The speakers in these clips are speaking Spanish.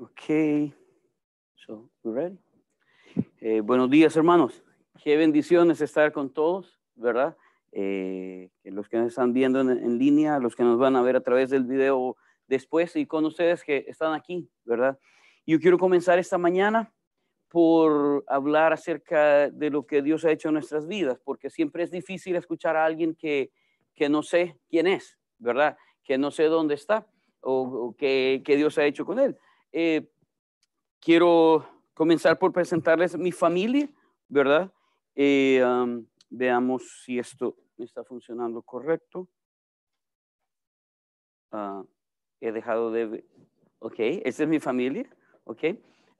Okay, so we ready? Eh, buenos días, hermanos. Qué bendiciones estar con todos, ¿verdad? Eh, los que nos están viendo en, en, línea, los que nos van a ver a través del video después y con ustedes que están aquí, ¿verdad? Yo quiero comenzar esta mañana por hablar acerca de lo que Dios ha hecho en nuestras vidas, porque siempre es difícil escuchar a alguien que, que no sé quién es, ¿verdad? Que no sé dónde está o, o que, que Dios ha hecho con él. Eh, quiero comenzar por presentarles mi familia, ¿verdad? Eh, um, veamos si esto está funcionando correcto. Uh, he dejado de... Ok, esta es mi familia, ok.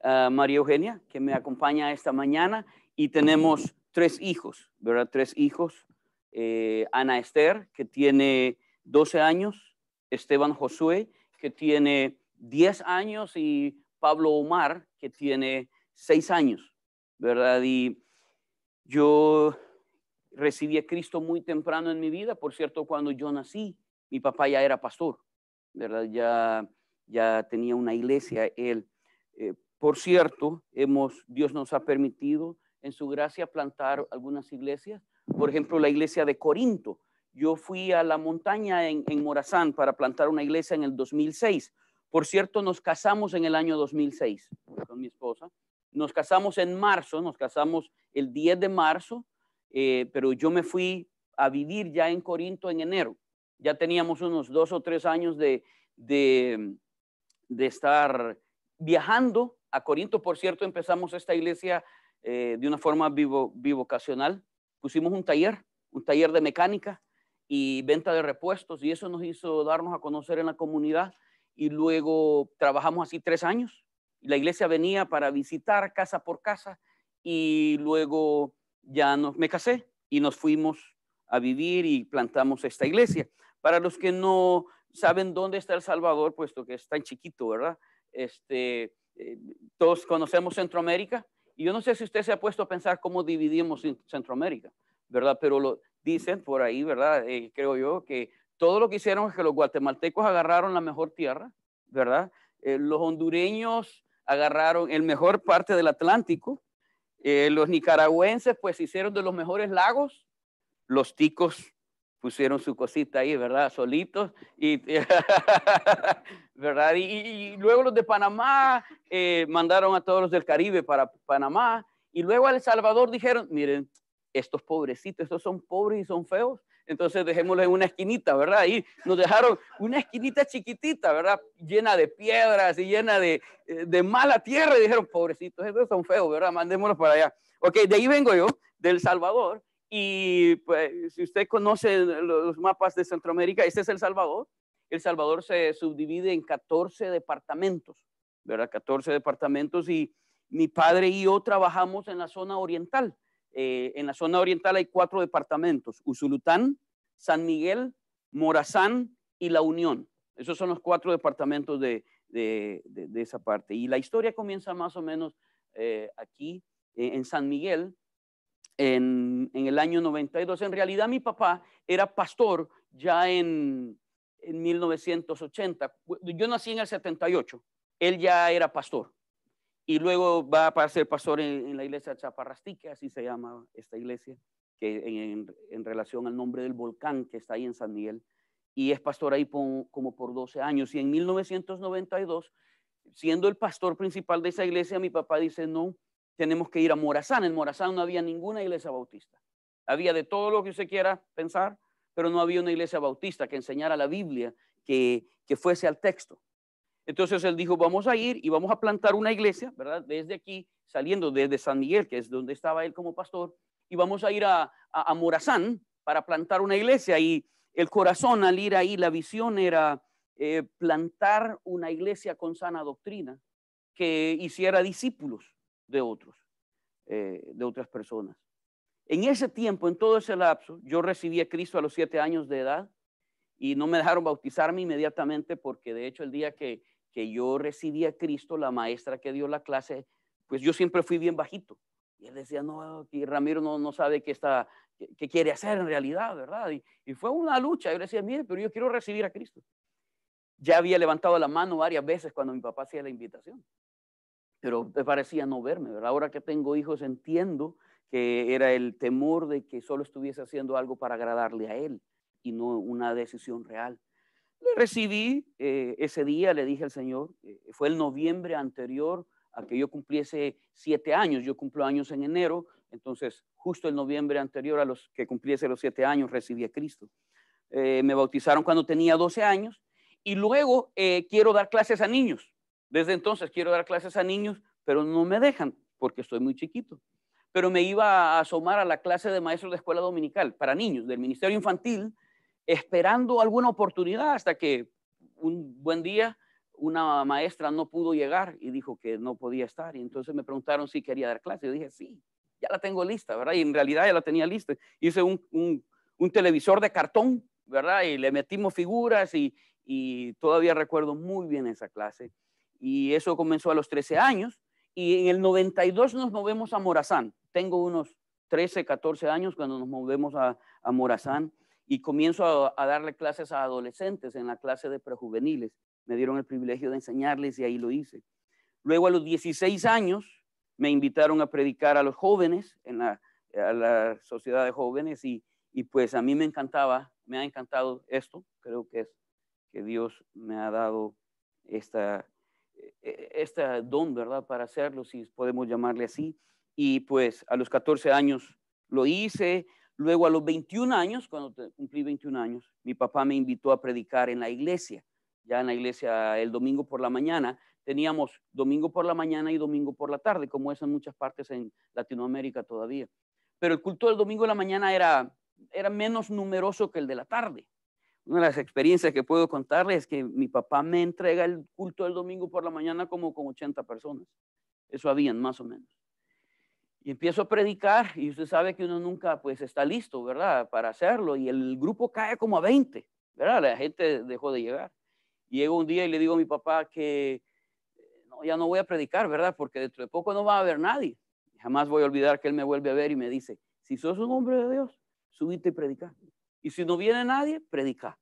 Uh, María Eugenia, que me acompaña esta mañana, y tenemos tres hijos, ¿verdad? Tres hijos. Eh, Ana Esther, que tiene 12 años, Esteban Josué, que tiene 10 años y Pablo Omar, que tiene 6 años, ¿verdad? Y yo recibí a Cristo muy temprano en mi vida, por cierto, cuando yo nací, mi papá ya era pastor, ¿verdad? Ya, ya tenía una iglesia él. Eh, por cierto, hemos, Dios nos ha permitido en su gracia plantar algunas iglesias, por ejemplo, la iglesia de Corinto. Yo fui a la montaña en, en Morazán para plantar una iglesia en el 2006 por cierto, nos casamos en el año 2006 con mi esposa. Nos casamos en marzo, nos casamos el 10 de marzo, eh, pero yo me fui a vivir ya en Corinto en enero. Ya teníamos unos dos o tres años de, de, estar viajando a Corinto. Por cierto, empezamos esta iglesia eh, de una forma vivo, bivocacional. Pusimos un taller, un taller de mecánica y venta de repuestos y eso nos hizo darnos a conocer en la comunidad y luego trabajamos así tres años. La iglesia venía para visitar casa por casa y luego ya nos, me casé y nos fuimos a vivir y plantamos esta iglesia. Para los que no saben dónde está El Salvador, puesto que es tan chiquito, ¿verdad? Este, eh, todos conocemos Centroamérica y yo no sé si usted se ha puesto a pensar cómo dividimos Centroamérica, ¿verdad? Pero lo dicen por ahí, ¿verdad? Eh, creo yo que todo lo que hicieron es que los guatemaltecos agarraron la mejor tierra, ¿verdad? Eh, los hondureños agarraron el mejor parte del Atlántico. Eh, los nicaragüenses pues hicieron de los mejores lagos. Los ticos pusieron su cosita ahí, ¿verdad? Solitos. Y, ¿verdad? Y, luego los de Panamá eh, mandaron a todos los del Caribe para Panamá. Y luego a El Salvador dijeron, miren, estos pobrecitos, estos son pobres y son feos entonces dejémoslo en una esquinita, ¿verdad? Y nos dejaron una esquinita chiquitita, ¿verdad? Llena de piedras y llena de, eh, de mala tierra. Y dijeron, pobrecitos, estos son feos, ¿verdad? Mandémoslos para allá. Ok, de ahí vengo yo, del Salvador. Y pues, si usted conoce los mapas de Centroamérica, este es El Salvador. El Salvador se subdivide en 14 departamentos, ¿verdad? 14 departamentos y mi padre y yo trabajamos en la zona oriental. Eh, en la zona oriental hay cuatro departamentos, Usulután, San Miguel, Morazán y La Unión. Esos son los cuatro departamentos de, esa parte. Y la historia comienza más o menos eh, aquí, eh, en San Miguel, en, el año 92. En realidad mi papá era pastor ya en, en 1980. Yo nací en el 78. Él ya era pastor y luego va a ser pastor en, la iglesia Chaparrastique, así se llama esta iglesia, que en, relación al nombre del volcán que está ahí en San Miguel. Y es pastor ahí como por 12 años. Y en 1992, siendo el pastor principal de esa iglesia, mi papá dice, no, tenemos que ir a Morazán. En Morazán no había ninguna iglesia bautista. Había de todo lo que usted quiera pensar, pero no había una iglesia bautista que enseñara la Biblia, que, que fuese al texto. Entonces él dijo, vamos a ir y vamos a plantar una iglesia, ¿verdad? Desde aquí, saliendo desde San Miguel, que es donde estaba él como pastor, y vamos a ir a, Morazán para plantar una iglesia. Y el corazón al ir ahí, la visión era eh, plantar una iglesia con sana doctrina que hiciera discípulos de otros, eh, de otras personas. En ese tiempo, en todo ese lapso, yo recibí a Cristo a los siete años de edad y no me dejaron bautizarme inmediatamente porque de hecho el día que que yo recibí a Cristo, la maestra que dio la clase, pues yo siempre fui bien bajito. Y él decía, no, que Ramiro no, no sabe qué, está, qué, quiere hacer en realidad, ¿verdad? Y, y, fue una lucha. Yo le decía, mire, pero yo quiero recibir a Cristo. Ya había levantado la mano varias veces cuando mi papá hacía la invitación. pero me parecía no verme, ¿verdad? Ahora que tengo hijos entiendo que era el temor de que solo estuviese haciendo algo para agradarle a él y no una decisión real. Le recibí eh, ese día, le dije al Señor, eh, fue el noviembre anterior a que yo cumpliese siete años, yo cumplo años en enero, entonces justo el noviembre anterior a los que cumpliese los siete años recibí a Cristo. Eh, me bautizaron cuando tenía 12 años y luego quiero dar clases a niños. Desde entonces quiero dar clases a niños, pero no me dejan porque estoy muy chiquito pero me iba a asomar a la clase de maestros de escuela dominical para niños del Ministerio Infantil, esperando alguna oportunidad hasta que un buen día una maestra no pudo llegar y dijo que no podía estar. Y entonces me preguntaron si quería dar clase. Yo dije, sí, ya la tengo lista, ¿verdad? Y en realidad ya la tenía lista. Hice un, un, televisor de cartón, ¿verdad? Y le metimos figuras y, y todavía recuerdo muy bien esa clase. Y eso comenzó a los 13 años. Y en el 92 nos movemos a Morazán tengo unos 13, 14 años cuando nos movemos a, Morazán y comienzo a, darle clases a adolescentes en la clase de prejuveniles. Me dieron el privilegio de enseñarles y ahí lo hice. Luego a los 16 años me invitaron a predicar a los jóvenes en la, a la sociedad de jóvenes y, y pues a mí me encantaba, me ha encantado esto. Creo que es que Dios me ha dado esta, e, este don, ¿verdad? Para hacerlo, si podemos llamarle así y pues a los 14 años lo hice. Luego a los 21 años, cuando cumplí 21 años, mi papá me invitó a predicar en la iglesia, ya en la iglesia el domingo por la mañana. Teníamos domingo por la mañana y domingo por la tarde, como es en muchas partes en Latinoamérica todavía. Pero el culto del domingo de la mañana era, era menos numeroso que el de la tarde. Una de las experiencias que puedo contarles es que mi papá me entrega el culto del domingo por la mañana como con 80 personas. Eso habían más o menos. Y empiezo a predicar y usted sabe que uno nunca pues está listo, ¿verdad? Para hacerlo y el grupo cae como a 20, ¿verdad? La gente dejó de llegar. Llego un día y le digo a mi papá que no, ya no voy a predicar, ¿verdad? Porque dentro de poco no va a haber nadie. Jamás voy a olvidar que él me vuelve a ver y me dice, si sos un hombre de Dios, subite y predica. Y si no viene nadie, predica.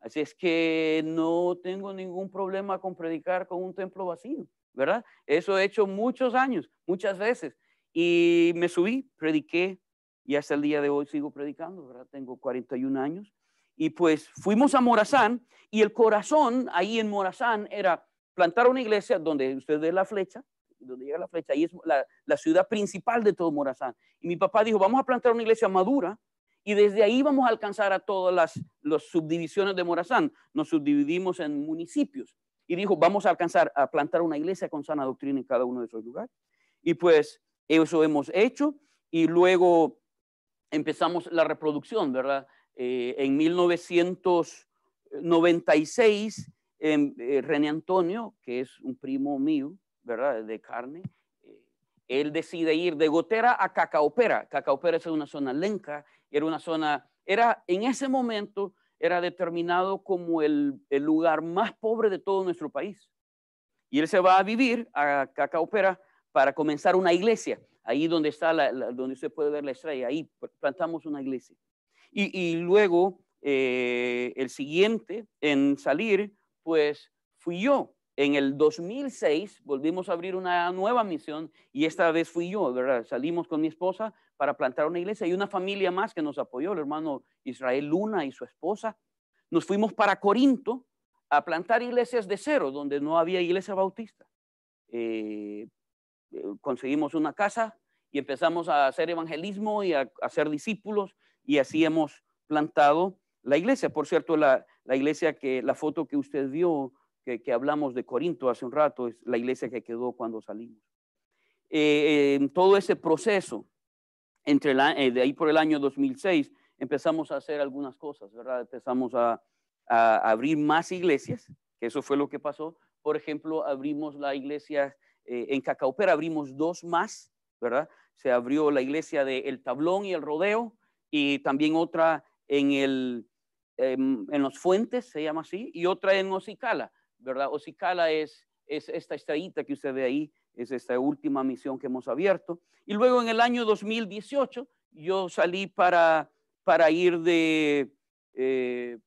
Así es que no tengo ningún problema con predicar con un templo vacío, ¿verdad? Eso he hecho muchos años, muchas veces. Y me subí, prediqué y hasta el día de hoy sigo predicando, ¿verdad? Tengo 41 años. Y pues fuimos a Morazán y el corazón ahí en Morazán era plantar una iglesia donde usted ve la flecha, donde llega la flecha, ahí es la, ciudad principal de todo Morazán. Y mi papá dijo, vamos a plantar una iglesia madura y desde ahí vamos a alcanzar a todas las, las subdivisiones de Morazán. Nos subdividimos en municipios. Y dijo, vamos a alcanzar a plantar una iglesia con sana doctrina en cada uno de esos lugares. Y pues eso hemos hecho y luego empezamos la reproducción, ¿verdad? Eh, en 1996, em, eh, René Antonio, que es un primo mío, ¿verdad? De carne, eh, él decide ir de Gotera a Cacaopera. Cacaopera es una zona lenca, era una zona, era en ese momento, era determinado como el, lugar más pobre de todo nuestro país. Y él se va a vivir a Cacaopera para comenzar una iglesia. Ahí donde está, la, donde usted puede ver la estrella, ahí plantamos una iglesia. Y, luego, eh, el siguiente en salir, pues fui yo. En el 2006 volvimos a abrir una nueva misión y esta vez fui yo, ¿verdad? Salimos con mi esposa para plantar una iglesia y una familia más que nos apoyó, el hermano Israel Luna y su esposa. Nos fuimos para Corinto a plantar iglesias de cero, donde no había iglesia bautista. Eh, conseguimos una casa y empezamos a hacer evangelismo y a, hacer discípulos y así hemos plantado la iglesia. Por cierto, la, iglesia que, la foto que usted vio, que, hablamos de Corinto hace un rato, es la iglesia que quedó cuando salimos. Eh, en todo ese proceso, entre eh, de ahí por el año 2006, empezamos a hacer algunas cosas, ¿verdad? Empezamos a, a abrir más iglesias, que eso fue lo que pasó. Por ejemplo, abrimos la iglesia eh, en Cacaupera abrimos dos más, ¿verdad? Se abrió la iglesia de El Tablón y El Rodeo y también otra en, el, em, en Los Fuentes, se llama así, y otra en Ocicala, ¿verdad? Ocicala es, es esta estrellita que usted ve ahí, es esta última misión que hemos abierto. Y luego en el año 2018 yo salí para, para ir de, eh,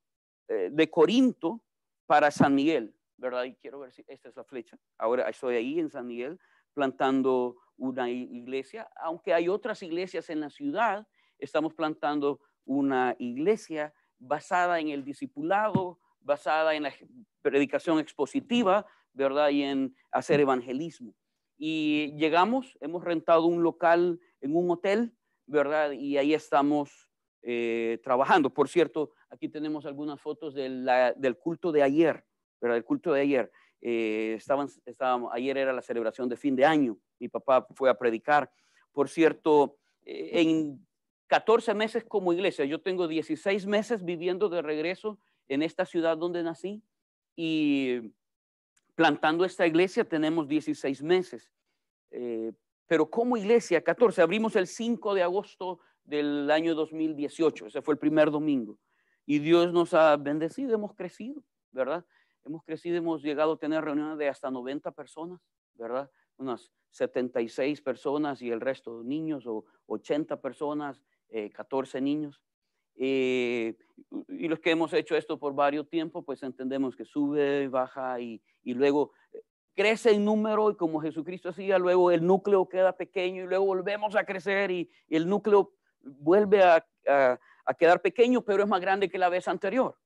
eh, de Corinto para San Miguel. ¿Verdad? Y quiero ver si esta es la flecha. Ahora estoy ahí en San Miguel plantando una iglesia, aunque hay otras iglesias en la ciudad, estamos plantando una iglesia basada en el discipulado, basada en la predicación expositiva, ¿verdad? Y en hacer evangelismo. Y llegamos, hemos rentado un local en un hotel, ¿verdad? Y ahí estamos eh, trabajando. Por cierto, aquí tenemos algunas fotos del culto de ayer, ¿verdad? El culto de ayer. Eh, estaban, estábamos, ayer era la celebración de fin de año. Mi papá fue a predicar. Por cierto, eh, en 14 meses como iglesia, yo tengo 16 meses viviendo de regreso en esta ciudad donde nací y plantando esta iglesia tenemos 16 meses. Eh, pero como iglesia, 14, abrimos el 5 de agosto del año 2018, ese fue el primer domingo. Y Dios nos ha bendecido, hemos crecido, ¿verdad? Hemos crecido, hemos llegado a tener reuniones de hasta 90 personas, ¿verdad? Unas 76 personas y el resto niños, o 80 personas, 14 eh, niños. Eh, y los que hemos hecho esto por varios tiempos, pues entendemos que sube, baja y, y luego eh, crece en número y como Jesucristo hacía, luego el núcleo queda pequeño y luego volvemos a crecer y, el núcleo vuelve a, a, quedar pequeño, pero es más grande que la vez anterior.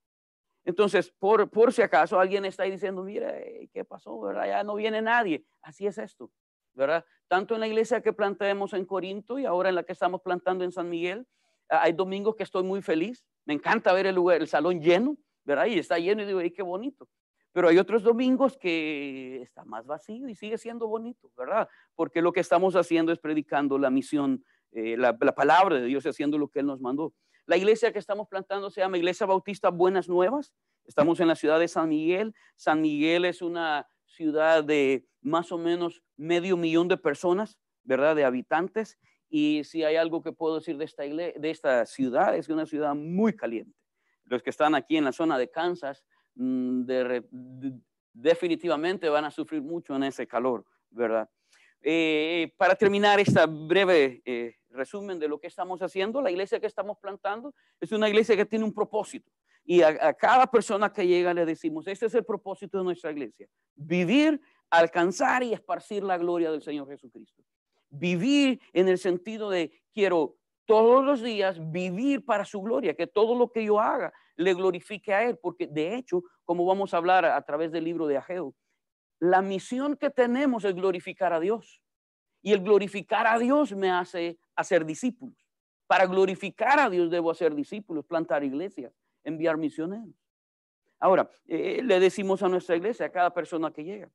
Entonces, por, por si acaso alguien está ahí diciendo, mira, ¿qué pasó? ¿verdad? Ya no viene nadie. Así es esto, ¿verdad? Tanto en la iglesia que plantamos en Corinto y ahora en la que estamos plantando en San Miguel, hay domingos que estoy muy feliz, me encanta ver el lugar, el salón lleno, ¿verdad? Y está lleno y digo, ¡ay, qué bonito! Pero hay otros domingos que está más vacío y sigue siendo bonito, ¿verdad? Porque lo que estamos haciendo es predicando la misión, eh, la, la, palabra de Dios, haciendo lo que Él nos mandó. La iglesia que estamos plantando se llama Iglesia Bautista Buenas Nuevas. Estamos en la ciudad de San Miguel. San Miguel es una ciudad de más o menos medio millón de personas, ¿verdad? De habitantes. Y si hay algo que puedo decir de esta, de esta ciudad, es una ciudad muy caliente. Los que están aquí en la zona de Kansas, mm, definitivamente van a sufrir mucho en ese calor, ¿verdad? Eh, para terminar esta breve eh, resumen de lo que estamos haciendo, la iglesia que estamos plantando es una iglesia que tiene un propósito. Y a, a, cada persona que llega le decimos, este es el propósito de nuestra iglesia, vivir, alcanzar y esparcir la gloria del Señor Jesucristo vivir en el sentido de quiero todos los días vivir para su gloria, que todo lo que yo haga le glorifique a Él, porque de hecho, como vamos a hablar a, través del libro de Ageo, la misión que tenemos es glorificar a Dios. Y el glorificar a Dios me hace hacer discípulos. Para glorificar a Dios debo hacer discípulos, plantar iglesias, enviar misioneros. Ahora, eh, le decimos a nuestra iglesia, a cada persona que llega,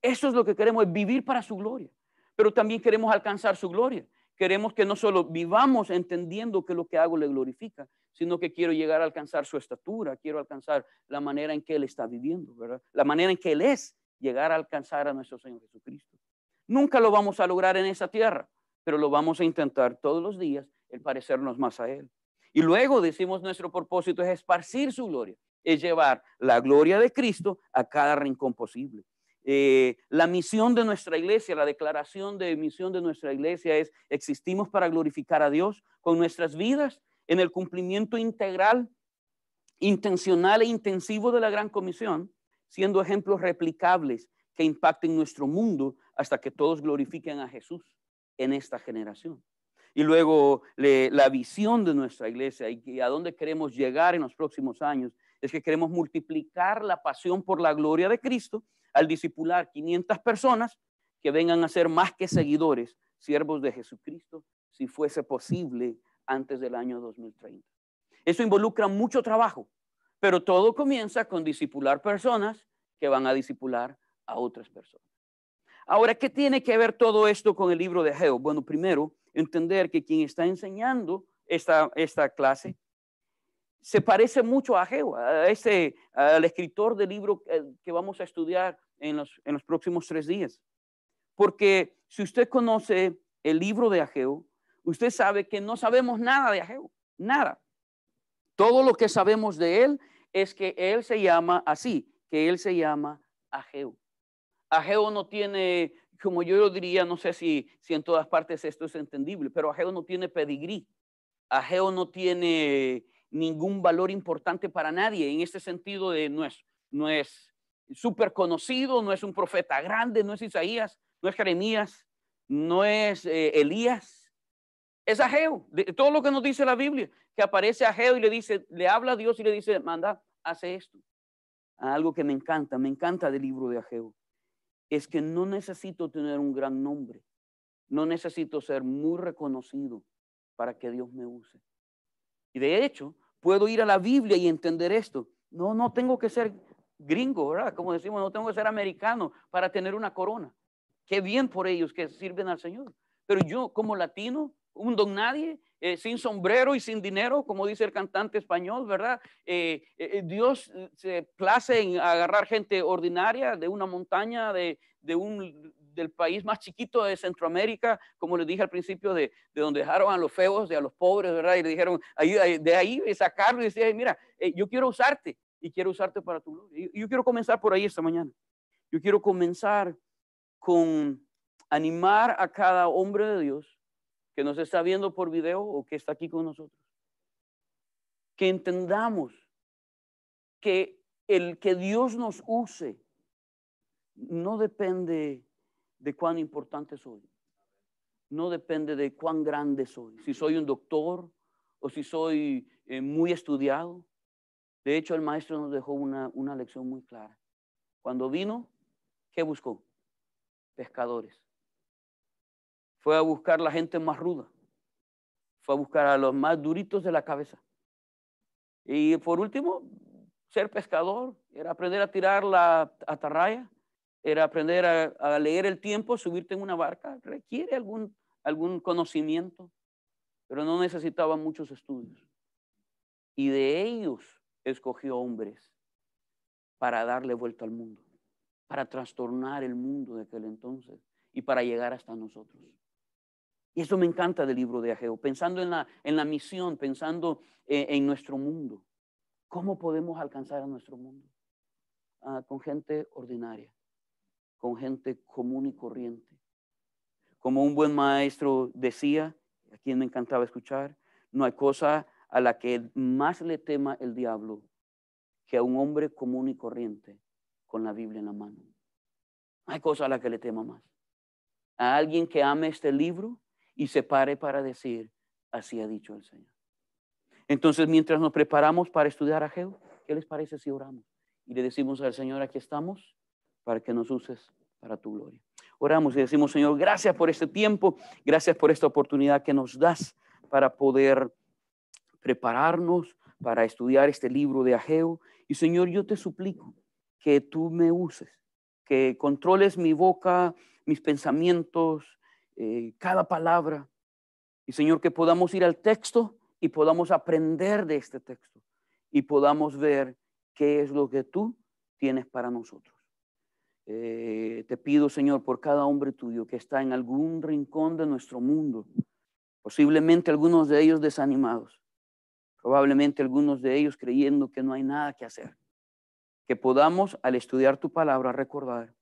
eso es lo que queremos, vivir para su gloria pero también queremos alcanzar su gloria. Queremos que no solo vivamos entendiendo que lo que hago le glorifica, sino que quiero llegar a alcanzar su estatura, quiero alcanzar la manera en que Él está viviendo. La manera en que Él es, llegar a alcanzar a nuestro Señor Jesucristo. Nunca lo vamos a lograr en esa tierra, pero lo vamos a intentar todos los días, el parecernos más a Él. Y luego decimos nuestro propósito es esparcir su gloria, es llevar la gloria de Cristo a cada rincón posible. Eh, la misión de nuestra iglesia, la declaración de misión de nuestra iglesia es, existimos para glorificar a Dios con nuestras vidas en el cumplimiento integral, intencional e intensivo de la gran comisión, siendo ejemplos replicables que impacten nuestro mundo hasta que todos glorifiquen a Jesús en esta generación. Y luego la visión de nuestra iglesia y a dónde queremos llegar en los próximos años es que queremos multiplicar la pasión por la gloria de Cristo al discipular 500 personas que vengan a ser más que seguidores, siervos de Jesucristo, si fuese posible antes del año 2030. Eso involucra mucho trabajo, pero todo comienza con discipular personas que van a discipular a otras personas. Ahora, ¿qué tiene que ver todo esto con el libro de Geo? Bueno, primero, entender que quien está enseñando esta, esta clase se parece mucho a Ageo, a ese, al escritor del libro que vamos a estudiar en los, en los próximos tres días. Porque si usted conoce el libro de Ageo, usted sabe que no sabemos nada de Ageo, nada. Todo lo que sabemos de él es que él se llama así, que él se llama Ageo. Ageo no tiene, como yo lo diría, no sé si, si en todas partes esto es entendible, pero Ageo no tiene pedigrí. Ageo no tiene ningún valor importante para nadie. En este sentido, de no es, no es conocido, no es un profeta grande, no es Isaías, no es Jeremías, no es eh, Elías, es Ageo. De, todo lo que nos dice la Biblia, que aparece Ageo y le dice, le habla a Dios y le dice, manda, hace esto. Algo que me encanta, me encanta del libro de Ageo, es que no necesito tener un gran nombre, no necesito ser muy reconocido para que Dios me use. Y de hecho, puedo ir a la Biblia y entender esto. No, no tengo que ser gringo, ¿verdad? Como decimos, no tengo que ser americano para tener una corona. Qué bien por ellos que sirven al Señor. Pero yo como latino, un don nadie, eh, sin sombrero y sin dinero, como dice el cantante español, ¿verdad? Eh, eh, Dios se place en agarrar gente ordinaria de una montaña, de, de un, del país más chiquito de Centroamérica, como les dije al principio, de, de donde dejaron a los feos y a los pobres, ¿verdad? Y le dijeron, de ahí sacarlo y decía, mira, yo quiero usarte y quiero usarte para tu yo quiero comenzar por ahí esta mañana. Yo quiero comenzar con animar a cada hombre de Dios que nos está viendo por video o que está aquí con nosotros. Que entendamos que el que Dios nos use no depende de cuán importante soy. No depende de cuán grande soy. Si soy un doctor o si soy eh, muy estudiado. De hecho, el maestro nos dejó una, una lección muy clara. Cuando vino, ¿qué buscó? Pescadores. Fue a buscar la gente más ruda. Fue a buscar a los más duritos de la cabeza. Y por último, ser pescador era aprender a tirar la atarraya era aprender a, leer el tiempo, subirte en una barca, requiere algún, algún conocimiento, pero no necesitaba muchos estudios. Y de ellos escogió hombres para darle vuelta al mundo, para trastornar el mundo de aquel entonces y para llegar hasta nosotros. Y eso me encanta del libro de Ageo, pensando en la, en la misión, pensando eh, en, nuestro mundo. ¿Cómo podemos alcanzar a nuestro mundo? Ah, con gente ordinaria, con gente común y corriente. Como un buen maestro decía, a quien me encantaba escuchar, no hay cosa a la que más le tema el diablo que a un hombre común y corriente con la Biblia en la mano. No hay cosa a la que le tema más. A alguien que ame este libro y se pare para decir, así ha dicho el Señor. Entonces, mientras nos preparamos para estudiar a Geo, ¿qué les parece si oramos? Y le decimos al Señor, aquí estamos, para que nos uses para tu gloria. Oramos y decimos, Señor, gracias por este tiempo, gracias por esta oportunidad que nos das para poder prepararnos para estudiar este libro de Ageo. Y Señor, yo te suplico que tú me uses, que controles mi boca, mis pensamientos, eh, cada palabra. Y Señor, que podamos ir al texto y podamos aprender de este texto y podamos ver qué es lo que tú tienes para nosotros. Eh, te pido, Señor, por cada hombre tuyo que está en algún rincón de nuestro mundo, posiblemente algunos de ellos desanimados, probablemente algunos de ellos creyendo que no hay nada que hacer. Que podamos, al estudiar tu palabra, recordar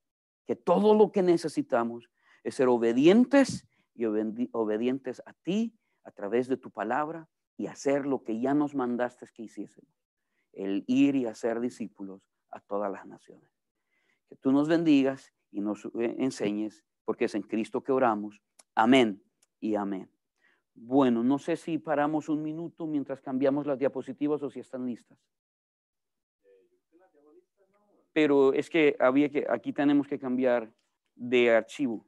que todo lo que necesitamos es ser obedientes y obedientes a ti a través de tu palabra y hacer lo que ya nos mandaste que hiciésemos, el ir y hacer discípulos a todas las naciones. Que tú nos bendigas y nos eh, enseñes, porque es en Cristo que oramos. Amén y amén. Bueno, no sé si paramos un minuto mientras cambiamos las diapositivas o si están listas. Pero es que había que, aquí tenemos que cambiar de archivo.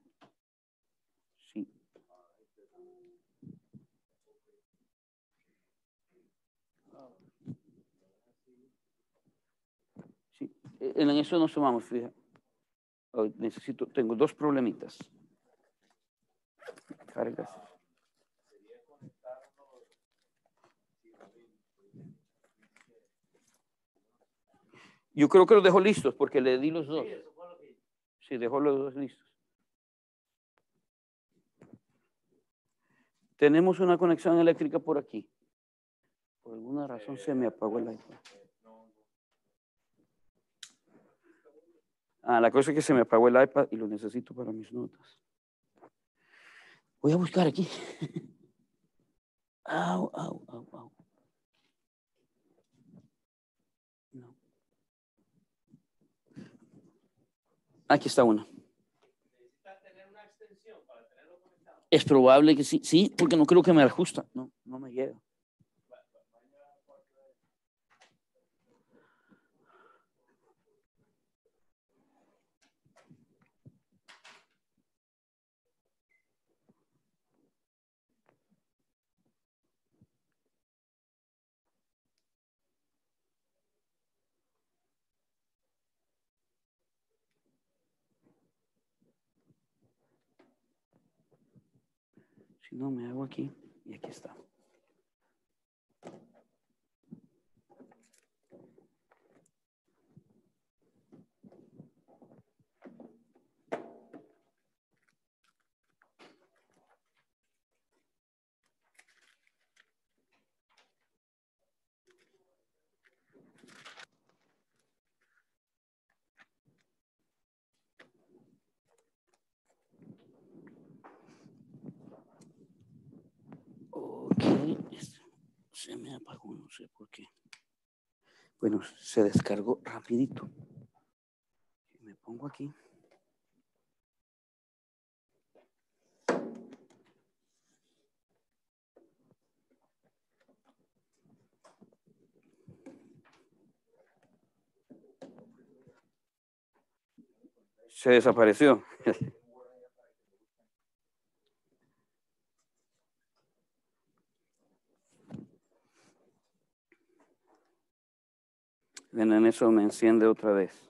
Sí. En eso nos sumamos, fíjate. necesito, tengo dos problemitas. Gracias. Yo creo que los dejo listos porque le di los dos. Sí, dejó los dos listos. Tenemos una conexión eléctrica por aquí. Por alguna razón se me apagó el iPhone. Ah, la cosa es que se me apagó el iPad y lo necesito para mis notas. Voy a buscar aquí. au, au, au, au. No. Aquí está una. Es probable que sí, sí, porque no creo que me ajusta. No, no me llega. Si no, me hago aquí y aquí está. Ok, esto me apagó, no sé por qué. Bueno, se descargó rapidito. Me pongo aquí. Se desapareció. En eso me enciende otra vez.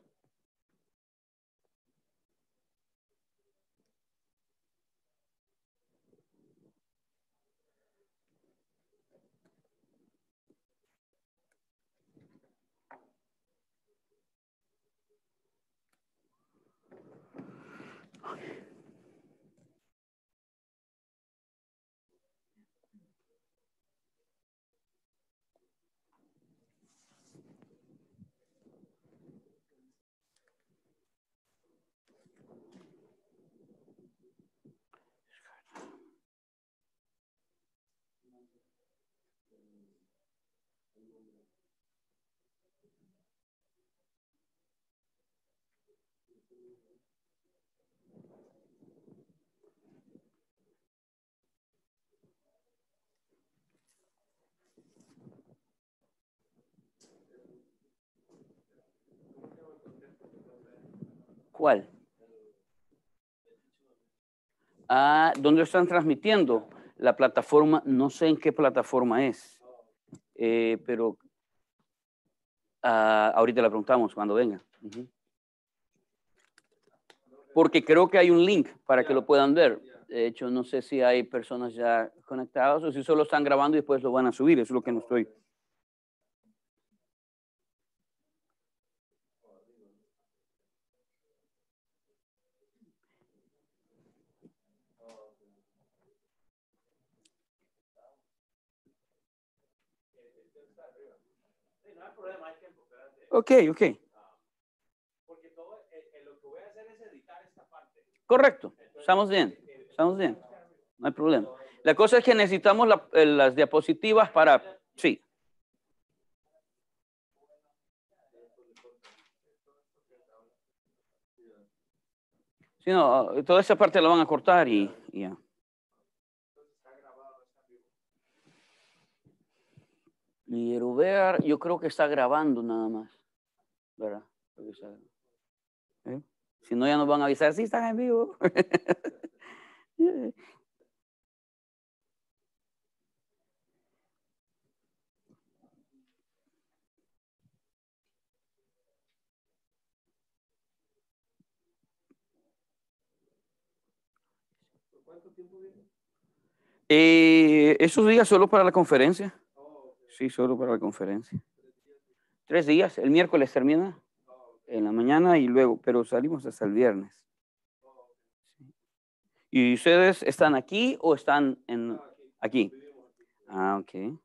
¿Cuál? Ah, ¿dónde están transmitiendo? La plataforma, no sé en qué plataforma es, eh, pero ah, ahorita la preguntamos cuando venga. Porque creo que hay un link para que lo puedan ver. De hecho, no sé si hay personas ya conectadas o si solo están grabando y después lo van a subir. Es lo que no estoy. Ok, ok. Correcto, estamos bien, estamos bien, no hay problema. La cosa es que necesitamos la- eh, las diapositivas para, sí. Sí, no, toda esa parte la van a cortar y y ya. Ver, yo creo que está grabando nada más, ¿verdad? ¿eh? Si no, ya nos van a avisar, sí, están en vivo. Eh, esos días solo para la conferencia. Sí, solo para la conferencia. Tres días. El miércoles termina en la mañana y luego, pero salimos hasta el viernes. ¿Y ustedes están aquí o están en aquí? Ah, ok.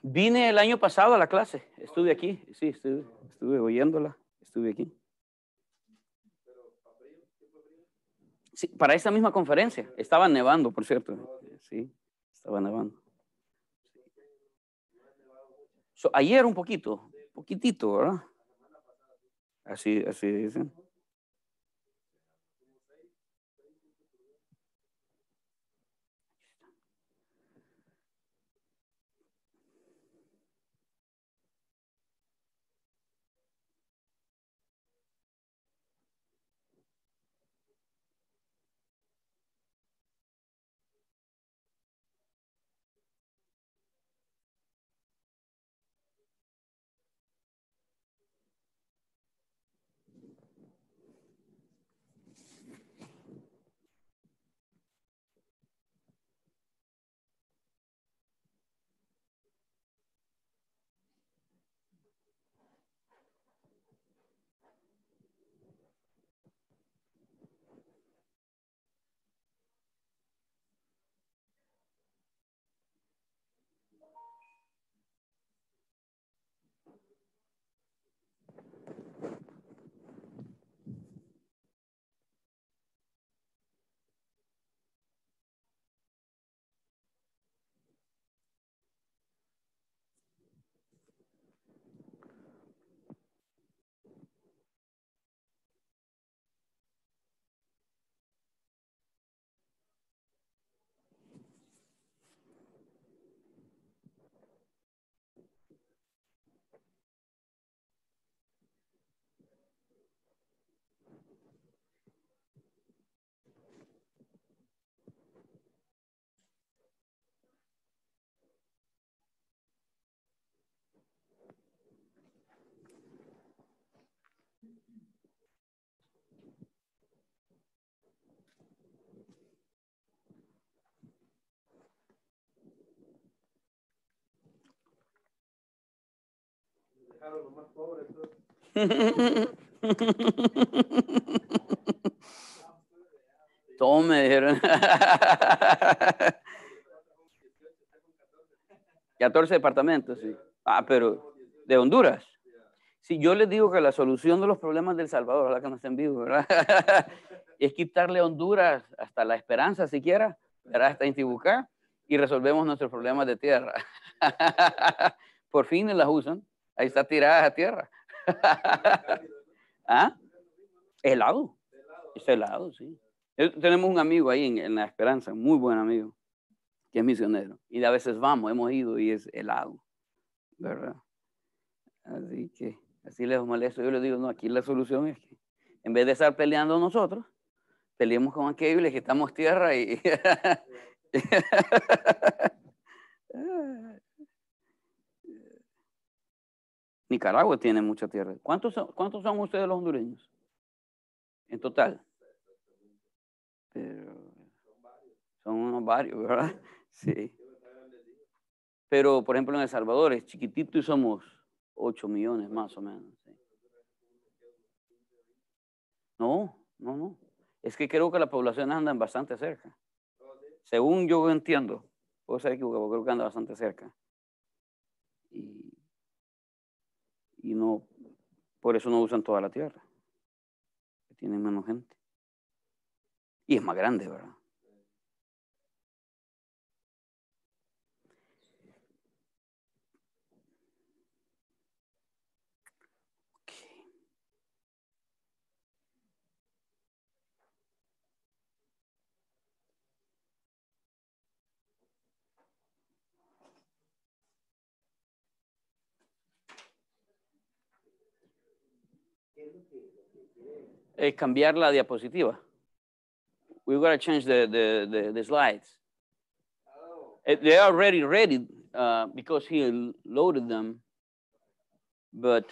Vine el año pasado a la clase, estuve aquí, sí, estuve, estuve oyéndola, estuve aquí. Sí, para esa misma conferencia, estaba nevando, por cierto, sí, estaba nevando. So, ayer un poquito, poquitito, ¿verdad? Así, así dicen. Dejaron los más pobres. Todos me dijeron. 14 departamentos, sí. Ah, pero de Honduras. Sí, yo les digo que la solución de los problemas del Salvador, ojalá que no estén vivos, ¿verdad? es quitarle a Honduras hasta la esperanza siquiera, ¿verdad? Hasta Intibucá, y resolvemos nuestros problemas de tierra. Por fin las usan. Ahí está tirada a tierra. ¿Ah? Helado. Es helado, sí. Tenemos un amigo ahí en, en, La Esperanza, muy buen amigo, que es misionero. Y a veces vamos, hemos ido y es helado, ¿verdad? Así que, así les molesto. Yo les digo, no, aquí la solución es que en vez de estar peleando nosotros, peleemos con aquello y le quitamos tierra y... Nicaragua tiene mucha tierra. ¿Cuántos son, ¿Cuántos son ustedes los hondureños? En total. Son unos varios, ¿verdad? Sí. Pero, por ejemplo, en El Salvador es chiquitito y somos 8 millones más o menos. No, no, no. Es que creo que la población anda bastante cerca. Según yo entiendo, puedo ser equivocado, creo que anda bastante cerca. Y y no, por eso no usan toda la tierra, tienen menos gente. Y es más grande, ¿verdad? Es cambiar la diapositiva. We've got to change the, the, the, the slides. Oh. They are already ready uh, because he loaded them, but.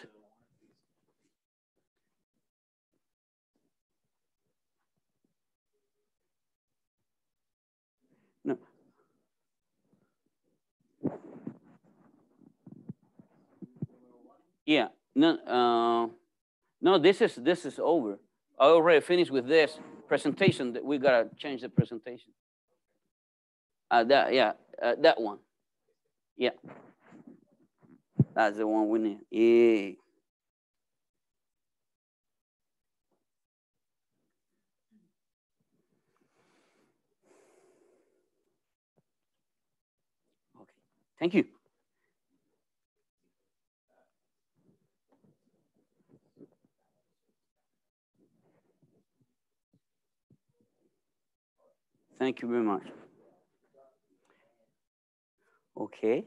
Yeah, no, uh, no, this is, this is over. I already finished with this presentation that we gotta change the presentation. Uh, that, yeah, uh, that one. Yeah. That's the one we need. Yeah. Okay, thank you. Thank you very much. Ok.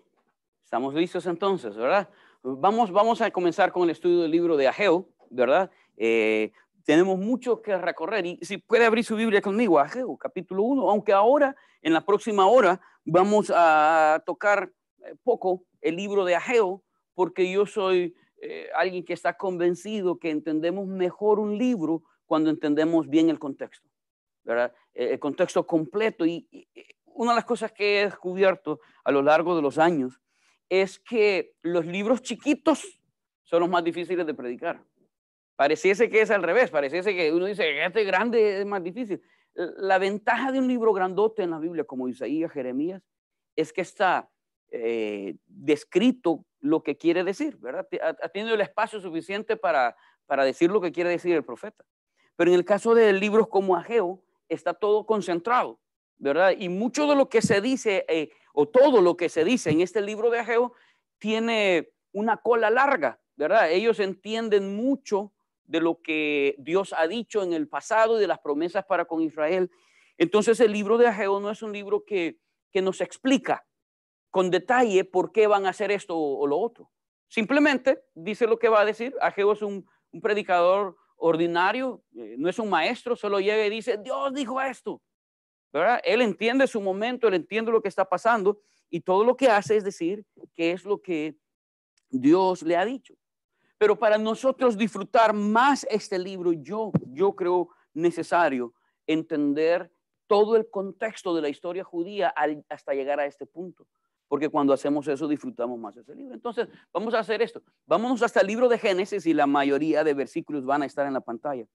Estamos listos entonces, ¿verdad? Vamos, vamos a comenzar con el estudio del libro de Ageo, ¿verdad? Eh, tenemos mucho que recorrer y si puede abrir su Biblia conmigo, Ageo, capítulo 1, aunque ahora, en la próxima hora, vamos a tocar eh, poco el libro de Ageo, porque yo soy eh, alguien que está convencido que entendemos mejor un libro cuando entendemos bien el contexto, ¿verdad? El contexto completo. Y, una de las cosas que he descubierto a lo largo de los años es que los libros chiquitos son los más difíciles de predicar. Pareciese que es al revés, pareciese que uno dice este grande es más difícil. La ventaja de un libro grandote en la Biblia, como Isaías, Jeremías, es que está eh, descrito lo que quiere decir, ¿verdad? Ha tenido el espacio suficiente para, para decir lo que quiere decir el profeta. Pero en el caso de libros como Ageo, está todo concentrado, ¿verdad? Y mucho de lo que se dice eh, o todo lo que se dice en este libro de Ageo tiene una cola larga, ¿verdad? Ellos entienden mucho de lo que Dios ha dicho en el pasado y de las promesas para con Israel. Entonces el libro de Ageo no es un libro que, que nos explica con detalle por qué van a hacer esto o, lo otro. Simplemente dice lo que va a decir. Ageo es un, un predicador ordinario, eh, no es un maestro, solo llega y dice, Dios dijo esto. Él entiende su momento, él entiende lo que está pasando y todo lo que hace es decir que es lo que Dios le ha dicho. Pero para nosotros disfrutar más este libro, yo, yo creo necesario entender todo el contexto de la historia judía hasta llegar a este punto. Porque cuando hacemos eso disfrutamos más ese libro. Entonces, vamos a hacer esto. Vámonos hasta el libro de Génesis y la mayoría de versículos van a estar en la pantalla.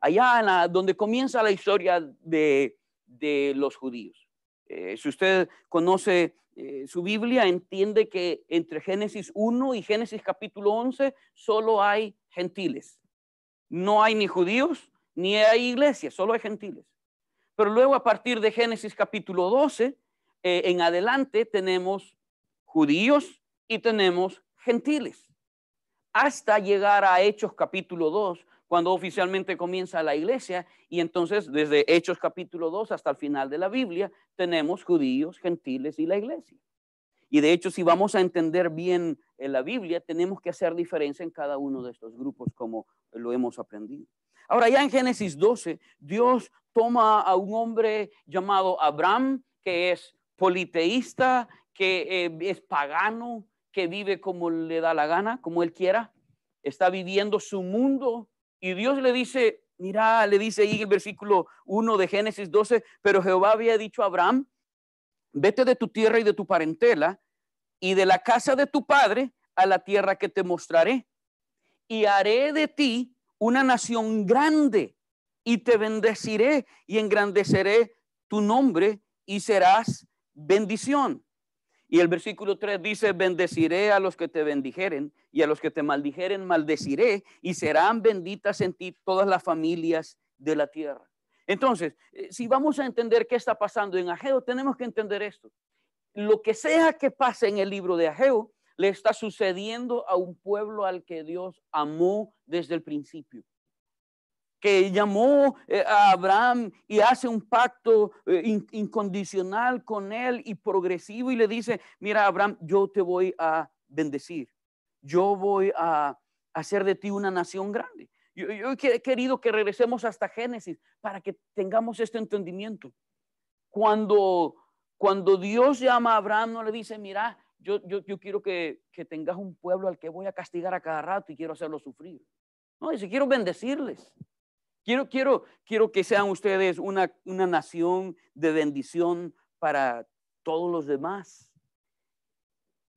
Allá donde comienza la historia de, de los judíos. Eh, si usted conoce eh, su Biblia, entiende que entre Génesis 1 y Génesis capítulo 11 solo hay gentiles. No hay ni judíos ni hay iglesias, solo hay gentiles. Pero luego a partir de Génesis capítulo 12 eh, en adelante tenemos judíos y tenemos gentiles. Hasta llegar a Hechos capítulo 2, cuando oficialmente comienza la iglesia. Y entonces, desde Hechos capítulo 2 hasta el final de la Biblia, tenemos judíos, gentiles y la iglesia. Y de hecho, si vamos a entender bien en la Biblia, tenemos que hacer diferencia en cada uno de estos grupos, como lo hemos aprendido. Ahora, ya en Génesis 12, Dios toma a un hombre llamado Abraham, que es politeísta, que eh, es pagano, que vive como le da la gana, como él quiera, está viviendo su mundo y Dios le dice, mira, le dice ahí el versículo 1 de Génesis 12, pero Jehová había dicho a Abraham, vete de tu tierra y de tu parentela y de la casa de tu padre a la tierra que te mostraré. Y haré de ti una nación grande y te bendeciré y engrandeceré tu nombre y serás bendición. Y el versículo 3 dice, bendeciré a los que te bendijeren y a los que te maldijeren, maldeciré y serán benditas en ti todas las familias de la tierra. Entonces, eh, si vamos a entender qué está pasando en Ageo, tenemos que entender esto. Lo que sea que pase en el libro de Ageo, le está sucediendo a un pueblo al que Dios amó desde el principio que llamó eh, a Abraham y hace un pacto eh, incondicional con él y progresivo y le dice, mira Abraham, yo te voy a bendecir, yo voy a hacer de ti una nación grande. Yo, he querido que regresemos hasta Génesis para que tengamos este entendimiento. Cuando, cuando Dios llama a Abraham, no le dice, mira, yo, yo, quiero que, que tengas un pueblo al que voy a castigar a cada rato y quiero hacerlo sufrir. No, dice, quiero bendecirles. Quiero, quiero, quiero que sean ustedes una, una nación de bendición para todos los demás.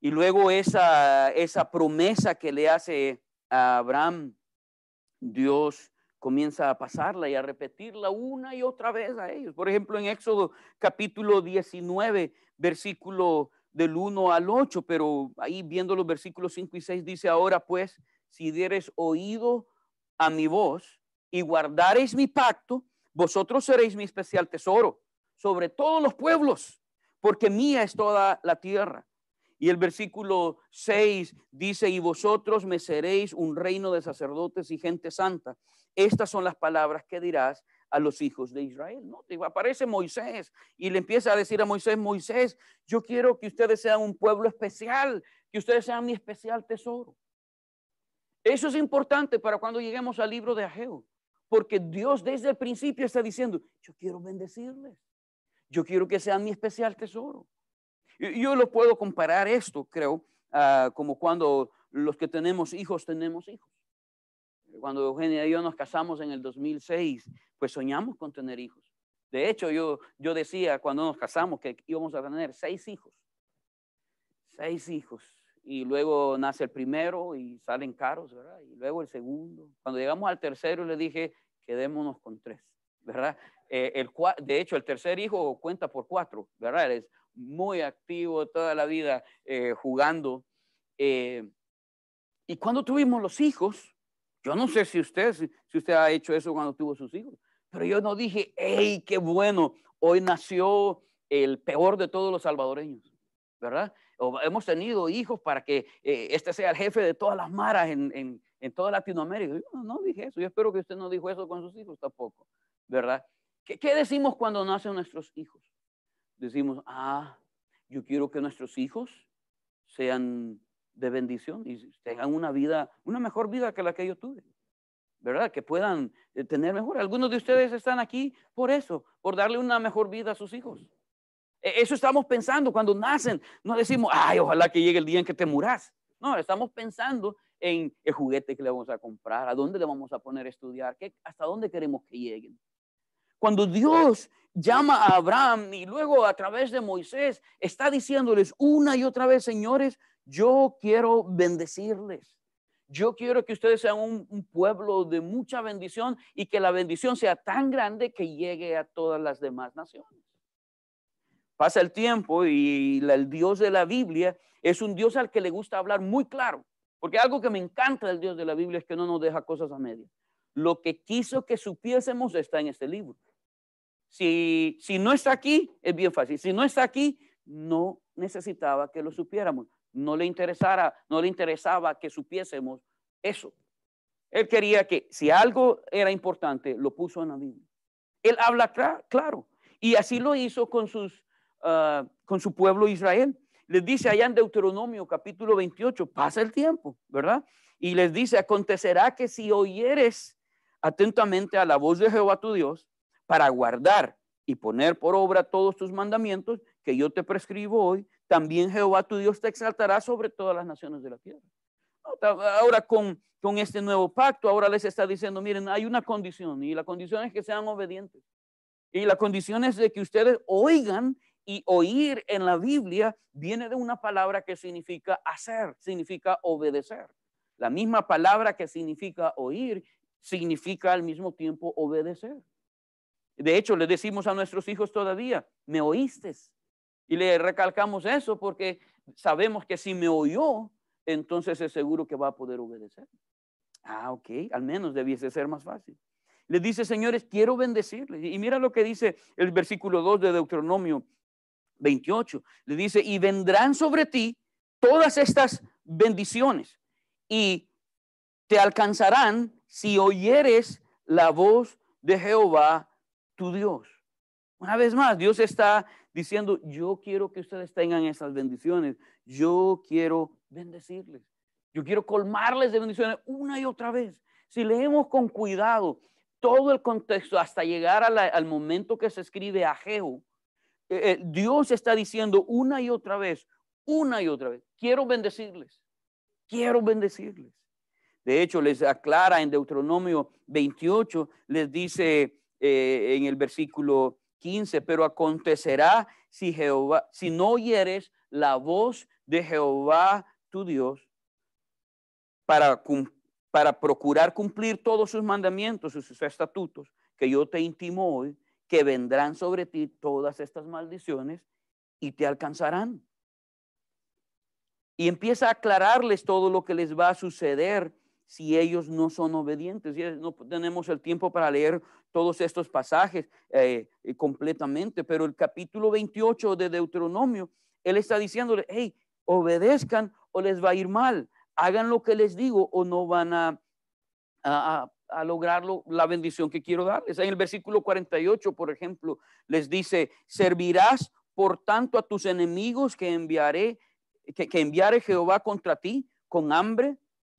Y luego esa, esa promesa que le hace a Abraham, Dios comienza a pasarla y a repetirla una y otra vez a ellos. Por ejemplo, en Éxodo capítulo 19, versículo del 1 al 8, pero ahí viendo los versículos 5 y 6 dice, ahora pues, si dieres oído a mi voz y guardaréis mi pacto, vosotros seréis mi especial tesoro sobre todos los pueblos, porque mía es toda la tierra. Y el versículo 6 dice, y vosotros me seréis un reino de sacerdotes y gente santa. Estas son las palabras que dirás a los hijos de Israel. ¿no? Aparece Moisés y le empieza a decir a Moisés, Moisés, yo quiero que ustedes sean un pueblo especial, que ustedes sean mi especial tesoro. Eso es importante para cuando lleguemos al libro de Ageo, porque Dios desde el principio está diciendo, yo quiero bendecirles, yo quiero que sean mi especial tesoro. Yo lo puedo comparar esto, creo, como cuando los que tenemos hijos tenemos hijos. Cuando Eugenia y yo nos casamos en el 2006, pues soñamos con tener hijos. De hecho, yo, yo decía cuando nos casamos que íbamos a tener seis hijos. Seis hijos. Y luego nace el primero y salen caros, ¿verdad? Y luego el segundo. Cuando llegamos al tercero le dije, quedémonos con tres, ¿verdad? Eh, el, de hecho, el tercer hijo cuenta por cuatro, ¿verdad? Es muy activo toda la vida eh, jugando. Eh, y cuando tuvimos los hijos, yo no sé si usted, si, usted ha hecho eso cuando tuvo sus hijos, pero yo no dije, hey, qué bueno, hoy nació el peor de todos los salvadoreños, ¿verdad? Hemos tenido hijos para que eh, este sea el jefe de todas las maras en, toda Latinoamérica. Yo no, dije eso, yo espero que usted no dijo eso con sus hijos tampoco, ¿verdad? ¿Qué, ¿Qué decimos cuando nacen nuestros hijos? Decimos, ah, yo quiero que nuestros hijos sean de bendición y tengan una vida, una mejor vida que la que yo tuve. ¿Verdad? Que puedan eh, tener mejor. Algunos de ustedes están aquí por eso, por darle una mejor vida a sus hijos. E, eso estamos pensando cuando nacen. No decimos, ay, ojalá que llegue el día en que te muras. No, estamos pensando en el juguete que le vamos a comprar, a dónde le vamos a poner a estudiar, qué, hasta dónde queremos que lleguen. Cuando Dios llama a Abraham y luego a través de Moisés está diciéndoles una y otra vez, señores, yo quiero bendecirles. Yo quiero que ustedes sean un, pueblo de mucha bendición y que la bendición sea tan grande que llegue a todas las demás naciones. Pasa el tiempo y el Dios de la Biblia es un Dios al que le gusta hablar muy claro. Porque algo que me encanta del Dios de la Biblia es que no nos deja cosas a medias. Lo que quiso que supiésemos está en este libro. Si, si no está aquí, es bien fácil. Si no está aquí, no necesitaba que lo supiéramos no le interesara, no le interesaba que supiésemos eso. Él quería que si algo era importante, lo puso en la Biblia. Él habla claro. Y así lo hizo con, sus, ah, con su pueblo Israel. Les dice allá en Deuteronomio capítulo 28, pasa el tiempo, ¿verdad? Y les dice, acontecerá que si oyeres atentamente a la voz de Jehová tu Dios, para guardar y poner por obra todos tus mandamientos que yo te prescribo hoy, también Jehová tu Dios te exaltará sobre todas las naciones de la tierra. Ahora con, con este nuevo pacto, ahora les está diciendo, miren, hay una condición y la condición es que sean obedientes. Y la condición es de que ustedes oigan y oír en la Biblia viene de una palabra que significa hacer, significa obedecer. La misma palabra que significa oír significa al mismo tiempo obedecer. De hecho, le decimos a nuestros hijos todavía, me oíste, y le recalcamos eso porque sabemos que si me oyó, entonces es seguro que va a poder obedecer. Ah, ok, al menos debiese ser más fácil. Le dice, señores, quiero bendecirles. Y mira lo que dice el versículo 2 de Deuteronomio 28. Le dice, y vendrán sobre ti todas estas bendiciones y te alcanzarán si oyeres la voz de Jehová tu Dios. Una vez más, Dios está diciendo, yo quiero que ustedes tengan esas bendiciones, yo quiero bendecirles, yo quiero colmarles de bendiciones una y otra vez. Si leemos con cuidado todo el contexto hasta llegar al momento que se escribe a Jehu, eh, eh, Dios está diciendo una y otra vez, una y otra vez, quiero bendecirles, quiero bendecirles. De hecho, les aclara en Deuteronomio 28, les dice eh, en el versículo 15, pero acontecerá si Jehová, si no oyeres la voz de Jehová tu Dios para, para procurar cumplir todos sus mandamientos y sus estatutos que yo te intimo hoy, que vendrán sobre ti todas estas maldiciones y te alcanzarán. Y empieza a aclararles todo lo que les va a suceder si ellos no son obedientes. Y no tenemos el tiempo para leer todos estos pasajes eh, eh, completamente, pero el capítulo 28 de Deuteronomio, él está diciéndole, hey, obedezcan o les va a ir mal, hagan lo que les digo o no van a, a, a lograr la bendición que quiero darles. En el versículo 48, por ejemplo, les dice, servirás por tanto a tus enemigos que enviaré, que, que enviare Jehová contra ti con hambre,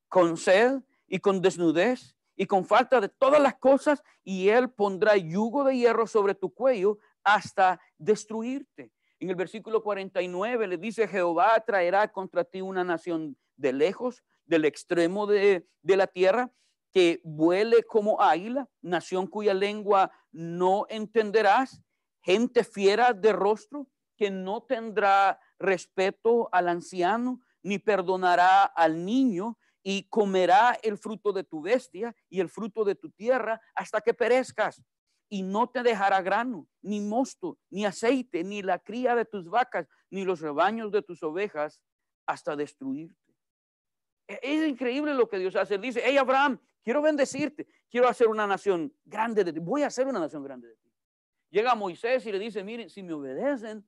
con sed y con desnudez y con falta de todas las cosas, y él pondrá yugo de hierro sobre tu cuello hasta destruirte. En el versículo 49 le dice, Jehová traerá contra ti una nación de lejos, del extremo de, de la tierra, que vuele como águila, nación cuya lengua no entenderás, gente fiera de rostro, que no tendrá respeto al anciano, ni perdonará al niño, y comerá el fruto de tu bestia y el fruto de tu tierra hasta que perezcas. Y no te dejará grano, ni mosto, ni aceite, ni la cría de tus vacas, ni los rebaños de tus ovejas, hasta destruirte. E-, es increíble lo que Dios hace. Dice, hey Abraham, quiero bendecirte, quiero hacer una nación grande de ti, voy a hacer una nación grande de ti. Llega Moisés y le dice, miren, si me obedecen,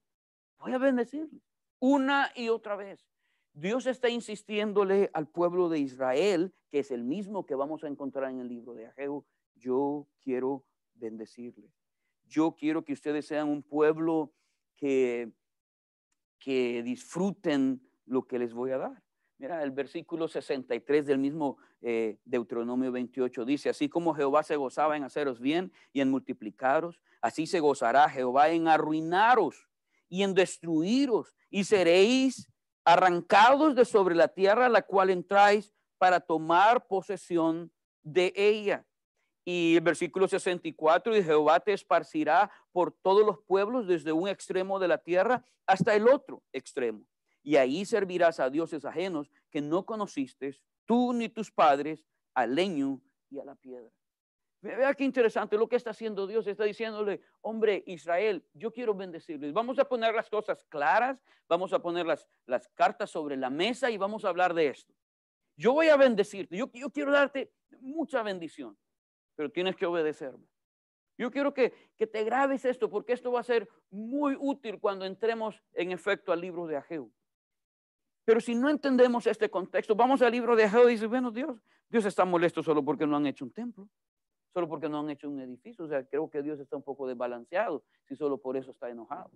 voy a bendecirles una y otra vez. Dios está insistiéndole al pueblo de Israel, que es el mismo que vamos a encontrar en el libro de Ageo, yo quiero bendecirle. Yo quiero que ustedes sean un pueblo que, que disfruten lo que les voy a dar. Mira, el versículo 63 del mismo eh, Deuteronomio 28 dice, así como Jehová se gozaba en haceros bien y en multiplicaros, así se gozará Jehová en arruinaros y en destruiros y seréis arrancados de sobre la tierra a la cual entráis para tomar posesión de ella. Y el versículo 64, y Jehová te esparcirá por todos los pueblos desde un extremo de la tierra hasta el otro extremo. Y ahí servirás a dioses ajenos que no conociste, tú ni tus padres, al leño y a la piedra. Vea qué interesante lo que está haciendo Dios. Está diciéndole, hombre, Israel, yo quiero bendecirles. Vamos a poner las cosas claras, vamos a poner las, las cartas sobre la mesa y vamos a hablar de esto. Yo voy a bendecirte, yo, yo quiero darte mucha bendición, pero tienes que obedecerme. Yo quiero que, que, te grabes esto porque esto va a ser muy útil cuando entremos en efecto al libro de Ageo. Pero si no entendemos este contexto, vamos al libro de Ageo y dice, bueno, Dios, Dios está molesto solo porque no han hecho un templo solo porque no han hecho un edificio. O sea, creo que Dios está un poco desbalanceado si solo por eso está enojado.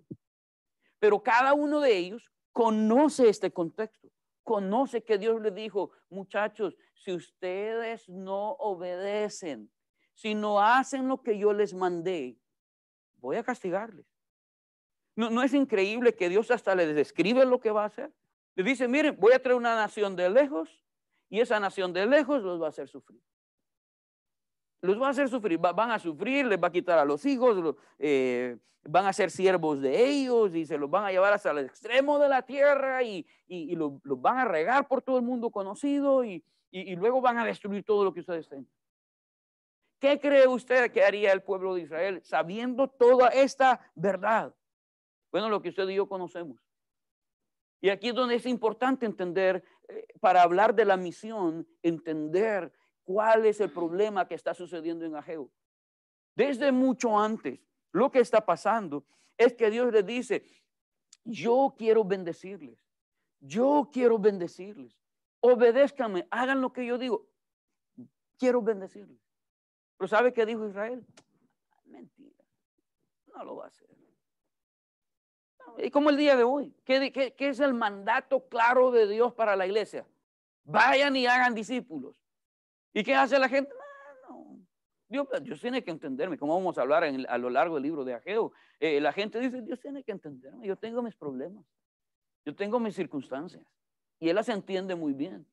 Pero cada uno de ellos conoce este contexto, conoce que Dios le dijo, muchachos, si ustedes no obedecen, si no hacen lo que yo les mandé, voy a castigarles. No, no es increíble que Dios hasta les describe lo que va a hacer. Le dice, miren, voy a traer una nación de lejos y esa nación de lejos los va a hacer sufrir los va a hacer sufrir, van a sufrir, les va a quitar a los hijos, eh, van a ser siervos de ellos y se los van a llevar hasta el extremo de la tierra y, los, van a regar por todo el mundo conocido y, luego van a destruir todo lo que ustedes tienen. ¿Qué cree usted que haría el pueblo de Israel sabiendo toda esta verdad? Bueno, lo que usted y yo conocemos. Y aquí es donde es importante entender, eh, para hablar de la misión, entender cuál es el problema que está sucediendo en Ageo. Desde mucho antes, lo que está pasando es que Dios le dice, yo quiero bendecirles, yo quiero bendecirles, obedézcanme, hagan lo que yo digo, quiero bendecirles. Pero ¿sabe qué dijo Israel? Mentira, no lo va a hacer. Y como el día de hoy, ¿qué, qué es el mandato claro de Dios para la iglesia? Vayan y hagan discípulos. ¿Y qué hace la gente? No, Dios, Dios tiene que entenderme, como vamos a hablar a lo largo del libro de Ageo. Eh, la gente dice, Dios tiene que entenderme, yo tengo mis problemas, yo tengo mis circunstancias. Y Él las entiende muy bien.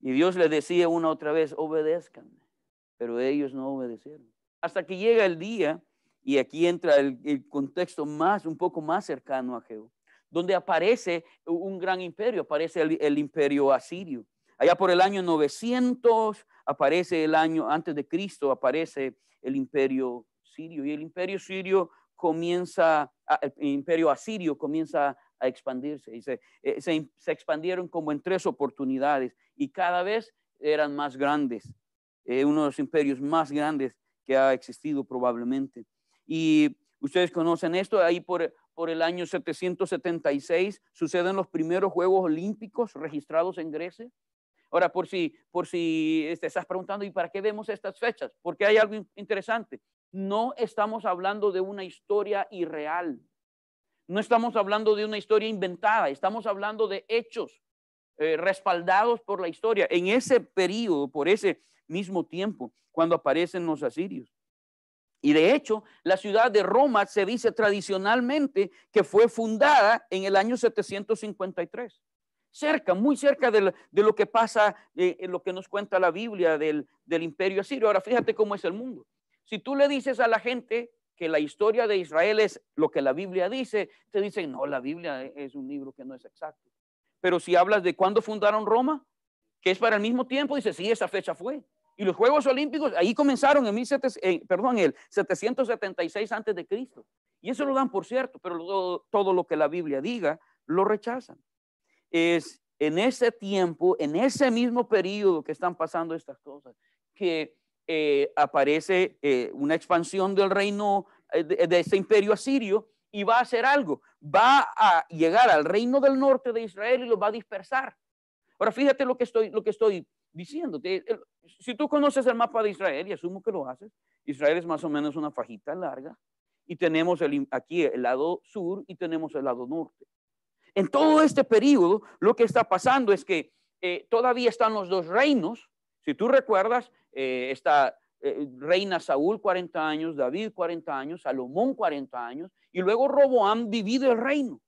Y Dios le decía una otra vez, obedézcanme, pero ellos no obedecieron. Hasta que llega el día, y aquí entra el, contexto más, un poco más cercano a Ageo, donde aparece un gran imperio, aparece el imperio asirio. Allá por el año 900 aparece el año antes de Cristo, aparece el imperio sirio y el imperio sirio comienza, el imperio asirio comienza a expandirse y se, eh, se, expandieron como en tres oportunidades y cada vez eran más grandes, eh, uno de los imperios más grandes que ha existido probablemente. Y ustedes conocen esto, ahí por, por el año 776 suceden los primeros Juegos Olímpicos registrados en Grecia. Ahora, por si, por si te estás preguntando, ¿y para qué vemos estas fechas? Porque hay algo interesante. No estamos hablando de una historia irreal. No estamos hablando de una historia inventada. Estamos hablando de hechos eh, respaldados por la historia. En ese periodo, por ese mismo tiempo, cuando aparecen los asirios. Y de hecho, la ciudad de Roma se dice tradicionalmente que fue fundada en el año 753 cerca, muy cerca de lo, que pasa, eh, en lo que nos cuenta la Biblia del, del imperio asirio. Ahora, fíjate cómo es el mundo. Si tú le dices a la gente que la historia de Israel es lo que la Biblia dice, te dicen, no, la Biblia es un libro que no es exacto. Pero si hablas de cuándo fundaron Roma, que es para el mismo tiempo, dice, sí, esa fecha fue. Y los Juegos Olímpicos ahí comenzaron en, 17, perdón, el 776 antes de Cristo. Y eso lo dan por cierto, pero todo lo que la Biblia diga lo rechazan es en ese tiempo, en ese mismo periodo que están pasando estas cosas, que eh, aparece eh, una expansión del reino eh, de, de, ese imperio asirio y va a hacer algo, va a llegar al reino del norte de Israel y lo va a dispersar. Ahora fíjate lo que estoy, lo que estoy diciendo. Si tú conoces el mapa de Israel, y asumo que lo haces, Israel es más o menos una fajita larga, y tenemos el, aquí el lado sur y tenemos el lado norte. En todo este periodo, lo que está pasando es que eh, todavía están los dos reinos. Si tú recuerdas, eh, está eh, reina Saúl 40 años, David 40 años, Salomón 40 años, y luego Roboam divide el reino.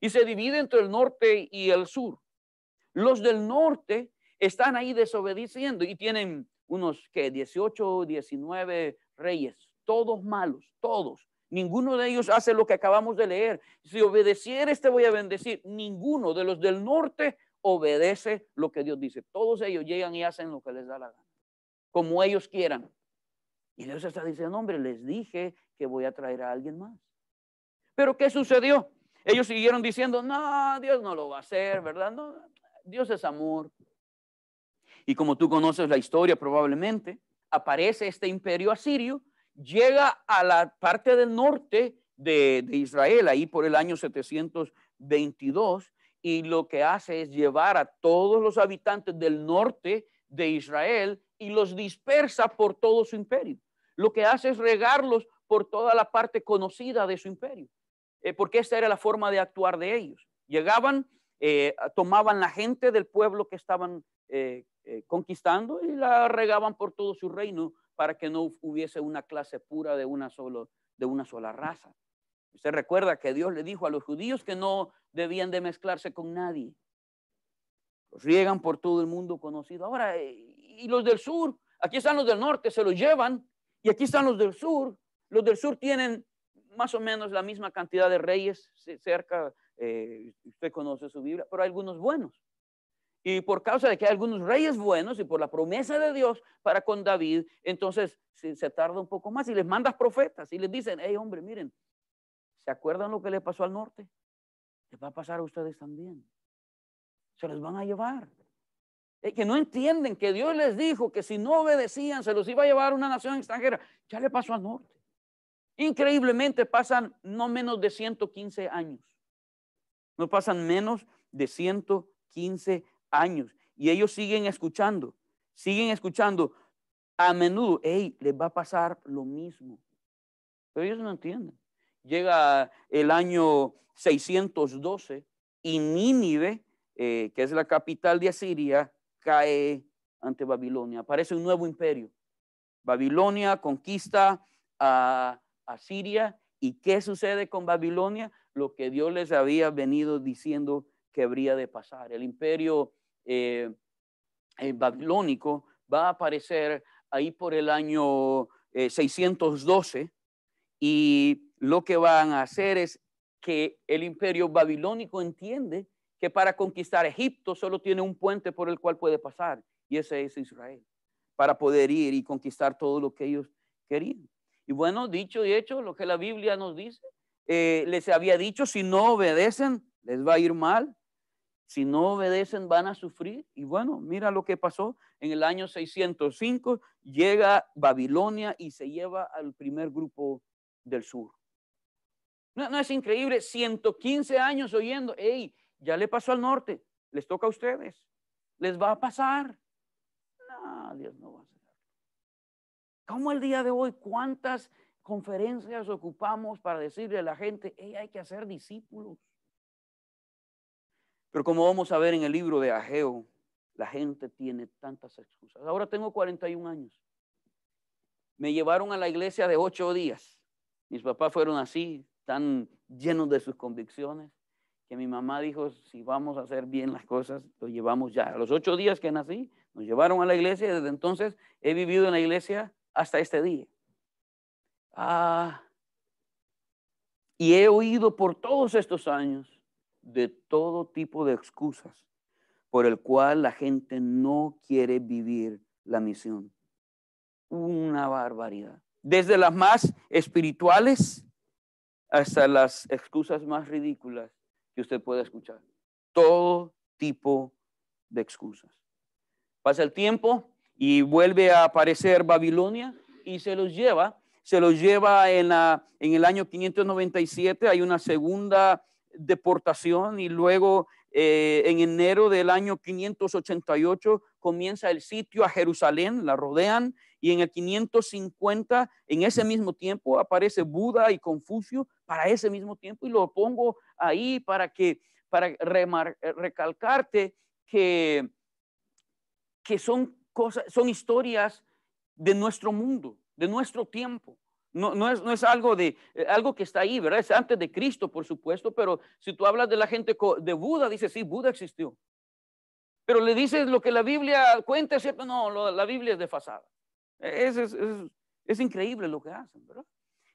Y se divide entre el norte y el sur. Los del norte están ahí desobedeciendo y tienen unos que 18, 19 reyes, todos malos, todos. Ninguno de ellos hace lo que acabamos de leer. Si obedecieres, te voy a bendecir. Ninguno de los del norte obedece lo que Dios dice. Todos ellos llegan y hacen lo que les da la gana, como ellos quieran. Y Dios está diciendo, hombre, les dije que voy a traer a alguien más. Pero ¿qué sucedió? Ellos siguieron diciendo, no, Dios no lo va a hacer, ¿verdad? No, Dios es amor. Y como tú conoces la historia probablemente, aparece este imperio asirio llega a la parte del norte de, Israel, ahí por el año 722, y lo que hace es llevar a todos los habitantes del norte de Israel y los dispersa por todo su imperio. Lo que hace es regarlos por toda la parte conocida de su imperio, eh, porque esa era la forma de actuar de ellos. Llegaban, eh, tomaban la gente del pueblo que estaban eh, conquistando y la regaban por todo su reino para que no hubiese una clase pura de una, solo, de una sola raza. Usted recuerda que Dios le dijo a los judíos que no debían de mezclarse con nadie. Los riegan por todo el mundo conocido. Ahora, eh, y los del sur, aquí están los del norte, se los llevan, y aquí están los del sur. Los del sur tienen más o menos la misma cantidad de reyes cerca, eh, usted conoce su Biblia, pero hay algunos buenos. Y por causa de que hay algunos reyes buenos y por la promesa de Dios para con David, entonces se, tarda un poco más y les mandas profetas y les dicen, hey hombre, miren, ¿se acuerdan lo que le pasó al norte? Les va a pasar a ustedes también. Se los van a llevar. Es que no entienden que Dios les dijo que si no obedecían se los iba a llevar una nación extranjera. Ya le pasó al norte. Increíblemente pasan no menos de 115 años. No pasan menos de 115 años años y ellos siguen escuchando, siguen escuchando a menudo, hey, les va a pasar lo mismo. Pero ellos no entienden. Llega el año 612 y Nínive, eh, que es la capital de Asiria, cae ante Babilonia. Aparece un nuevo imperio. Babilonia conquista a Asiria. ¿Y qué sucede con Babilonia? Lo que Dios les había venido diciendo que habría de pasar. El imperio eh, el babilónico va a aparecer ahí por el año 612 eh, y lo que van a hacer es que el imperio babilónico entiende que para conquistar Egipto solo tiene un puente por el cual puede pasar y ese es Israel, para poder ir y conquistar todo lo que ellos querían. Y bueno, dicho y hecho, lo que la Biblia nos dice, eh, les había dicho, si no obedecen, les va a ir mal. Si no obedecen van a sufrir. Y bueno, mira lo que pasó. En el año 605 llega Babilonia y se lleva al primer grupo del sur. No, es increíble, 115 años oyendo, hey, ya le pasó al norte, les toca a ustedes. les va a pasar. No, Dios no va a hacer. Como el día de hoy, ¿cuántas conferencias ocupamos para decirle a la gente, hey, hay que hacer discípulos? Pero como vamos a ver en el libro de Ageo, la gente tiene tantas excusas. Ahora tengo 41 años. Me llevaron a la iglesia de ocho días. Mis papás fueron así, tan llenos de sus convicciones, que mi mamá dijo, si vamos a hacer bien las cosas, lo llevamos ya. A los ocho días que nací, nos llevaron a la iglesia y desde entonces he vivido en la iglesia hasta este día. Ah, y he oído por todos estos años de todo tipo de excusas por el cual la gente no quiere vivir la misión. Una barbaridad. Desde las más espirituales hasta las excusas más ridículas que usted pueda escuchar. Todo tipo de excusas. Pasa el tiempo y vuelve a aparecer Babilonia y se los lleva. Se los lleva en, la, en el año 597. Hay una segunda deportación y luego eh, en enero del año 588 comienza el sitio a Jerusalén, la rodean y en el 550, en ese mismo tiempo, aparece Buda y Confucio para ese mismo tiempo y lo pongo ahí para que para recalcarte que, que son cosas, son historias de nuestro mundo, de nuestro tiempo. No, es, no es algo, de, eh, algo que está ahí, ¿verdad? Es antes de Cristo, por supuesto, pero si tú hablas de la gente de Buda, dice, sí, Buda existió. Pero le dices lo que la Biblia cuenta, ¿cierto? No, la Biblia es desfasada. Es, es, es, increíble lo que hacen, ¿verdad?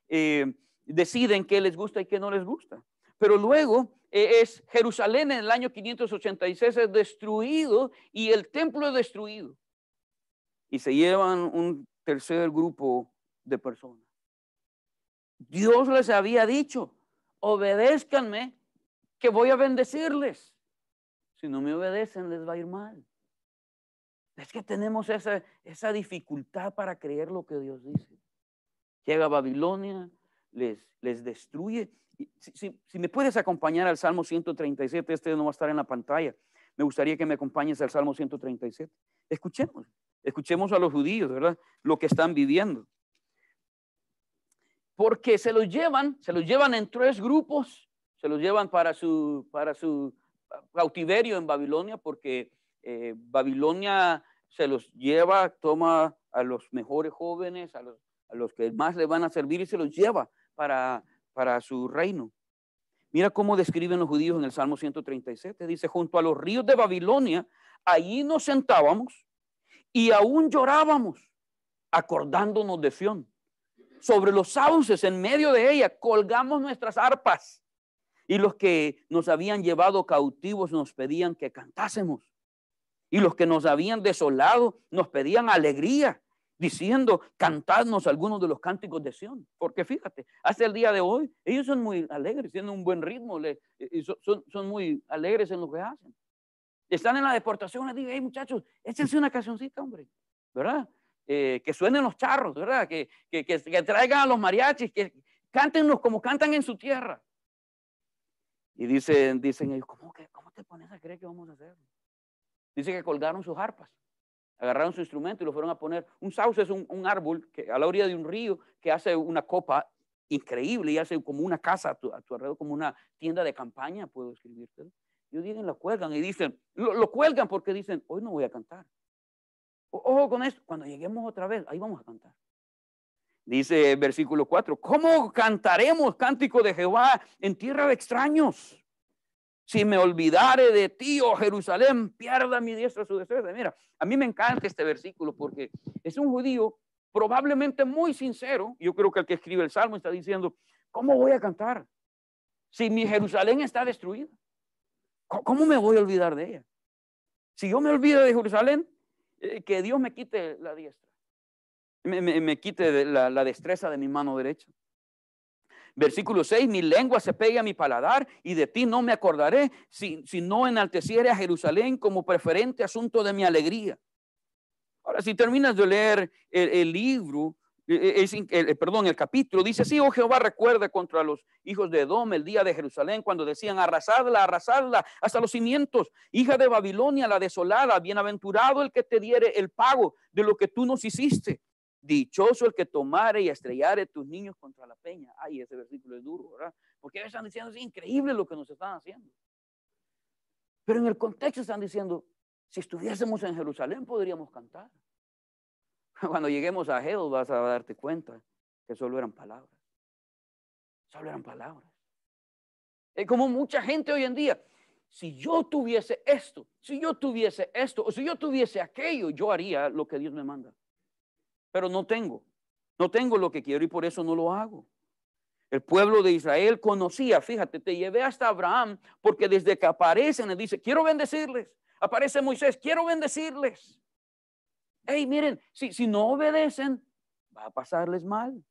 Eh, deciden qué les gusta y qué no les gusta. Pero luego eh, es Jerusalén en el año 586 es destruido y el templo es destruido. Y se llevan un tercer grupo de personas. Dios les había dicho, obedézcanme, que voy a bendecirles. Si no me obedecen, les va a ir mal. Es que tenemos esa, esa dificultad para creer lo que Dios dice. Llega a Babilonia, les, les destruye. Si, si, me puedes acompañar al Salmo 137, este no va a estar en la pantalla. Me gustaría que me acompañes al Salmo 137. Escuchemos, escuchemos a los judíos, ¿verdad? Lo que están viviendo porque se los llevan, se los llevan en tres grupos, se los llevan para su, para su cautiverio en Babilonia, porque eh, Babilonia se los lleva, toma a los mejores jóvenes, a los, a los, que más le van a servir y se los lleva para, para su reino. Mira cómo describen los judíos en el Salmo 137. Dice, junto a los ríos de Babilonia, allí nos sentábamos y aún llorábamos, acordándonos de Sión sobre los sauces, en medio de ella, colgamos nuestras arpas. Y los que nos habían llevado cautivos nos pedían que cantásemos. Y los que nos habían desolado nos pedían alegría, diciendo, cantadnos algunos de los cánticos de Sión. Porque fíjate, hasta el día de hoy, ellos son muy alegres, tienen un buen ritmo, y son, muy alegres en lo que hacen. Están en la deportación, les digo, hey muchachos, échense una cancioncita, hombre, ¿verdad? Eh, que suenen los charros, ¿verdad? Que, que, que, traigan a los mariachis, que cántenos como cantan en su tierra. Y dicen, dicen ellos, ¿cómo, que, ¿cómo te pones a creer que vamos a hacer? Dice que colgaron sus arpas, agarraron su instrumento y lo fueron a poner. Un sauce es un, un, árbol a la orilla de un río que hace una copa increíble y hace como una casa a tu, alrededor, como una tienda de campaña, puedo escribirte. Y ellos lo cuelgan y dicen, lo, lo cuelgan porque dicen, hoy no voy a cantar. Ojo con esto, cuando lleguemos otra vez, ahí vamos a cantar. Dice el versículo 4, ¿cómo cantaremos cántico de Jehová en tierra de extraños? Si me olvidare de ti, oh Jerusalén, pierda mi diestra su deseo. Mira, a mí me encanta este versículo porque es un judío probablemente muy sincero. Yo creo que el que escribe el Salmo está diciendo, ¿cómo voy a cantar? Si mi Jerusalén está destruida, ¿cómo me voy a olvidar de ella? Si yo me olvido de Jerusalén, que Dios me quite la diestra, me, quite la, la, destreza de mi mano derecha. Versículo 6, mi lengua se pegue a mi paladar y de ti no me acordaré si, si no enalteciere a Jerusalén como preferente asunto de mi alegría. Ahora, si terminas de leer el, libro, eh, es, el, perdón, el capítulo dice, sí, oh Jehová, recuerda contra los hijos de Edom el día de Jerusalén, cuando decían, arrasadla, arrasadla hasta los cimientos, hija de Babilonia, la desolada, bienaventurado el que te diere el pago de lo que tú nos hiciste. Dichoso el que tomare y estrellare tus niños contra la peña. Ay, ese versículo es duro, ¿verdad? Porque están diciendo, es increíble lo que nos están haciendo. Pero en el contexto están diciendo, si estuviésemos en Jerusalén podríamos cantar. Cuando lleguemos a Hell vas a darte cuenta que solo eran palabras. Solo eran palabras. Es como mucha gente hoy en día. Si yo tuviese esto, si yo tuviese esto, o si yo tuviese aquello, yo haría lo que Dios me manda. Pero no tengo. No tengo lo que quiero y por eso no lo hago. El pueblo de Israel conocía, fíjate, te llevé hasta Abraham porque desde que aparecen le dice, quiero bendecirles. Aparece Moisés, quiero bendecirles hey, miren, si, si no obedecen, va a pasarles mal.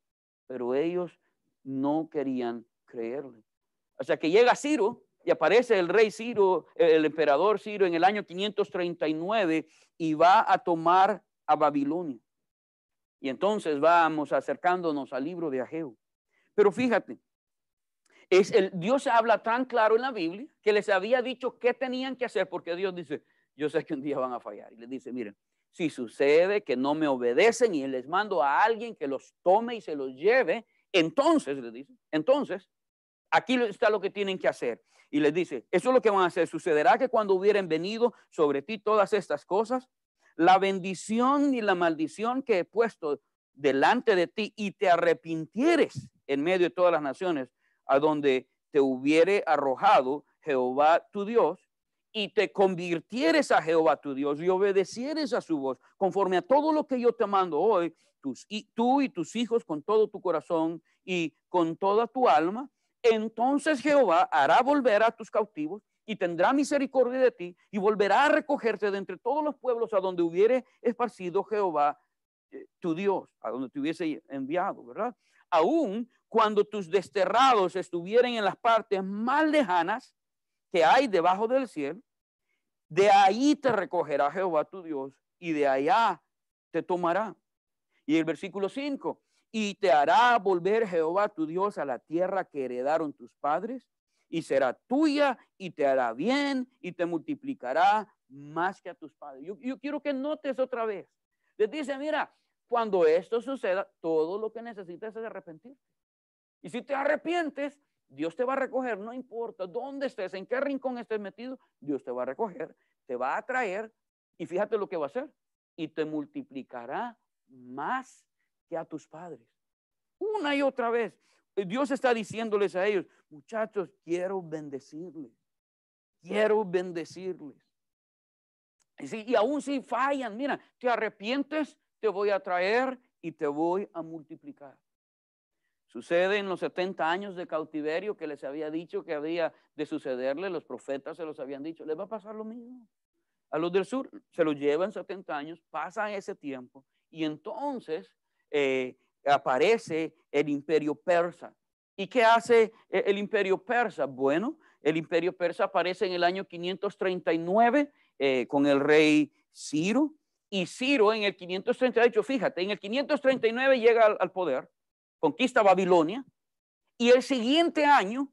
Pero ellos no querían creerle. O sea que llega Ciro y aparece el rey Ciro, el emperador Ciro en el año 539 y va a tomar a Babilonia. Y entonces vamos acercándonos al libro de Ageo. Pero fíjate, es el, Dios habla tan claro en la Biblia que les había dicho qué tenían que hacer, porque Dios dice, yo sé que un día van a fallar. Y les dice, miren, si sucede que no me obedecen y les mando a alguien que los tome y se los lleve, entonces, les dice, entonces, aquí está lo que tienen que hacer. Y les dice, eso es lo que van a hacer. Sucederá que cuando hubieran venido sobre ti todas estas cosas, la bendición y la maldición que he puesto delante de ti y te arrepintieres en medio de todas las naciones a donde te hubiere arrojado Jehová tu Dios, y te convirtieres a Jehová tu Dios y obedecieres a su voz, conforme a todo lo que yo te mando hoy, y, tú y tus hijos con todo tu corazón y con toda tu alma, entonces Jehová hará volver a tus cautivos y tendrá misericordia de ti y volverá a recogerte de entre todos los pueblos a donde hubiere esparcido Jehová eh, tu Dios, a donde te hubiese enviado, ¿verdad? Aún cuando tus desterrados estuvieran en las partes más lejanas, que hay debajo del cielo, de ahí te recogerá Jehová tu Dios y de allá te tomará. Y el versículo 5, y te hará volver Jehová tu Dios a la tierra que heredaron tus padres, y será tuya y te hará bien y te multiplicará más que a tus padres. Yo, yo quiero que notes otra vez. Les dice, mira, cuando esto suceda, todo lo que necesitas es arrepentirte. Y si te arrepientes, Dios te va a recoger, no importa dónde estés, en qué rincón estés metido, Dios te va a recoger, te va a traer y fíjate lo que va a hacer. Y te multiplicará más que a tus padres. Una y otra vez. Dios está diciéndoles a ellos, muchachos, quiero bendecirles. Quiero bendecirles. Y, y aún si fallan, mira, te arrepientes, te voy a traer y te voy a multiplicar. Sucede en los 70 años de cautiverio que les había dicho que había de sucederle, los profetas se los habían dicho, les va a pasar lo mismo. A los del sur se los llevan 70 años, pasa ese tiempo y entonces eh, aparece el imperio persa. ¿Y qué hace e-, el imperio persa? Bueno, el imperio persa aparece en el año 539 eh, con el rey Ciro y Ciro en el 538, fíjate, en el 539 llega al poder conquista Babilonia y el siguiente año,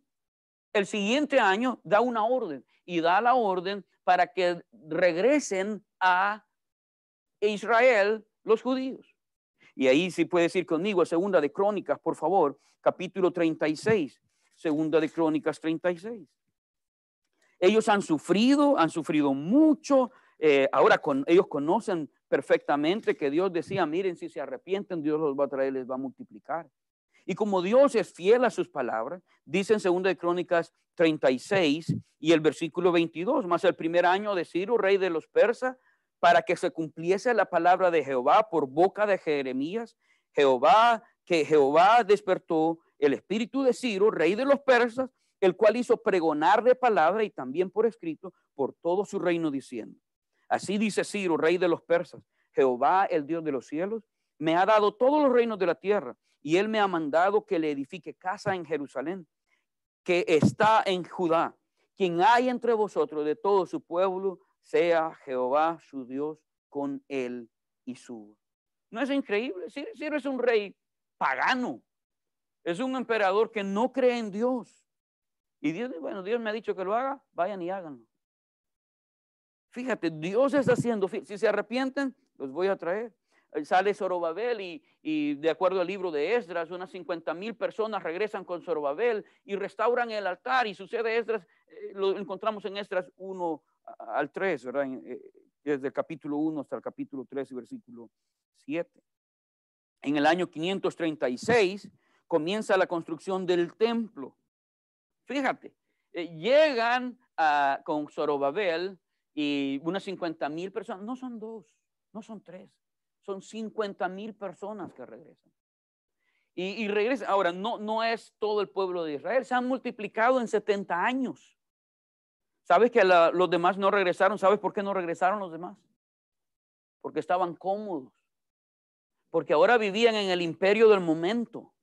el siguiente año da una orden y da la orden para que regresen a Israel los judíos. Y ahí sí puedes ir conmigo a Segunda de Crónicas, por favor, capítulo 36, Segunda de Crónicas 36. Ellos han sufrido, han sufrido mucho. Eh, ahora con, ellos conocen perfectamente que Dios decía, miren, si se arrepienten, Dios los va a traer, les va a multiplicar. Y como Dios es fiel a sus palabras, dice en 2 de Crónicas 36 y el versículo 22, más el primer año de Ciro, rey de los persas, para que se cumpliese la palabra de Jehová por boca de Jeremías, Jehová, que Jehová despertó el espíritu de Ciro, rey de los persas, el cual hizo pregonar de palabra y también por escrito por todo su reino diciendo, Así dice Ciro, rey de los persas, Jehová, el Dios de los cielos, me ha dado todos los reinos de la tierra y él me ha mandado que le edifique casa en Jerusalén, que está en Judá. Quien hay entre vosotros de todo su pueblo, sea Jehová su Dios con él y su. ¿No es increíble? Ciro es un rey pagano. Es un emperador que no cree en Dios. Y Dios, bueno, Dios me ha dicho que lo haga, vayan y háganlo. Fíjate, Dios está haciendo, si se arrepienten, los voy a traer. Sale Zorobabel y, y de acuerdo al libro de Esdras, unas 50 mil personas regresan con Zorobabel y restauran el altar y sucede Esdras, eh, lo encontramos en Esdras 1 al 3, ¿verdad? Eh, desde el capítulo 1 hasta el capítulo 3 y versículo 7. En el año 536 comienza la construcción del templo. Fíjate, eh, llegan con Zorobabel y unas 50 mil personas, no son dos, no son tres, son 50 mil personas que regresan. Y, regresan, ahora no, no es todo el pueblo de Israel, se han multiplicado en 70 años. ¿Sabes que los demás no regresaron? ¿Sabes por qué no regresaron los demás? Porque estaban cómodos. Porque ahora vivían en el imperio del momento.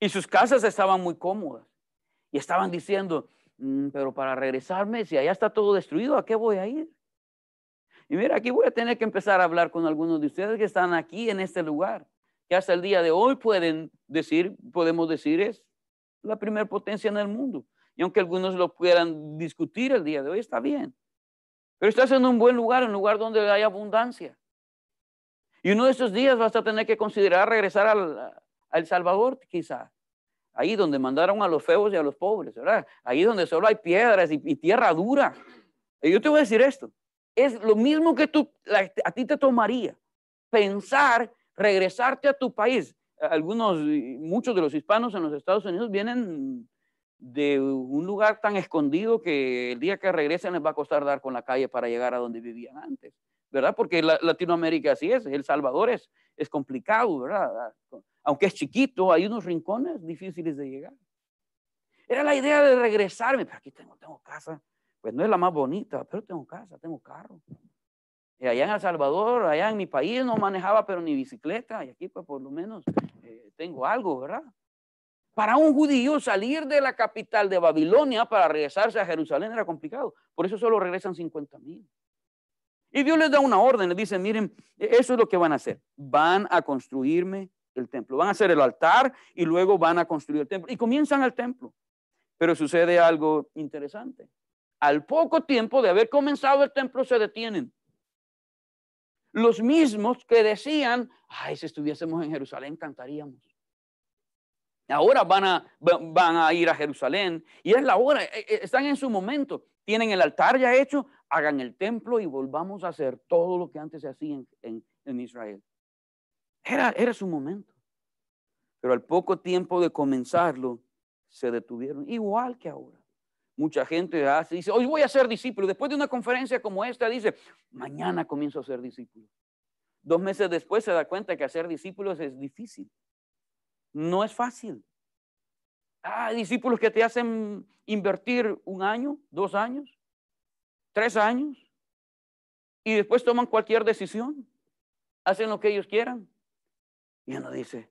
Y sus casas estaban muy cómodas. Y estaban diciendo, pero para regresarme, si allá está todo destruido, ¿a qué voy a ir? Y mira, aquí voy a tener que empezar a hablar con algunos de ustedes que están aquí en este lugar, que hasta el día de hoy pueden decir, podemos decir, es la primera potencia en el mundo. Y aunque algunos lo puedan discutir el día de hoy, está bien. Pero estás en un buen lugar, un lugar donde hay abundancia. Y uno de esos días vas a tener que considerar regresar al, el Salvador, quizá. Ahí donde mandaron a los feos y a los pobres, ¿verdad? Ahí donde solo hay piedras y, tierra dura. Y yo te voy a decir esto. Es lo mismo que tú, a ti te tomaría pensar regresarte a tu país. Algunos, muchos de los hispanos en los Estados Unidos vienen de un lugar tan escondido que el día que regresen les va a costar dar con la calle para llegar a donde vivían antes, ¿verdad? Porque Latinoamérica así es, El Salvador es, es complicado, ¿verdad? Aunque es chiquito, hay unos rincones difíciles de llegar. Era la idea de regresarme, pero aquí tengo, tengo casa. Pues no es la más bonita, pero tengo casa, tengo carro. Allá en El Salvador, allá en mi país no manejaba, pero ni bicicleta. Y aquí pues por lo menos eh, tengo algo, ¿verdad? Para un judío salir de la capital de Babilonia para regresarse a Jerusalén era complicado. Por eso solo regresan 50 mil. Y Dios les da una orden, les dice, miren, eso es lo que van a hacer. Van a construirme el templo. Van a hacer el altar y luego van a construir el templo. Y comienzan el templo. Pero sucede algo interesante. Al poco tiempo de haber comenzado el templo se detienen. Los mismos que decían, ay, si estuviésemos en Jerusalén cantaríamos. Ahora van a, van a ir a Jerusalén y es la hora, e, e, están en su momento, tienen el altar ya hecho, hagan el templo y volvamos a hacer todo lo que antes se hacía en, en Israel. Era, su momento. Pero al poco tiempo de comenzarlo, se detuvieron, igual que ahora. Mucha gente hace, dice, hoy voy a ser discípulo. Después de una conferencia como esta, dice, mañana comienzo a ser discípulo. Dos meses después se da cuenta que hacer discípulos es difícil. No es fácil. Hay discípulos que te hacen invertir un año, dos años, tres años, y después toman cualquier decisión, hacen lo que ellos quieran. Y uno dice,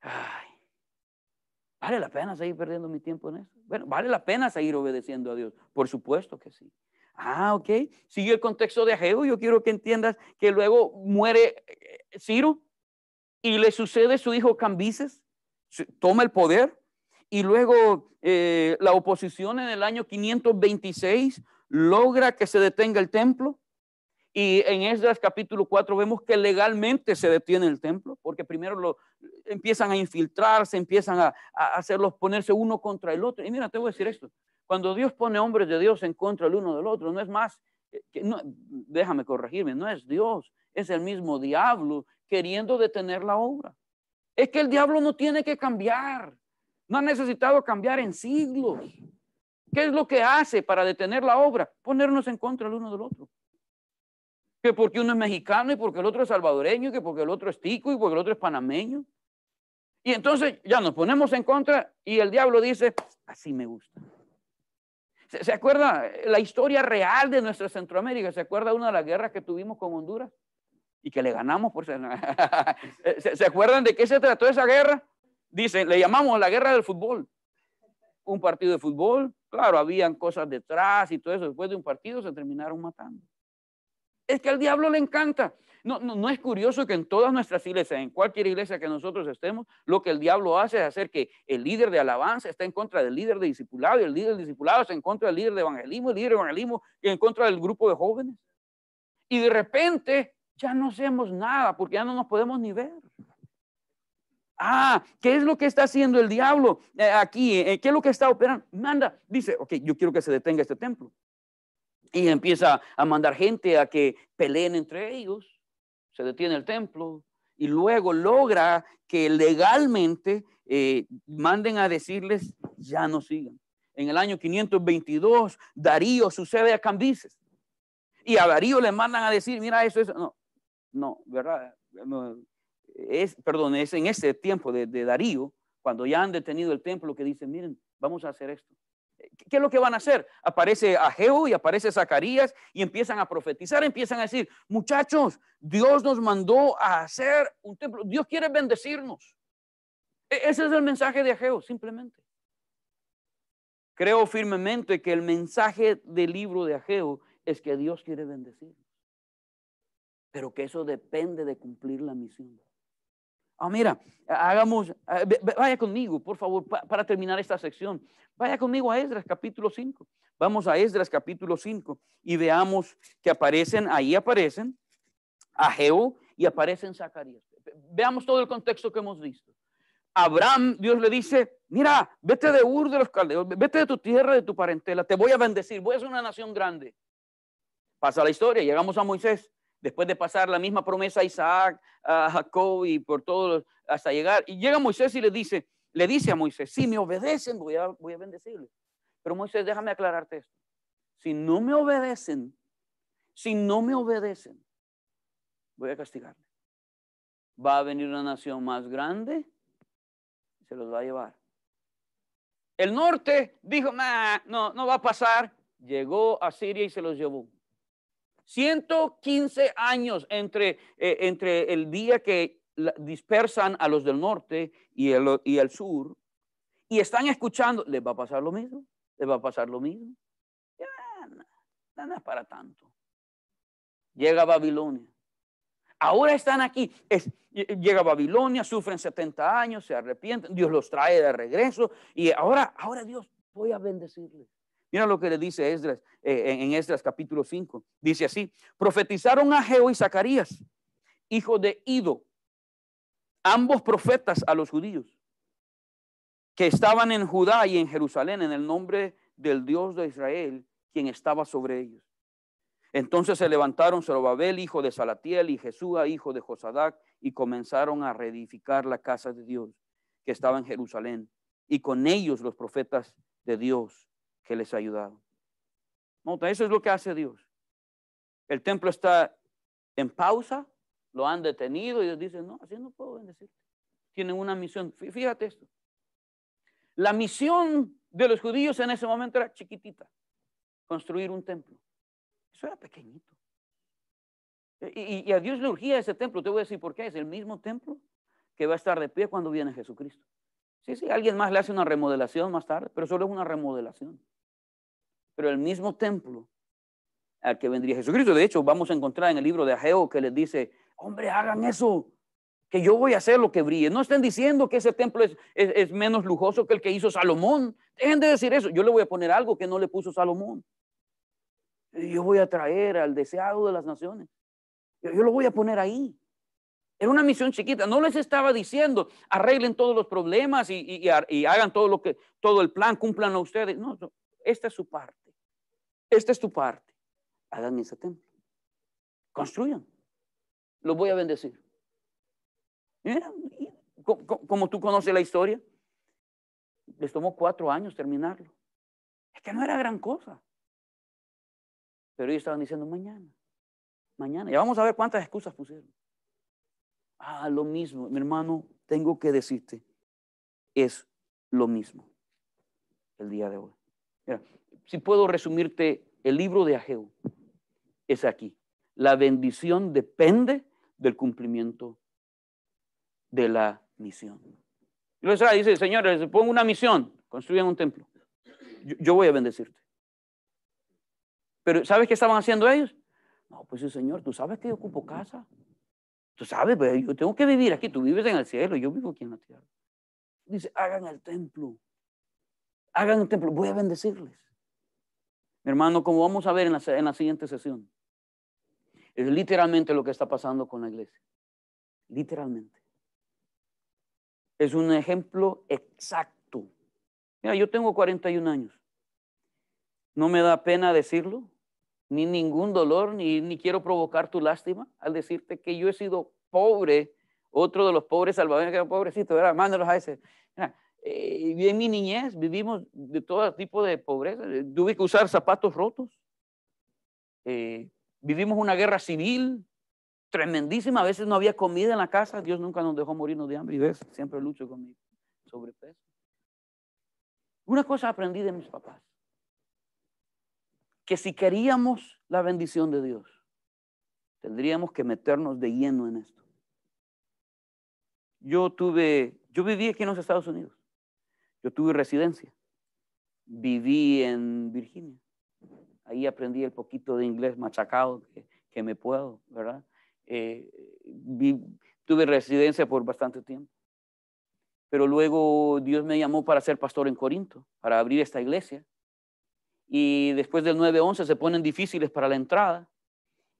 ay, ¿vale la pena seguir perdiendo mi tiempo en eso? Bueno, ¿vale la pena seguir obedeciendo a Dios? Por supuesto que sí. Ah, ok. Sigue el contexto de Ageo. Yo quiero que entiendas que luego muere eh, Ciro y le sucede su hijo Cambises, toma el poder y luego eh, la oposición en el año 526 logra que se detenga el templo y en Esdras capítulo 4 vemos que legalmente se detiene el templo, porque primero lo, empiezan a infiltrarse, empiezan a, hacerlos ponerse uno contra el otro. Y mira, te voy a decir esto, cuando Dios pone hombres de Dios en contra el uno del otro, no es más, que no, déjame corregirme, no es Dios, es el mismo diablo queriendo detener la obra. Es que el diablo no tiene que cambiar, no ha necesitado cambiar en siglos. ¿Qué es lo que hace para detener la obra? Ponernos en contra el uno del otro que porque uno es mexicano y porque el otro es salvadoreño, que porque el otro es tico y porque el otro es panameño. Y entonces ya nos ponemos en contra y el diablo dice, así me gusta. ¿Se, acuerda la historia real de nuestra Centroamérica? ¿Se acuerda una de las guerras que tuvimos con Honduras? Y que le ganamos por. ¿Se, ¿Se acuerdan de qué se trató esa guerra? Dicen, le llamamos la guerra del fútbol. Un partido de fútbol, claro, habían cosas detrás y todo eso. Después de un partido se terminaron matando. Es que al diablo le encanta. No, no, no, es curioso que en todas nuestras iglesias, en cualquier iglesia que nosotros estemos, lo que el diablo hace es hacer que el líder de alabanza está en contra del líder de discipulado y el líder de discipulado está en contra del líder de evangelismo, el líder de evangelismo en contra del grupo de jóvenes. Y de repente ya no hacemos nada porque ya no nos podemos ni ver. Ah, ¿qué es lo que está haciendo el diablo eh, aquí? Eh, ¿Qué es lo que está operando? Manda, dice, ok, yo quiero que se detenga este templo. Y empieza a mandar gente a que peleen entre ellos. Se detiene el templo y luego logra que legalmente eh, manden a decirles, ya no sigan. En el año 522, Darío sucede a Cambises. Y a Darío le mandan a decir, mira, eso, eso. No, no, ¿verdad? es, perdón, es en ese tiempo de, Darío, cuando ya han detenido el templo, que dicen, miren, vamos a hacer esto. ¿Qué es lo que van a hacer? Aparece Ageo y aparece Zacarías y empiezan a profetizar, empiezan a decir, muchachos, Dios nos mandó a hacer un templo, Dios quiere bendecirnos. E, ese es el mensaje de Ageo, simplemente. Creo firmemente que el mensaje del libro de Ageo es que Dios quiere bendecirnos, pero que eso depende de cumplir la misión. Ah, mira, hagamos, ah, vaya conmigo, por favor, para terminar esta sección. Vaya conmigo a Esdras capítulo 5. Vamos a Esdras capítulo 5 y veamos que aparecen, ahí aparecen Ageo y aparecen Zacarías. Veamos todo el contexto que hemos visto. Abraham, Dios le dice, mira, vete de Ur de los Caldeos, vete de tu tierra, de tu parentela, te voy a bendecir, voy a ser una nación grande. Pasa la historia, llegamos a Moisés después de pasar la misma promesa a Isaac, a Jacob y por todos hasta llegar. Y llega Moisés y le dice, le dice a Moisés, si me obedecen, voy a, voy a bendecirles. Pero Moisés, déjame aclararte esto. Si no me obedecen, si no me obedecen, voy a castigarle. Va a venir una nación más grande y se los va a llevar. El norte dijo, no, no va a pasar. Llegó a Siria y se los llevó. 115 años entre, eh, entre el día que dispersan a los del norte y el, y el sur y están escuchando, ¿les va a pasar lo mismo? ¿Les va a pasar lo mismo? Ya, es para tanto. Llega Babilonia. Ahora están aquí. llega Babilonia, sufren 70 años, se arrepienten, Dios los trae de regreso y ahora, ahora Dios, voy a bendecirles. Mira lo que le dice Esdras, eh, en Esdras capítulo 5. Dice así, profetizaron a Geo y Zacarías, hijo de Ido, ambos profetas a los judíos, que estaban en Judá y en Jerusalén en el nombre del Dios de Israel, quien estaba sobre ellos. Entonces se levantaron Zorobabel, hijo de Salatiel, y Jesúa, hijo de Josadac, y comenzaron a reedificar la casa de Dios que estaba en Jerusalén, y con ellos los profetas de Dios que les ha ayudado. Eso es lo que hace Dios. El templo está en pausa, lo han detenido y Dios dice, no, así no puedo bendecirte. Tienen una misión. Fíjate esto. La misión de los judíos en ese momento era chiquitita, construir un templo. Eso era pequeñito. Y, y, a Dios le urgía ese templo. Te voy a decir por qué. Es el mismo templo que va a estar de pie cuando viene Jesucristo. Sí, sí, alguien más le hace una remodelación más tarde, pero solo es una remodelación pero el mismo templo al que vendría Jesucristo. De hecho, vamos a encontrar en el libro de Ageo que les dice, hombre, hagan eso, que yo voy a hacer lo que brille. No estén diciendo que ese templo es, menos lujoso que el que hizo Salomón. Dejen de decir eso. Yo le voy a poner algo que no le puso Salomón. Yo voy a traer al deseado de las naciones. Yo, lo voy a poner ahí. Era una misión chiquita. No les estaba diciendo arreglen todos los problemas y, y, hagan todo lo que, todo el plan, cumplan ustedes. No, esta es su parte. Esta es tu parte. Hagan ese templo. Construyan. Los voy a bendecir. Mira, como tú conoces la historia, les tomó cuatro años terminarlo. Es que no era gran cosa. Pero ellos estaban diciendo mañana, mañana. Ya vamos a ver cuántas excusas pusieron. Ah, lo mismo, mi hermano, tengo que decirte, es lo mismo el día de hoy. Mira, si puedo resumirte el libro de Ageo, es aquí. La bendición depende del cumplimiento de la misión. Y luego dice, señores, pongo una misión, construyan un templo. Yo, voy a bendecirte. Pero ¿sabes qué estaban haciendo ellos? No, pues el Señor, tú sabes que yo ocupo casa. Tú sabes, pues, yo tengo que vivir aquí. Tú vives en el cielo, yo vivo aquí en la tierra. Dice, hagan el templo. Hagan el templo. Voy a bendecirles. Hermano, como vamos a ver en la, en la siguiente sesión, es literalmente lo que está pasando con la iglesia. Literalmente. Es un ejemplo exacto. Mira, yo tengo 41 años. No me da pena decirlo ni ningún dolor, ni, ni quiero provocar tu lástima al decirte que yo he sido pobre, otro de los pobres salvadores que era pobrecito, ¿verdad? Mándalos a ese. Eh, en mi niñez vivimos de todo tipo de pobreza. Tuve que usar zapatos rotos. Eh, vivimos una guerra civil tremendísima. A veces no había comida en la casa. Dios nunca nos dejó morirnos de hambre. Y ves, siempre lucho con mi sobrepeso. Una cosa aprendí de mis papás que si queríamos la bendición de Dios, tendríamos que meternos de lleno en esto. Yo tuve, yo viví aquí en los Estados Unidos. Yo tuve residencia. Viví en Virginia. Ahí aprendí el poquito de inglés machacado que, me puedo, ¿verdad? Eh, tuve residencia por bastante tiempo. Pero luego Dios me llamó para ser pastor en Corinto, para abrir esta iglesia y después del 9-11 se ponen difíciles para la entrada.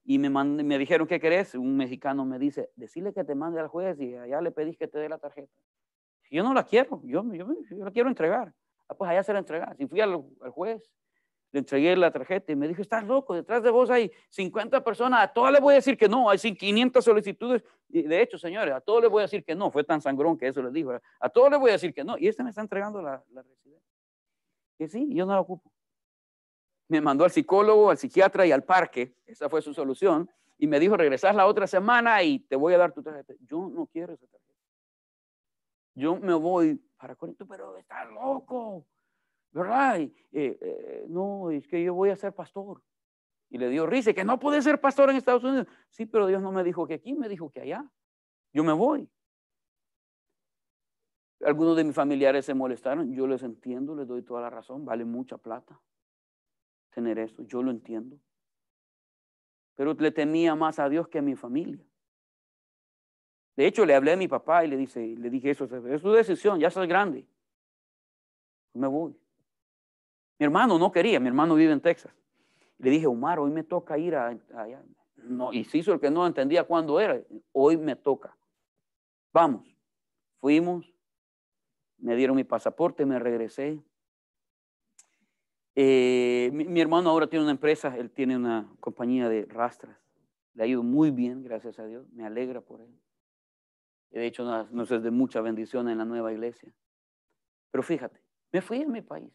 Y me, me dijeron, ¿qué querés? Un mexicano me dice, decirle que te mande al juez y allá le pedís que te dé la tarjeta. Yo no la quiero, yo, yo, la quiero entregar. Ah, pues allá se la entregar. Si fui al, juez, le entregué la tarjeta y me dijo, estás loco, detrás de vos hay 50 personas, a todas les voy a decir que no, hay 500 solicitudes. Y de hecho, señores, a todos les voy a decir que no, fue tan sangrón que eso les dijo, a todos les voy a decir que no. Y este me está entregando la, la residencia. Que sí, yo no la ocupo me mandó al psicólogo, al psiquiatra y al parque. Esa fue su solución. Y me dijo, regresas la otra semana y te voy a dar tu tarjeta. Yo no quiero esa tarjeta. Yo me voy para Corinto, pero está loco, ¿verdad? Eh, eh, no, es que yo voy a ser pastor. Y le dio risa, que no puede ser pastor en Estados Unidos. Sí, pero Dios no me dijo que aquí, me dijo que allá. Yo me voy. Algunos de mis familiares se molestaron, yo les entiendo, les doy toda la razón, vale mucha plata tener eso, yo lo entiendo. Pero le temía más a Dios que a mi familia. De hecho, le hablé a mi papá y le, dije eso, es su decisión, ya soy grande. Me voy. Mi hermano no quería, mi hermano vive en Texas. Le dije, Omar, hoy me toca ir a, allá. Y se hizo el que no entendía cuándo era. Hoy me toca. Vamos. Fuimos, me dieron mi pasaporte, me regresé. Eh, mi, hermano ahora tiene una empresa, él tiene una compañía de rastras. Le ha ido muy bien, gracias a Dios. Me alegra por él. De hecho, nos es de mucha bendición en la nueva iglesia. Pero fíjate, me fui a mi país.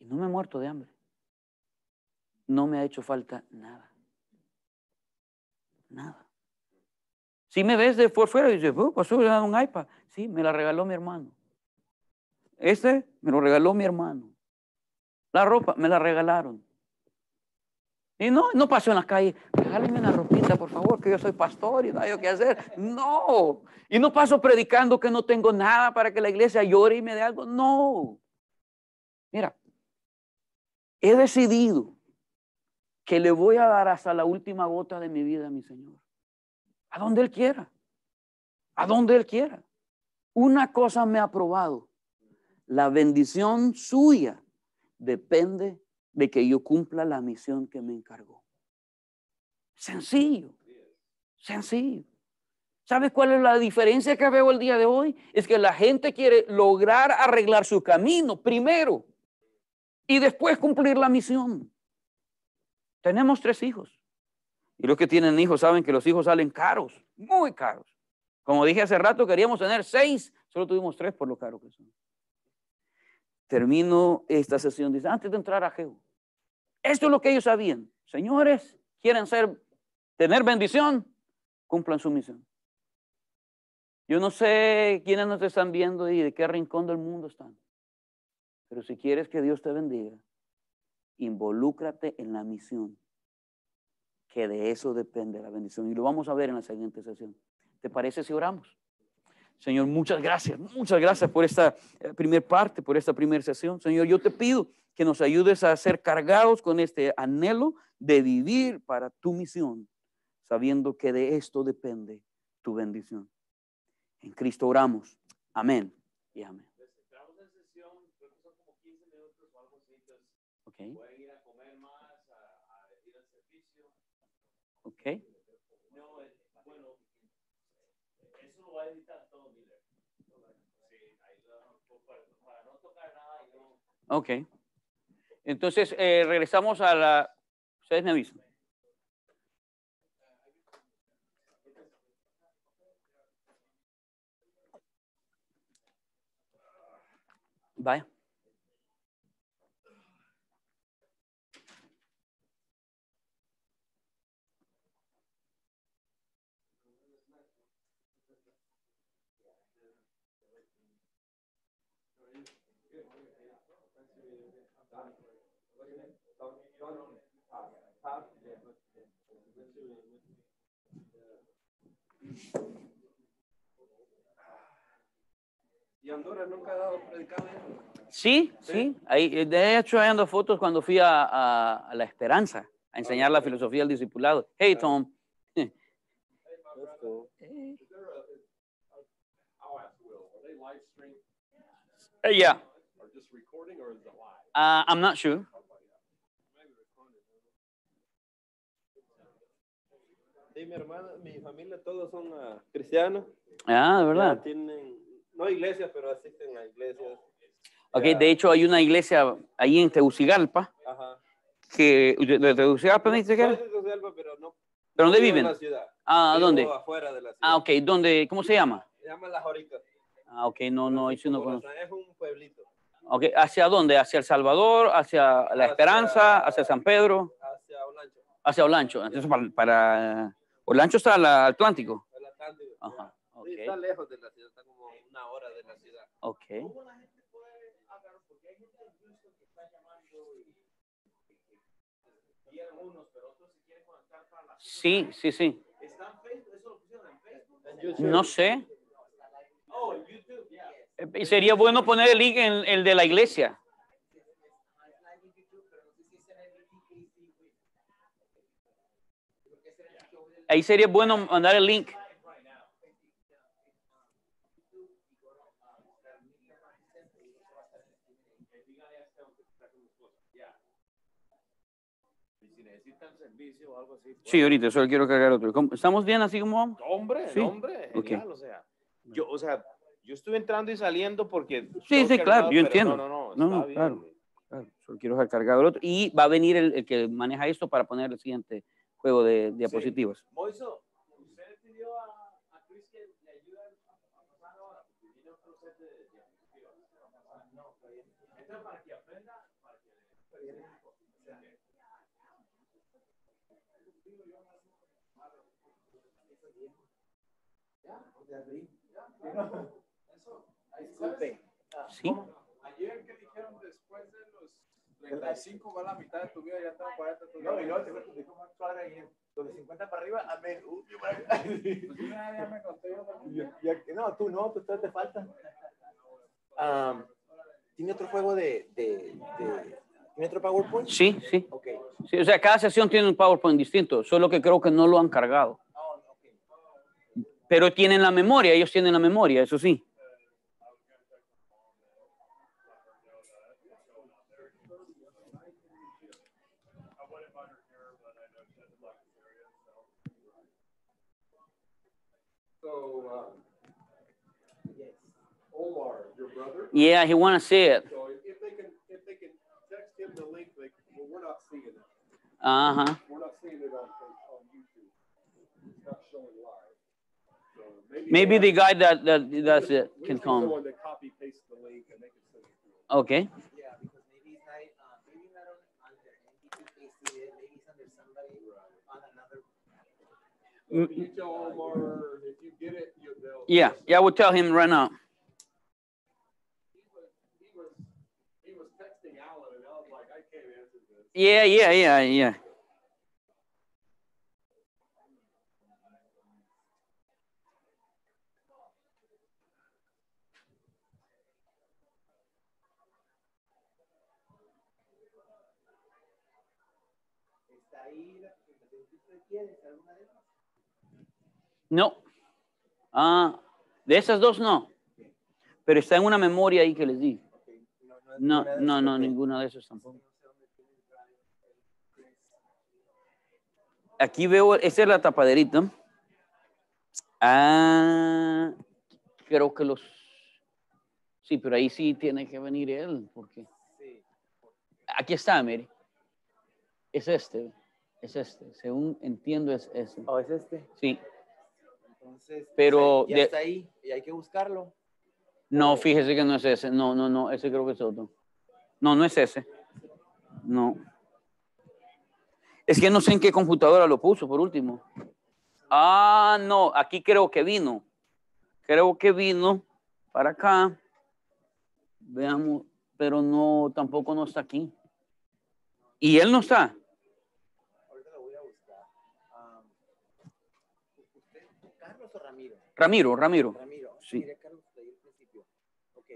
Y no me he muerto de hambre. No me ha hecho falta nada. Nada. Si me ves de fuera y dices, oh, pasó un iPad. Sí, me la regaló mi hermano. Este me lo regaló mi hermano. La ropa me la regalaron. Y no, no paso en la calle, regálenme una ropita, por favor, que yo soy pastor y no hay que hacer. No. Y no paso predicando que no tengo nada para que la iglesia llore y me dé algo. No. Mira, he decidido que le voy a dar hasta la última gota de mi vida a mi Señor. A donde Él quiera. A donde Él quiera. Una cosa me ha probado la bendición suya depende de que yo cumpla la misión que me encargó. Sencillo, sencillo. ¿Sabes cuál es la diferencia que veo el día de hoy? Es que la gente quiere lograr arreglar su camino primero y después cumplir la misión. Tenemos tres hijos. Y los que tienen hijos saben que los hijos salen caros, muy caros. Como dije hace rato, queríamos tener seis, solo tuvimos tres por lo caro que son termino esta sesión, dice, antes de entrar a Jehová, esto es lo que ellos sabían. Señores, quieren ser, tener bendición, cumplan su misión. Yo no sé quiénes nos están viendo y de qué rincón del mundo están. Pero si quieres que Dios te bendiga, involúcrate en la misión, que de eso depende la bendición. Y lo vamos a ver en la siguiente sesión. ¿Te parece si oramos? Señor, muchas gracias, muchas gracias por esta eh, primera parte, por esta primera sesión. Señor, yo te pido que nos ayudes a ser cargados con este anhelo de vivir para tu misión. sabiendo que de esto depende tu bendición. En Cristo oramos. Amén y amén. En sesión, entonces eh, regresamos a la... Ustedes me avisan. Vaya. Y Honduras nunca ha dado predicado. Sí, sí. Ahí, eh, de hecho, ahí ando fotos cuando fui a, a- a La Esperanza a enseñar la filosofía del discipulado. Hey, Tom. Eh, yeah, or just recording or is it live? uh, I'm not sure. Sí, mi hermana, mi familia, todos son ah, cristianos. Ah, de Ya verdad. tienen, no iglesias, pero asisten a iglesias. Ok, Ya, de hecho, hay una iglesia ahí en Tegucigalpa Ajá. que... ¿De de Tegucigalpa me dice que era? de Tegucigalpa, pero no. ¿Pero dónde viven? En la ciudad. Ah, ¿dónde? afuera de la ciudad. Ah, ok, ¿dónde? ¿Cómo se llama? Se llama La Jorica. Ah, ok, no, no, eso no conozco. Es un pueblito. Ok, ¿hacia dónde? ¿Hacia El Salvador? ¿Hacia La Esperanza? ¿Hacia San Pedro? Hacia Olancho, Hacia Olancho. Entonces, para... para- Olancho está al Atlántico. el Atlántico. Ajá, ok. Sí, está lejos de la ciudad, está como una hora de la ciudad. Ok. ¿Cómo la gente puede hablar? Porque hay gente en Houston que está llamando y, y algunos, pero otros se quieren conectar para la Sí, sí, sí. ¿Está en Facebook? ¿Eso lo pusieron en Facebook? No sé. Oh, en YouTube, ya. Eh, y Sería bueno poner el link en el de la iglesia. Ahí sería bueno mandar el link. Servicio algo así. Sí, ahorita solo quiero cargar otro. ¿Cómo- ¿Estamos bien así como vamos? Hombre, Sí. hombre, genial, o sea, yo, o sea, yo estuve entrando y saliendo porque... Sí, sí, claro, yo entiendo. No, no, no, No, no, claro. Claro, solo quiero dejar cargado el otro. Y va a venir el, el que maneja esto para poner el siguiente juego de diapositivas. Moiso, ¿usted pidió a, a Chris que le ayude a pasar ahora? Porque viene otro set de diapositivas. No, Entonces, para que aprenda, para que... Sí. Ayer que dijeron después de los 35 va la mitad de tu vida, ya están 40 tu No, y no, te dijo más padre ayer. Los de 50 para arriba, amén. Uh, qué Pues una ya me conté yo. No, tú no, tú todavía te falta. Am, ¿Tiene otro juego de, de, de- ¿Tiene otro PowerPoint? Sí, sí, Ok. sí. O sea, cada sesión tiene un PowerPoint distinto, solo que creo que no lo han cargado. Pero tienen la memoria, ellos tienen la memoria, eso sí. Yeah, he wanna see it. so if they can, if they can text him the link, like, well, we're not seeing it. Ajá. We're not seeing it on, on YouTube. It's not showing live. So Maybe they the guy that, that does it can just need come. someone that copy paste the link and they can send it through. Okay. Yeah, because maybe it's not, uh, maybe not on, on the NTT maybe it's under somebody on another. So can you tell Omar, if you get it, you, they'll. Yeah, yeah, I will tell him right now. Yeah, yeah, yeah, yeah. No. Ah, de esas dos no. Pero está en una memoria ahí que les di. No, no, no, ninguna de esas tampoco. Aquí veo, esa es la tapaderita. Ah, creo que los... Sí, pero ahí sí tiene que venir él, porque... Aquí está, Mary. Es este, es este. Según entiendo es ese. ¿O es este? Sí. Entonces, Pero ya de- está ahí y hay que buscarlo. No, fíjese que no es ese. No, no, no, ese creo que es otro. No, no es ese. No. Es que no sé en qué computadora lo puso, por último. Ah, no, aquí creo que vino. Creo que vino para acá. Veamos, pero no, tampoco no está aquí. Y él no está. Ahorita lo voy a buscar. Ah, ¿usted, ¿Carlos o Ramiro? Ramiro, Ramiro. Ramiro. Sí. Miré a Carlos ahí al principio. Ok.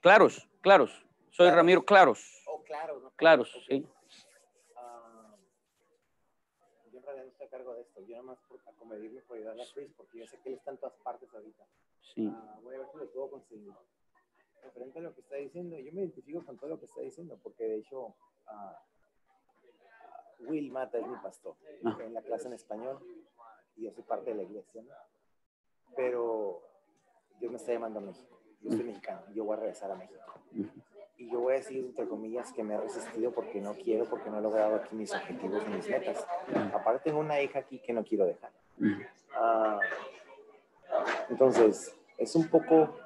Claros, claros. Soy Claros. Ramiro Claros. Oh, claro. ¿no? Claros, Ok. sí. Ah, yo en realidad no estoy a cargo de esto. Yo nada más por acomedirme por ayudar a Chris porque yo sé que él está en todas partes ahorita. Sí. Ah, voy a ver si lo puedo conseguir. Referente a lo que está diciendo, yo me identifico con todo lo que está diciendo, porque de hecho, ah, Will Mata es mi pastor Ah. en la clase en español y yo soy parte de la iglesia, ¿no? Pero Dios me está llamando a México. Yo soy mexicano, yo voy a regresar a México. Y yo voy a decir, entre comillas, que me he resistido porque no quiero, porque no he logrado aquí mis objetivos y mis metas. Aparte, tengo una hija aquí que no quiero dejar. Ah, entonces, es un poco,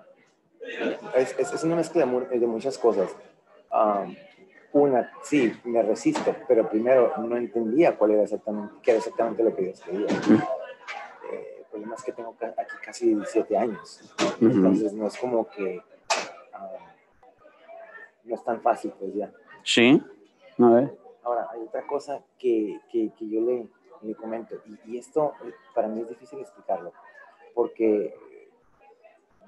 es, es- es una mezcla de, de muchas cosas. Ah, una, sí, me resisto, pero primero no entendía cuál era exactamente, qué era exactamente lo que Dios quería. Eh, el problema es que tengo aquí casi 17 años, entonces no es como que no es tan fácil, pues ya. Sí. A ver. Ahora, hay otra cosa que, que, que yo le, le comento, y, y esto eh, para mí es difícil explicarlo, porque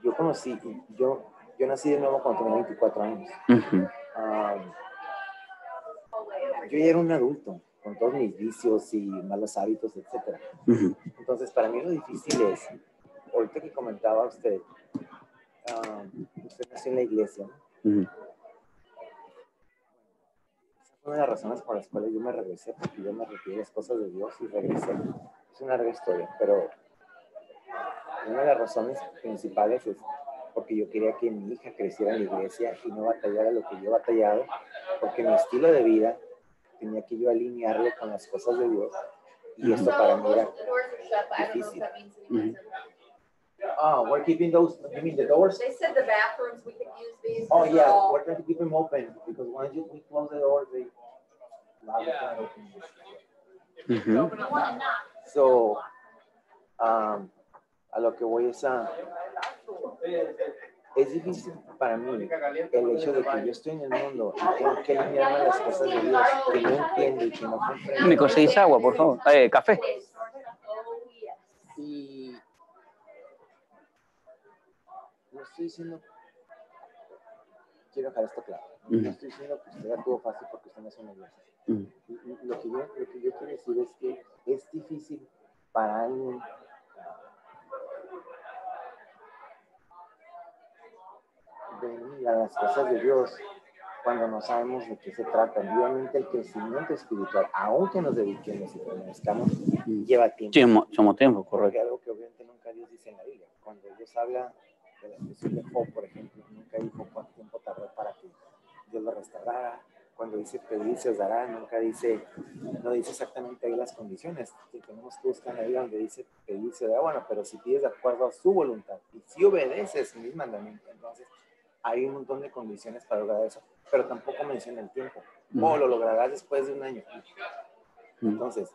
yo conocí, yo, yo nací de nuevo cuando tenía 24 años. Ah, yo ya era un adulto, con todos mis vicios y malos hábitos, etc. Entonces, para mí lo difícil es, ahorita que comentaba usted, ah, usted nació en la iglesia, ¿no? Fue una de las razones por las cuales yo me regresé, porque yo me retiré las cosas de Dios y regresé. Es una larga historia, pero una de las razones principales es porque yo quería que mi hija creciera en la iglesia y no batallara lo que yo he batallado, porque mi estilo de vida tenía que yo alinearlo con las cosas de Dios y esto para mí era difícil. Ujú. Oh, we're keeping those, you mean the doors? They said the bathrooms, we could use these. Oh, yeah, all- we're trying to keep them open because once you, we close the doors, they. and open. Ujú. So, um, a lo que voy es a. Es difícil para mí el hecho de que yo estoy en el mundo y tengo que alinearme las cosas de Dios que no entiendo y que no comprendo. ¿Me conseguís agua, por favor? Eh, café. Oh, yes. Y no estoy diciendo, quiero dejar esto claro, no estoy diciendo que usted la tuvo fácil porque usted no es una iglesia. Lo que, yo, lo que yo quiero decir es que es difícil para alguien venir a las cosas de Dios cuando no sabemos de qué se trata. Obviamente el crecimiento espiritual, aunque nos dediquemos y permanezcamos, lleva tiempo. Somos tiempo, Porque correcto. algo que obviamente nunca Dios dice en la Biblia. Cuando Dios habla de la expresión de Job, por ejemplo, nunca dijo cuánto tiempo tardó para que Dios lo restaurara. Cuando dice pedir se os dará, nunca dice, no dice exactamente ahí las condiciones. Que tenemos que buscar Biblia donde dice pedir se dará, bueno, pero si pides de acuerdo a su voluntad y si obedeces mis mandamientos, entonces hay un montón de condiciones para lograr eso, pero tampoco menciona el tiempo. O lo lograrás después de un año. Entonces,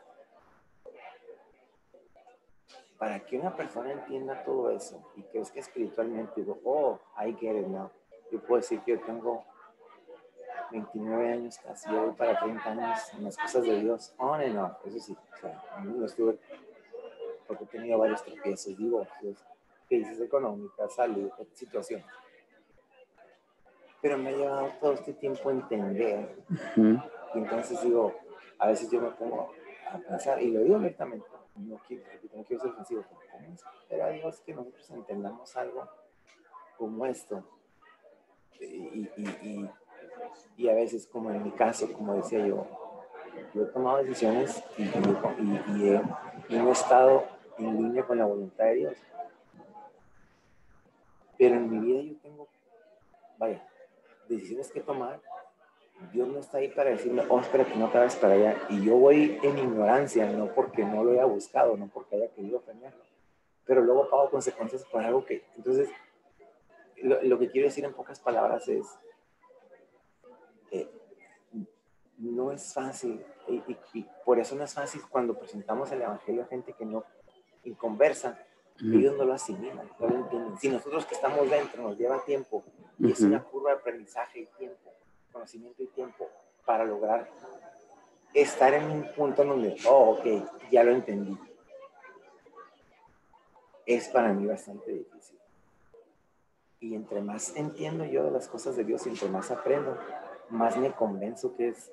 para que una persona entienda todo eso y crezca espiritualmente, digo, oh, I get it now. Yo puedo decir que yo tengo 29 años casi, yo voy para 30 años en las cosas de Dios, on and off, eso sí, o sea, no estuve, porque he tenido varios tropiezos, divorcios, crisis económicas, salud, situación. Pero me ha llevado todo este tiempo a entender Ujú. y entonces digo, a veces yo me pongo a pensar, y lo digo abiertamente, no quiero, no quiero ser ofensivo, pero ¿cómo espera Dios que nosotros entendamos algo como esto? Y, y, y, a veces, como en mi caso, como decía yo, yo he tomado decisiones y, he, he estado en línea con la voluntad de Dios. Pero en mi vida yo tengo, vaya, decisiones que tomar. Dios no está ahí para decirme, oh, espérate, no te vayas para allá. Y yo voy en ignorancia, no porque no lo haya buscado, no porque haya querido premiarlo. Pero luego pago consecuencias por algo que. Entonces, lo, lo que quiero decir en pocas palabras es. eh, no es fácil, y, y- y por eso no es fácil cuando presentamos el Evangelio a gente que no conversa, ellos no lo asimilan, no lo entienden. Si nosotros que estamos dentro nos lleva tiempo, y es una curva de aprendizaje y tiempo, conocimiento y tiempo para lograr estar en un punto en donde, oh, ok, ya lo entendí. Es para mí bastante difícil. Y entre más entiendo yo de las cosas de Dios y entre más aprendo, más me convenzo que es,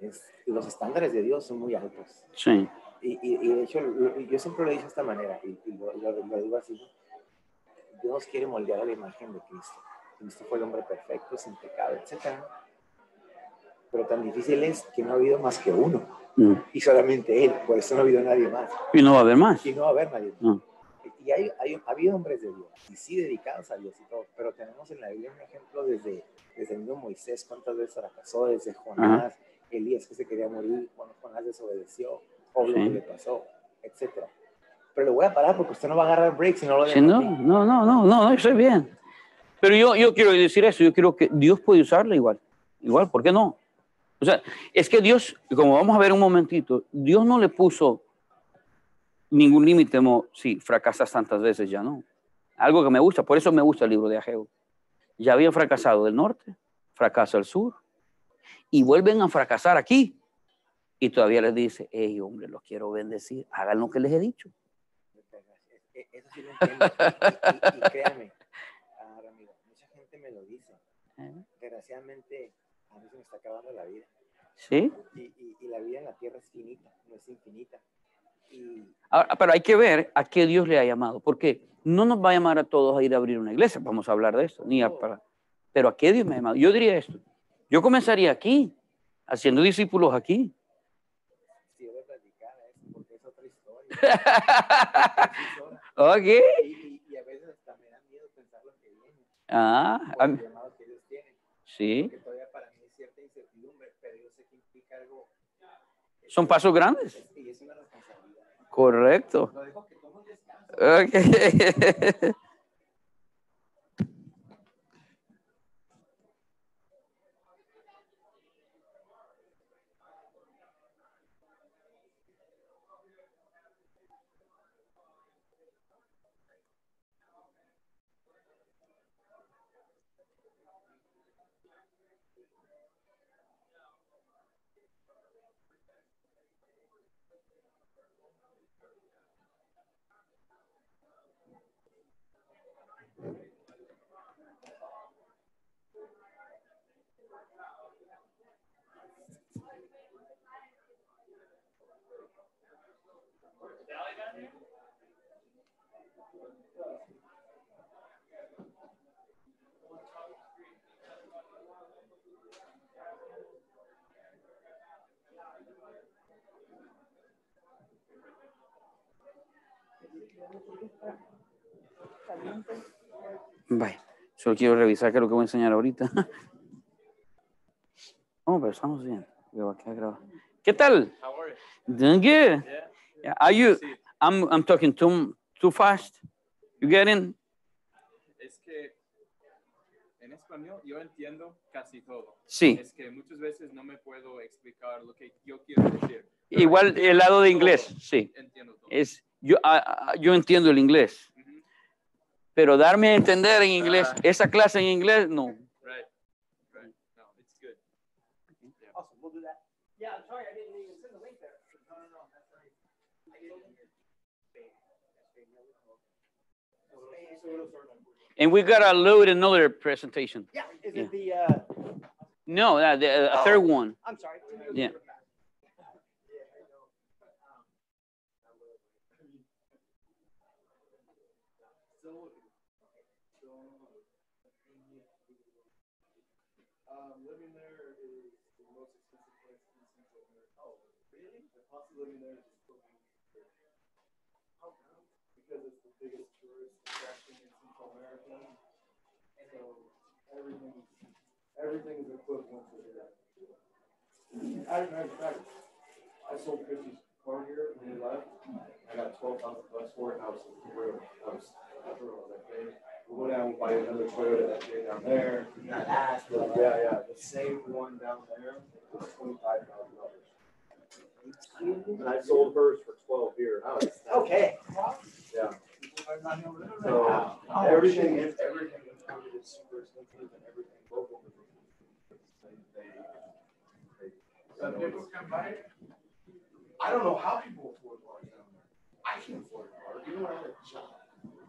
es los estándares de Dios son muy altos. Sí. Y, y- y de hecho, yo siempre lo he dicho de esta manera, y, y lo, lo- lo digo así, Dios quiere moldear a la imagen de Cristo. Cristo fue el hombre perfecto, sin pecado, etc. Pero tan difícil es que no ha habido más que uno, Mm. y solamente Él, por eso no ha habido nadie más, Y no va a haber más. y no va a haber nadie más. Y hay, hay, ha habido hombres de Dios, y sí dedicados a Dios y todo, pero tenemos en la Biblia un ejemplo desde, desde el mismo Moisés, cuántas veces fracasó, desde Jonás, Elías que se quería morir, cuando Jonás desobedeció, o lo Sí. que le pasó, etcétera. Pero lo voy a parar porque usted no va a agarrar breaks si no lo Sí, deja no, aquí. no, no, no, no, no, estoy bien. Pero yo, yo quiero decir eso, yo quiero que Dios puede usarla igual. Igual, ¿por qué no? O sea, es que Dios, como vamos a ver un momentito, Dios no le puso ningún límite, si fracasas tantas veces, ya no. Algo que me gusta, por eso me gusta el libro de Ageo. Ya había fracasado del norte, fracasa al sur, y vuelven a fracasar aquí. Y todavía les dice, hey, hombre, los quiero bendecir, hagan lo que les he dicho. Eso sí lo entiendo. Y, y- ah, Ramiro, mucha gente me lo dice. ¿Eh? Desgraciadamente, a mí se me está acabando la vida. ¿Sí? Y, y- y la vida en la tierra es finita, no es infinita. Y Ahora, pero hay que ver a qué Dios le ha llamado, porque no nos va a llamar a todos a ir a abrir una iglesia, vamos a hablar de esto, ni a para, pero a qué Dios me ha llamado. Yo diría esto, yo comenzaría aquí, haciendo discípulos aquí. si yo eso, porque es otra historia. Ok. Y, y- y a veces hasta me da miedo pensar lo que viene, Ah, por a el mí- llamado que Dios tiene. Sí, Porque todavía para mí es cierta incertidumbre, pero yo sé que implica algo. son pasos grandes. Es- Y es una responsabilidad. Correcto. Lo dejo que descanso. Ok. Vaya, solo quiero revisar qué es lo que voy a enseñar ahorita. Oh, pero estamos bien. ¿Qué tal? How are you? Doing good. Yeah. Yeah, Are you? I'm I'm talking too too fast. You getting? es que en español yo entiendo casi todo. Sí. Es que muchas veces no me puedo explicar lo que yo quiero decir. Igual el lado de inglés, sí. Entiendo todo. Es yo ah, ah, yo entiendo el inglés, Ujú. pero darme a entender en inglés, Ah. esa clase en inglés, no. Right. Right. No, it's good. Yeah. Awesome, we'll do that. Yeah, I'm sorry, I didn't even send the link there. No, no, no, that's right. I didn't even- And we gotta load another presentation. Yeah, is Yeah. it the, uh, No, uh, the, a third one. I'm sorry. Yeah. Still looking. Still on. Um, living there is the most expensive place in Central America. Oh, really? The cost of living there is just so How come? Because it's the biggest tourist attraction in Central America. So everything, everything is equivalent to here. As a matter of fact, I sold Chrissy's car here when he left. I got twelve thousand bucks for it, and I was thrilled. I was thrilled that day. We go down, buy another Toyota that day down there. Yeah, yeah, the same one down there was twenty-five thousand dollars. And I sold hers for twelve here. I was. Okay. Yeah. So everything is, everything imported is super expensive and everything local. is- they- they- they- people come by, I don't know how people afford cars down there. I can't afford a car. You know what I had a job.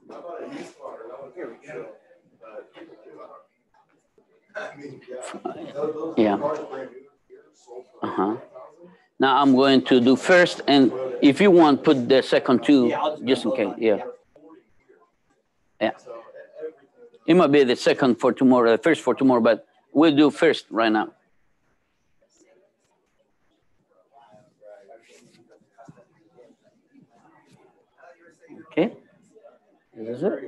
I bought a used car and I was here we go. But people do. I mean, yeah. Those, those Yeah. cars brand new here sold for Uh-huh. Now I'm going to do first, and if you want, put the second two, Yeah, I'll just in case, yeah. Yeah. So everything. It might be the second for tomorrow, the first for tomorrow, but we'll do first right now. Okay? Is it.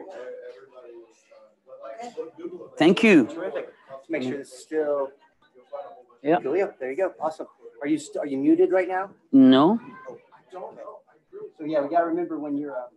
Thank you. Terrific. Let's make sure this is still. Yeah. Julio, there you go. Awesome. Are you, st- are you muted right now? No? So yeah, we gotta remember when you're, um,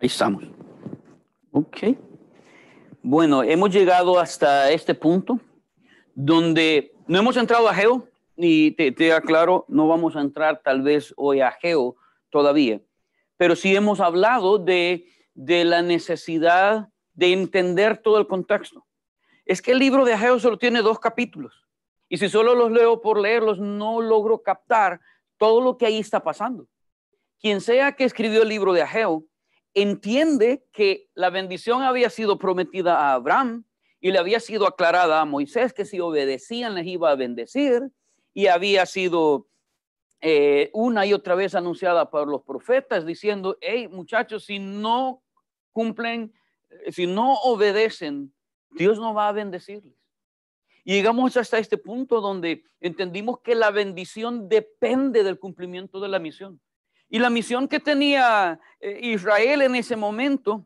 Ahí estamos. Ok. Bueno, hemos llegado hasta este punto donde no hemos entrado a Geo, y te, te aclaro, no vamos a entrar tal vez hoy a Geo todavía, pero sí hemos hablado de, de la necesidad de entender todo el contexto. Es que el libro de Ageo solo tiene dos capítulos. Y si solo los leo por leerlos, no logro captar todo lo que ahí está pasando. Quien sea que escribió el libro de Ageo, entiende que la bendición había sido prometida a Abraham y le había sido aclarada a Moisés que si obedecían les iba a bendecir y había sido eh, una y otra vez anunciada por los profetas diciendo, hey muchachos, si no cumplen, eh, si no obedecen, Dios no va a bendecirles. Y llegamos hasta este punto donde entendimos que la bendición depende del cumplimiento de la misión. Y la misión que tenía eh, Israel en ese momento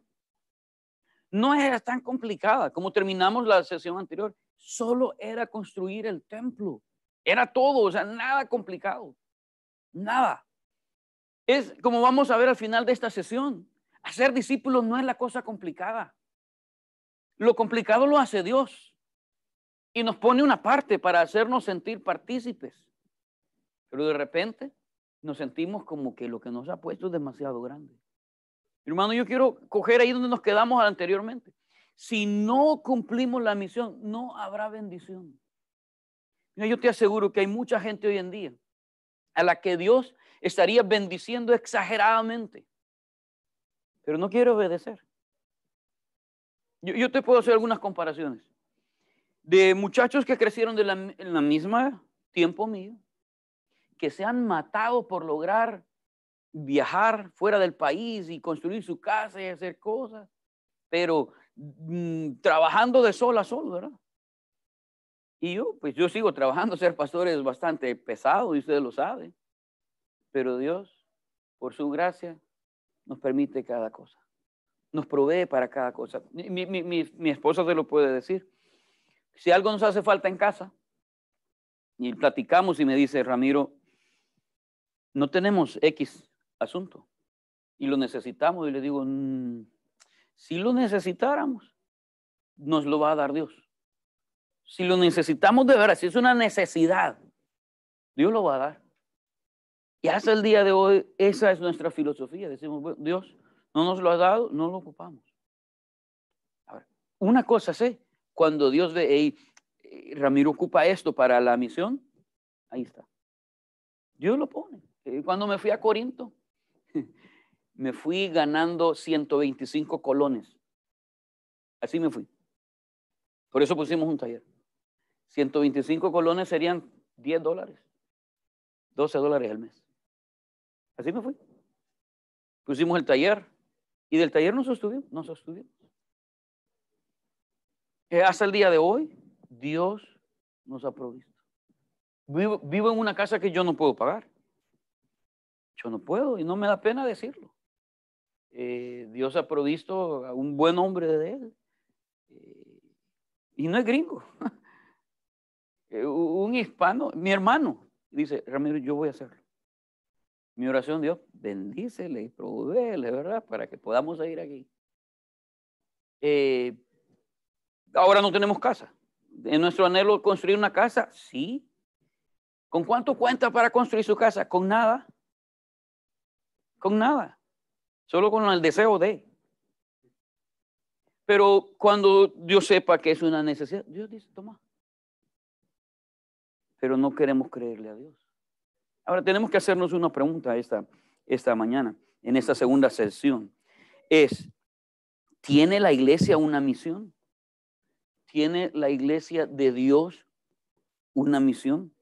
no era tan complicada como terminamos la sesión anterior. Solo era construir el templo. Era todo, o sea, nada complicado. Nada. Es como vamos a ver al final de esta sesión. Hacer discípulos no es la cosa complicada. Lo complicado lo hace Dios y nos pone una parte para hacernos sentir partícipes. Pero de repente nos sentimos como que lo que nos ha puesto es demasiado grande. Hermano, yo quiero coger ahí donde nos quedamos anteriormente. Si no cumplimos la misión, no habrá bendición. yo te aseguro que hay mucha gente hoy en día a la que Dios estaría bendiciendo exageradamente, pero no quiere obedecer. Yo, yo te puedo hacer algunas comparaciones de muchachos que crecieron en la misma tiempo mío, que se han matado por lograr viajar fuera del país y construir su casa y hacer cosas, pero mm, trabajando de sol a sol, ¿verdad? Y yo, pues yo sigo trabajando, ser pastor es bastante pesado y ustedes lo saben, pero Dios, por su gracia, nos permite cada cosa, nos provee para cada cosa. Mi, mi, mi, mi esposa se lo puede decir. Si algo nos hace falta en casa, y platicamos y me dice, Ramiro, no tenemos X asunto y lo necesitamos. Y le digo, mm, si lo necesitáramos, nos lo va a dar Dios. Si lo necesitamos de verdad, si es una necesidad, Dios lo va a dar. Y hasta el día de hoy, esa es nuestra filosofía. Decimos, Dios no nos lo ha dado, no lo ocupamos. una cosa sé, cuando Dios ve, hey, Ramiro ocupa esto para la misión, ahí está. Dios lo pone. Eh, cuando me fui a Corinto, me fui ganando 125 colones. Así me fui. Por eso pusimos un taller. 125 colones serían 10 dólares. 12 dólares al mes. Así me fui. Pusimos el taller y del taller nos sostuvimos. Nos sostuvimos. Eh, hasta el día de hoy, Dios nos ha provisto. Vivo, vivo en una casa que yo no puedo pagar. Yo no puedo y no me da pena decirlo. Eh, Dios ha provisto a un buen hombre de él. Eh, y no es gringo. Eh, un hispano, mi hermano, dice, Ramiro, yo voy a hacerlo. Mi oración, Dios, bendícele y proveele, ¿verdad? Para que podamos ir aquí. ahora no tenemos casa. ¿En nuestro anhelo construir una casa? Sí. ¿Con cuánto cuenta para construir su casa? Con nada. Con nada. Solo con el deseo de. Pero cuando Dios sepa que es una necesidad, Dios dice, toma. Pero no queremos creerle a Dios. Ahora tenemos que hacernos una pregunta esta, esta mañana, en esta segunda sesión. Es, ¿tiene la iglesia una misión? ¿Tiene la iglesia de Dios una misión?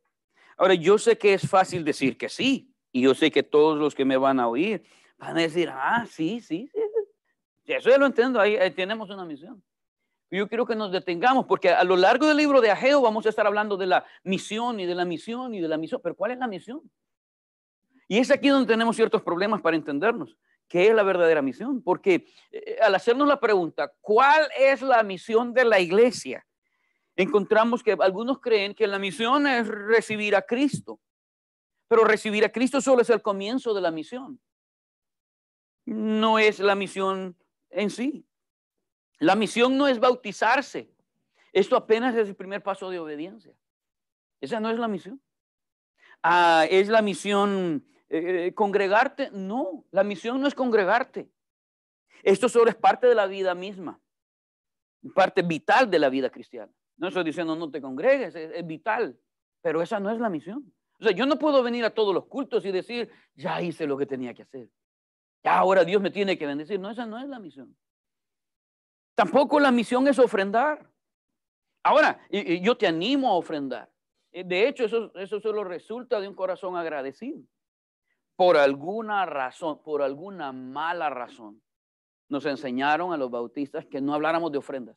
Ahora, yo sé que es fácil decir que sí, y yo sé que todos los que me van a oír van a decir, ah, sí, sí, sí. Eso ya lo entiendo, ahí, tenemos una misión. Yo quiero que nos detengamos, porque a lo largo del libro de Ageo vamos a estar hablando de la misión y de la misión y de la misión. Pero ¿cuál es la misión? Y es aquí donde tenemos ciertos problemas para entendernos. ¿Qué es la verdadera misión? Porque eh, al hacernos la pregunta, ¿cuál es la misión de la iglesia? Encontramos que algunos creen que la misión es recibir a Cristo. Pero recibir a Cristo solo es el comienzo de la misión. no es la misión en sí. La misión no es bautizarse. Esto apenas es el primer paso de obediencia. Esa no es la misión. Ah, ¿Es la misión eh, eh, congregarte? No, la misión no es congregarte. Esto solo es parte de la vida misma, parte vital de la vida cristiana. No estoy diciendo no te congregues, es, es vital, pero esa no es la misión. O sea, yo no puedo venir a todos los cultos y decir, ya hice lo que tenía que hacer. Ya ahora Dios me tiene que bendecir. No, esa no es la misión. Tampoco la misión es ofrendar. Ahora, yo te animo a ofrendar. Eh, De hecho, eso, eso solo resulta de un corazón agradecido. Por alguna razón, por alguna mala razón, nos enseñaron a los bautistas que no habláramos de ofrendas.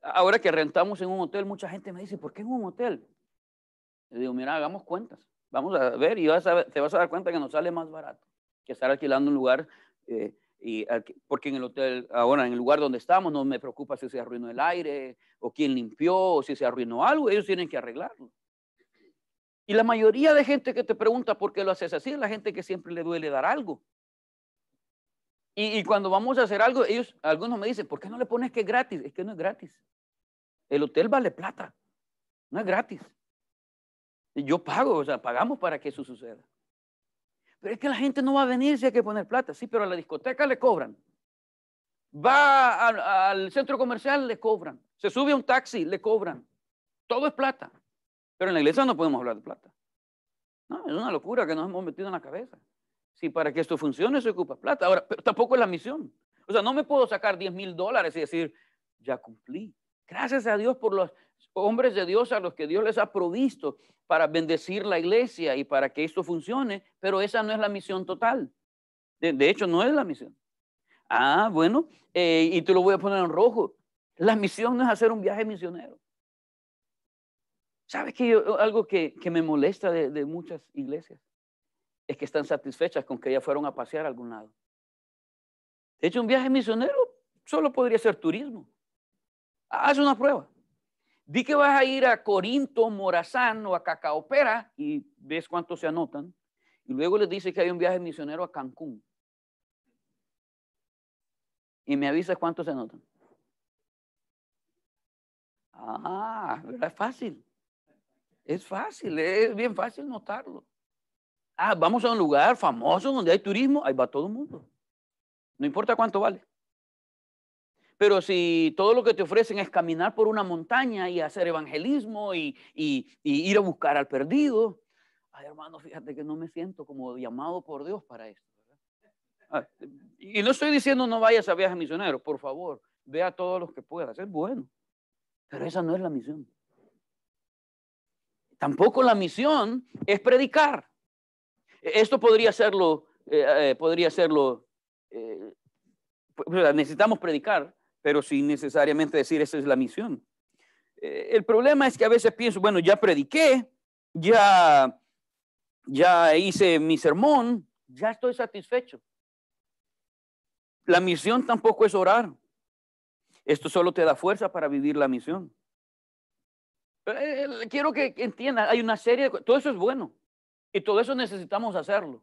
Ahora que rentamos en un hotel, mucha gente me dice, ¿por qué en un hotel? Le digo, mira, hagamos cuentas. Vamos a ver y vas a te vas a dar cuenta que nos sale más barato que estar alquilando un lugar. eh, y, porque en el hotel, ahora en el lugar donde estamos, no me preocupa si se arruinó el aire o quién limpió o si se arruinó algo, ellos tienen que arreglarlo. Y la mayoría de gente que te pregunta por qué lo haces así es la gente que siempre le duele dar algo. Y, y cuando vamos a hacer algo, ellos, algunos me dicen, ¿por qué no le pones que es gratis? Es que no es gratis. El hotel vale plata, no es gratis. Yo pago, o sea, pagamos para que eso suceda. Pero es que la gente no va a venir si hay que poner plata. Sí, pero a la discoteca le cobran. Va al, al centro comercial, le cobran. Se sube a un taxi, le cobran. Todo es plata. Pero en la iglesia no podemos hablar de plata. No, es una locura que nos hemos metido en la cabeza. Si para que esto funcione se ocupa plata. Ahora, pero tampoco es la misión. O sea, no me puedo sacar 10 mil dólares y decir, ya cumplí. Gracias a Dios por los hombres de Dios a los que Dios les ha provisto para bendecir la iglesia y para que esto funcione, pero esa no es la misión total. De, hecho, no es la misión. Ah, bueno, eh, y te lo voy a poner en rojo. La misión no es hacer un viaje misionero. ¿Sabes yo- algo que, que me molesta de, de muchas iglesias? Es que están satisfechas con que ya fueron a pasear a algún lado. De hecho, un viaje misionero solo podría ser turismo. Haz una prueba. Di que vas a ir a Corinto, Morazán o a Cacaopera y ves cuántos se anotan. Y luego les dice que hay un viaje misionero a Cancún. Y me avisas cuántos se anotan. Ah, es fácil. Es fácil, es bien fácil notarlo. Ah, vamos a un lugar famoso donde hay turismo, ahí va todo el mundo. No importa cuánto vale. Pero si todo lo que te ofrecen es caminar por una montaña y hacer evangelismo y, y- ir a buscar al perdido, ay hermano, fíjate que no me siento como llamado por Dios para esto. Ah, y no estoy diciendo no vayas a viajes misioneros, por favor, ve a todos los que puedas, es bueno. Pero esa no es la misión. Tampoco la misión es predicar. Esto podría serlo, eh, eh, podría serlo, eh, sea, necesitamos predicar, pero sin necesariamente decir esa es la misión. Eh, el problema es que a veces pienso, bueno, ya prediqué, ya, ya hice mi sermón, ya estoy satisfecho. La misión tampoco es orar. Esto solo te da fuerza para vivir la misión. Eh, eh, quiero que entiendan, hay una serie de todo eso es bueno y todo eso necesitamos hacerlo.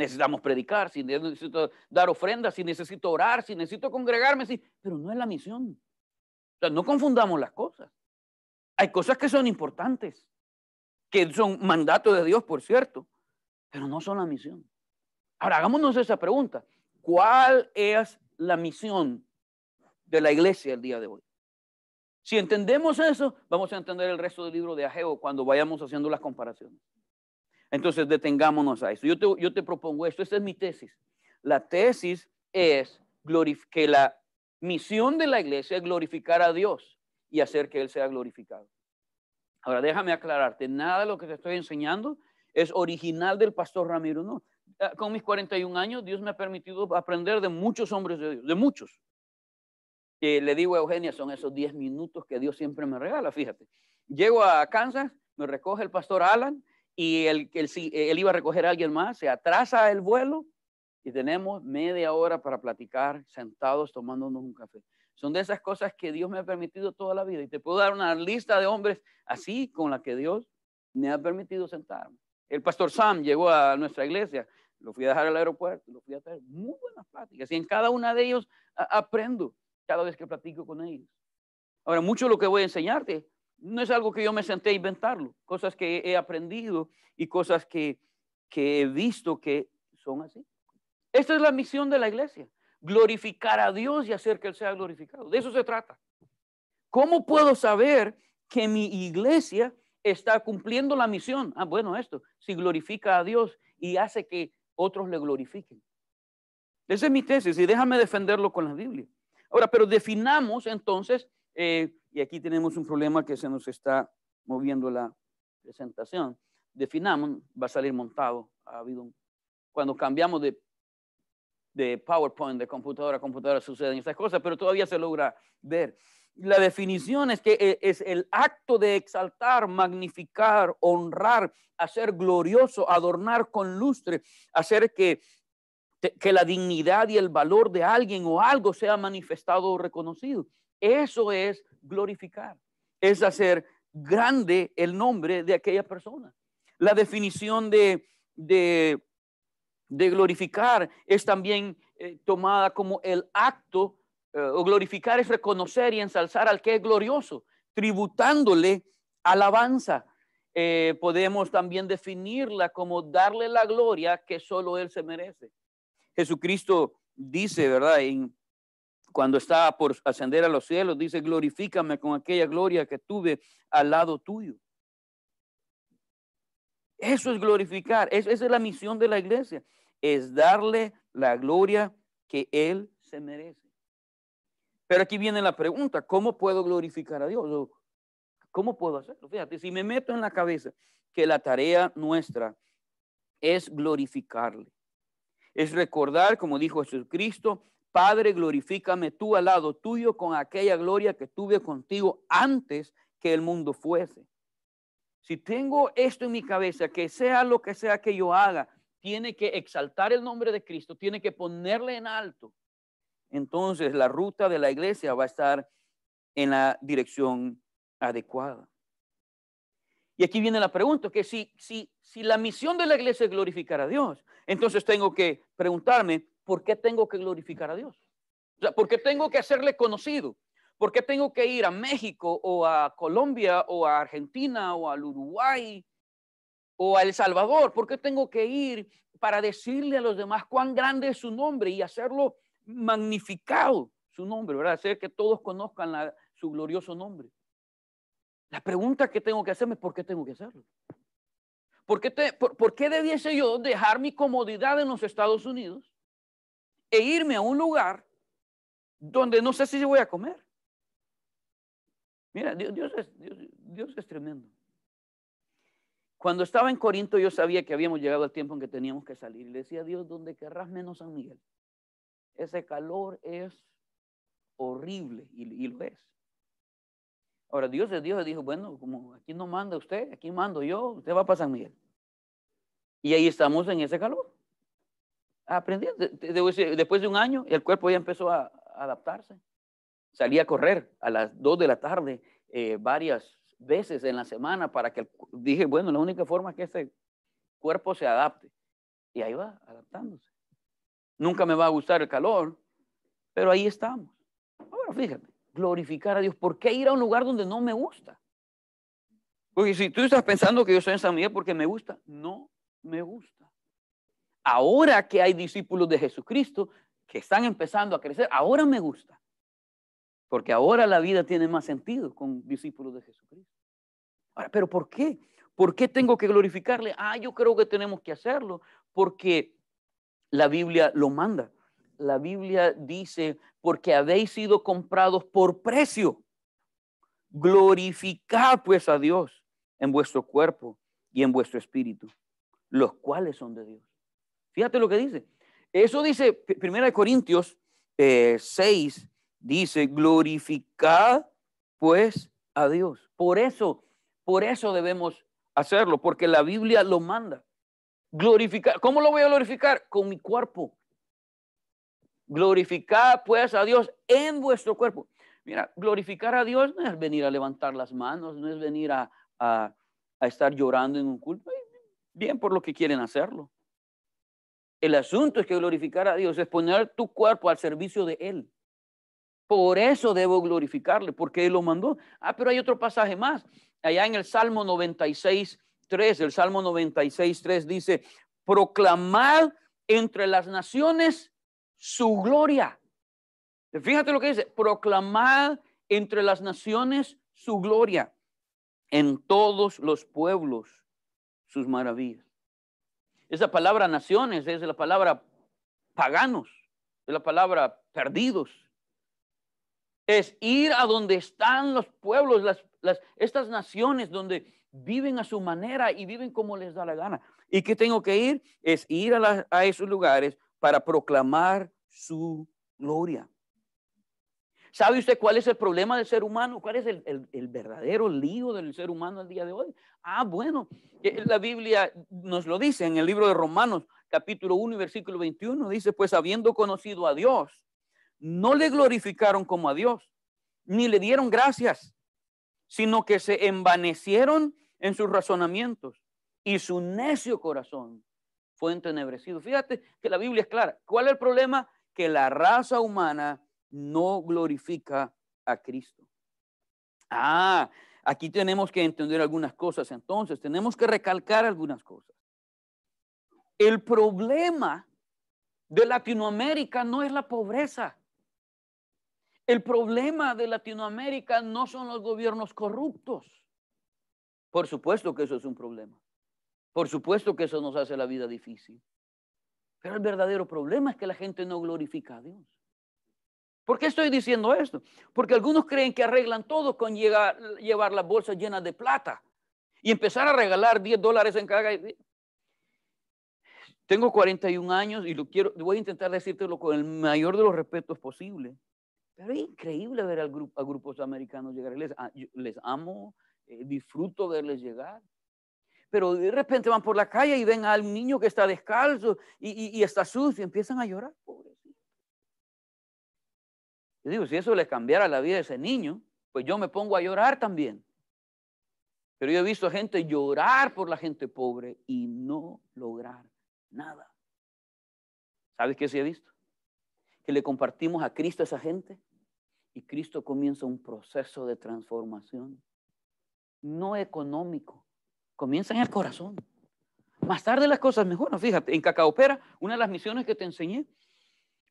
Necesitamos predicar, si necesito dar ofrendas, si necesito orar, si necesito congregarme, sí, pero no es la misión. O sea, no confundamos las cosas. Hay cosas que son importantes, que son mandato de Dios, por cierto, pero no son la misión. Ahora, hagámonos esa pregunta. ¿Cuál es la misión de la iglesia el día de hoy? Si entendemos eso, vamos a entender el resto del libro de Ageo cuando vayamos haciendo las comparaciones. Entonces, detengámonos a eso. Yo te, propongo esto, esta es mi tesis. La tesis es que la misión de la iglesia es glorificar a Dios y hacer que Él sea glorificado. Ahora, déjame aclararte, nada de lo que te estoy enseñando es original del pastor Ramiro, no. Ah, Con mis 41 años, Dios me ha permitido aprender de muchos hombres de Dios, de muchos. Que le digo a Eugenia, son esos 10 minutos que Dios siempre me regala, fíjate. Llego a Kansas, me recoge el pastor Alan y él, él, él iba a recoger a alguien más, se atrasa el vuelo y tenemos media hora para platicar sentados tomándonos un café. Son de esas cosas que Dios me ha permitido toda la vida y te puedo dar una lista de hombres así con la que Dios me ha permitido sentarme. El pastor Sam llegó a nuestra iglesia lo fui a dejar al aeropuerto, lo fui a traer. Muy buenas pláticas. Y en cada una de ellos aprendo cada vez que platico con ellos. Ahora, mucho de lo que voy a enseñarte no es algo que yo me senté a inventarlo, cosas que he aprendido y cosas que, que he visto que son así. Esta es la misión de la iglesia, glorificar a Dios y hacer que Él sea glorificado. De eso se trata. ¿Cómo puedo saber que mi iglesia está cumpliendo la misión? Ah, bueno, esto, si glorifica a Dios y hace que otros le glorifiquen. Esa es mi tesis y déjame defenderlo con la Biblia. Ahora, pero definamos entonces, eh, y aquí tenemos un problema que se nos está moviendo la presentación. Definamos, va a salir montado. Ha habido un- cuando cambiamos de, de PowerPoint, de computadora a computadora, suceden estas cosas, pero todavía se logra ver. La definición es que eh, es el acto de exaltar, magnificar, honrar, hacer glorioso, adornar con lustre, hacer que, que la dignidad y el valor de alguien o algo sea manifestado o reconocido. Eso es glorificar, es hacer grande el nombre de aquella persona. La definición de, de, glorificar es también eh, tomada como el acto, eh, o glorificar es reconocer y ensalzar al que es glorioso, tributándole alabanza. Eh, podemos también definirla como darle la gloria que solo Él se merece. Jesucristo dice, ¿verdad? En, cuando está por ascender a los cielos, dice, glorifícame con aquella gloria que tuve al lado tuyo. Eso es glorificar, es- esa es la misión de la iglesia, es darle la gloria que Él se merece. Pero aquí viene la pregunta, ¿cómo puedo glorificar a Dios? ¿Cómo puedo hacerlo? Fíjate, si me meto en la cabeza que la tarea nuestra es glorificarle, es recordar, como dijo Jesucristo, Padre, glorifícame tú al lado tuyo con aquella gloria que tuve contigo antes que el mundo fuese. Si tengo esto en mi cabeza, que sea lo que sea que yo haga, tiene que exaltar el nombre de Cristo, tiene que ponerle en alto. Entonces la ruta de la iglesia va a estar en la dirección adecuada. Y aquí viene la pregunta, que si, si, si la misión de la iglesia es glorificar a Dios, entonces tengo que preguntarme, ¿por qué tengo que glorificar a Dios? O sea, ¿por qué tengo que hacerle conocido? ¿Por qué tengo que ir a México o a Colombia o a Argentina o al Uruguay o a El Salvador? ¿Por qué tengo que ir para decirle a los demás cuán grande es su nombre y hacerlo magnificado su nombre, ¿verdad? Hacer que todos conozcan su glorioso nombre. La pregunta que tengo que hacerme es ¿por qué tengo que hacerlo? ¿Por qué, te- por, por qué debiese yo dejar mi comodidad en los Estados Unidos e irme a un lugar donde no sé si voy a comer? Mira, Dios, Dios es, Dios- es tremendo. Cuando estaba en Corinto yo sabía que habíamos llegado al tiempo en que teníamos que salir. Le decía a Dios, donde querrás menos San Miguel. Ese calor es horrible y, y lo es. Ahora Dios es Dios y dijo, bueno, como aquí no manda usted, aquí mando yo, usted va para San Miguel. Y ahí estamos en ese calor. Decir, Después de un año, el cuerpo ya empezó a, adaptarse. Salí a correr a las 2 de la tarde eh, varias veces en la semana para que dije, bueno, la única forma es que este cuerpo se adapte. Y ahí va, adaptándose. Nunca me va a gustar el calor, pero ahí estamos. Ahora fíjate, glorificar a Dios. ¿Por qué ir a un lugar donde no me gusta? Porque si tú estás pensando que yo soy en San Miguel porque me gusta, no me gusta. Ahora que hay discípulos de Jesucristo que están empezando a crecer, ahora me gusta. Porque ahora la vida tiene más sentido con discípulos de Jesucristo. Ahora, pero ¿por qué? ¿Por qué tengo que glorificarle? Ah, yo creo que tenemos que hacerlo porque la Biblia lo manda. La Biblia dice, porque habéis sido comprados por precio. Glorificad pues a Dios en vuestro cuerpo y en vuestro espíritu, los cuales son de Dios. Fíjate lo que dice. Eso dice P- Primera de Corintios eh, 6, dice, glorificad pues a Dios. Por eso, por eso debemos hacerlo, porque la Biblia lo manda. Glorificar, ¿cómo lo voy a glorificar? Con mi cuerpo. Glorificad pues a Dios en vuestro cuerpo. Mira, glorificar a Dios no es venir a levantar las manos, no es venir a- a estar llorando en un culto. Bien por lo que quieren hacerlo. El asunto es que glorificar a Dios es poner tu cuerpo al servicio de Él. Por eso debo glorificarle, porque Él lo mandó. Ah, pero hay otro pasaje más. Allá en el Salmo 96, 3, el Salmo 96, 3 dice, proclamad entre las naciones su gloria. Fíjate lo que dice, proclamad entre las naciones su gloria, en todos los pueblos sus maravillas. Esa palabra naciones es la palabra paganos, es la palabra perdidos. Es ir a donde están los pueblos, las, las, estas naciones donde viven a su manera y viven como les da la gana. ¿Y qué tengo que ir? Es ir a, a esos lugares para proclamar su gloria. ¿Sabe usted cuál es el problema del ser humano? ¿Cuál es el, el- verdadero lío del ser humano al día de hoy? Ah, bueno, la Biblia nos lo dice en el libro de Romanos, capítulo 1 y versículo 21. Dice, pues habiendo conocido a Dios, no le glorificaron como a Dios, ni le dieron gracias, sino que se envanecieron en sus razonamientos y su necio corazón fue entenebrecido. Fíjate que la Biblia es clara. ¿Cuál es el problema? Que la raza humana no glorifica a Cristo. Ah, aquí tenemos que entender algunas cosas entonces, tenemos que recalcar algunas cosas. El problema de Latinoamérica no es la pobreza. El problema de Latinoamérica no son los gobiernos corruptos. Por supuesto que eso es un problema. Por supuesto que eso nos hace la vida difícil. Pero el verdadero problema es que la gente no glorifica a Dios. ¿Por qué estoy diciendo esto? Porque algunos creen que arreglan todo con llevar las bolsas llenas de plata y empezar a regalar 10 dólares en cada... Tengo 41 años y lo quiero, voy a intentar decírtelo con el mayor de los respetos posible. Pero es increíble ver al grupo, a grupos americanos llegar. Les, a- yo les amo, eh, disfruto verles llegar. Pero de repente van por la calle y ven a un niño que está descalzo y, y- está sucio y empiezan a llorar. Pobrecito. Yo digo, si eso le cambiara la vida a ese niño, pues yo me pongo a llorar también. Pero yo he visto gente llorar por la gente pobre y no lograr nada. ¿Sabes qué sí he visto? Que le compartimos a Cristo a esa gente y Cristo comienza un proceso de transformación, no económico, comienza en el corazón. Más tarde las cosas mejoran. Fíjate, en Cacaopera, una de las misiones que te enseñé,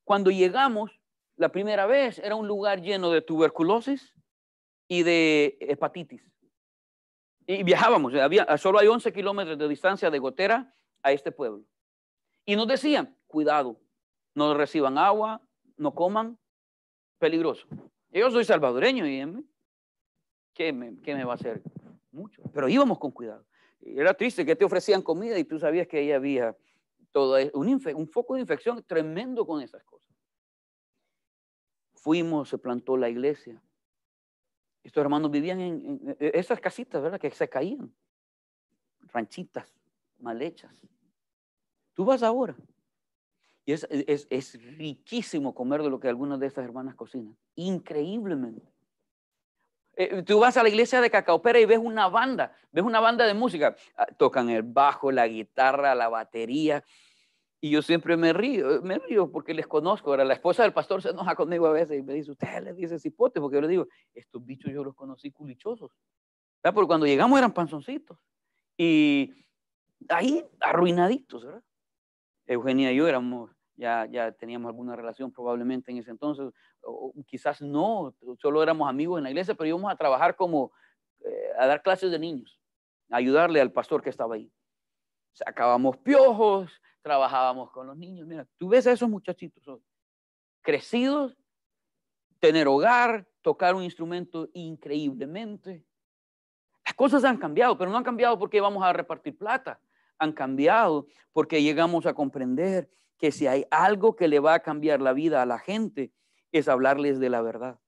cuando llegamos la primera vez era un lugar lleno de tuberculosis y de hepatitis. Y viajábamos, había, solo hay 11 kilómetros de distancia de Gotera a este pueblo. Y nos decían, cuidado, no reciban agua, no coman, peligroso. Yo soy salvadoreño y em, ¿qué me, qué me va a hacer? Mucho. Pero íbamos con cuidado. Era triste que te ofrecían comida y tú sabías que ahí había todo un, un foco de infección tremendo con esas cosas. Fuimos, se plantó la iglesia. Estos hermanos vivían en, en- en esas casitas, ¿verdad? Que se caían. Ranchitas mal hechas. Tú vas ahora. Y es, es, es riquísimo comer de lo que algunas de estas hermanas cocinan. Increíblemente. Eh, tú vas a la iglesia de Cacaopera y ves una banda, ves una banda de música. Ah, Tocan el bajo, la guitarra, la batería. Y yo siempre me río, me río porque les conozco. Ahora, la esposa del pastor se enoja conmigo a veces y me dice, usted le dice cipote, porque yo le digo, estos bichos yo los conocí culichosos. ¿verdad? Porque cuando llegamos eran panzoncitos. Y ahí arruinaditos, ¿verdad? Eugenia y yo éramos, ya, ya teníamos alguna relación probablemente en ese entonces, o quizás no, solo éramos amigos en la iglesia, pero íbamos a trabajar como, eh, a dar clases de niños, a ayudarle al pastor que estaba ahí. Sacábamos piojos, trabajábamos con los niños. Mira, tú ves a esos muchachitos hoy, crecidos, tener hogar, tocar un instrumento increíblemente. Las cosas han cambiado, pero no han cambiado porque vamos a repartir plata. Han cambiado porque llegamos a comprender que si hay algo que le va a cambiar la vida a la gente, es hablarles de la verdad.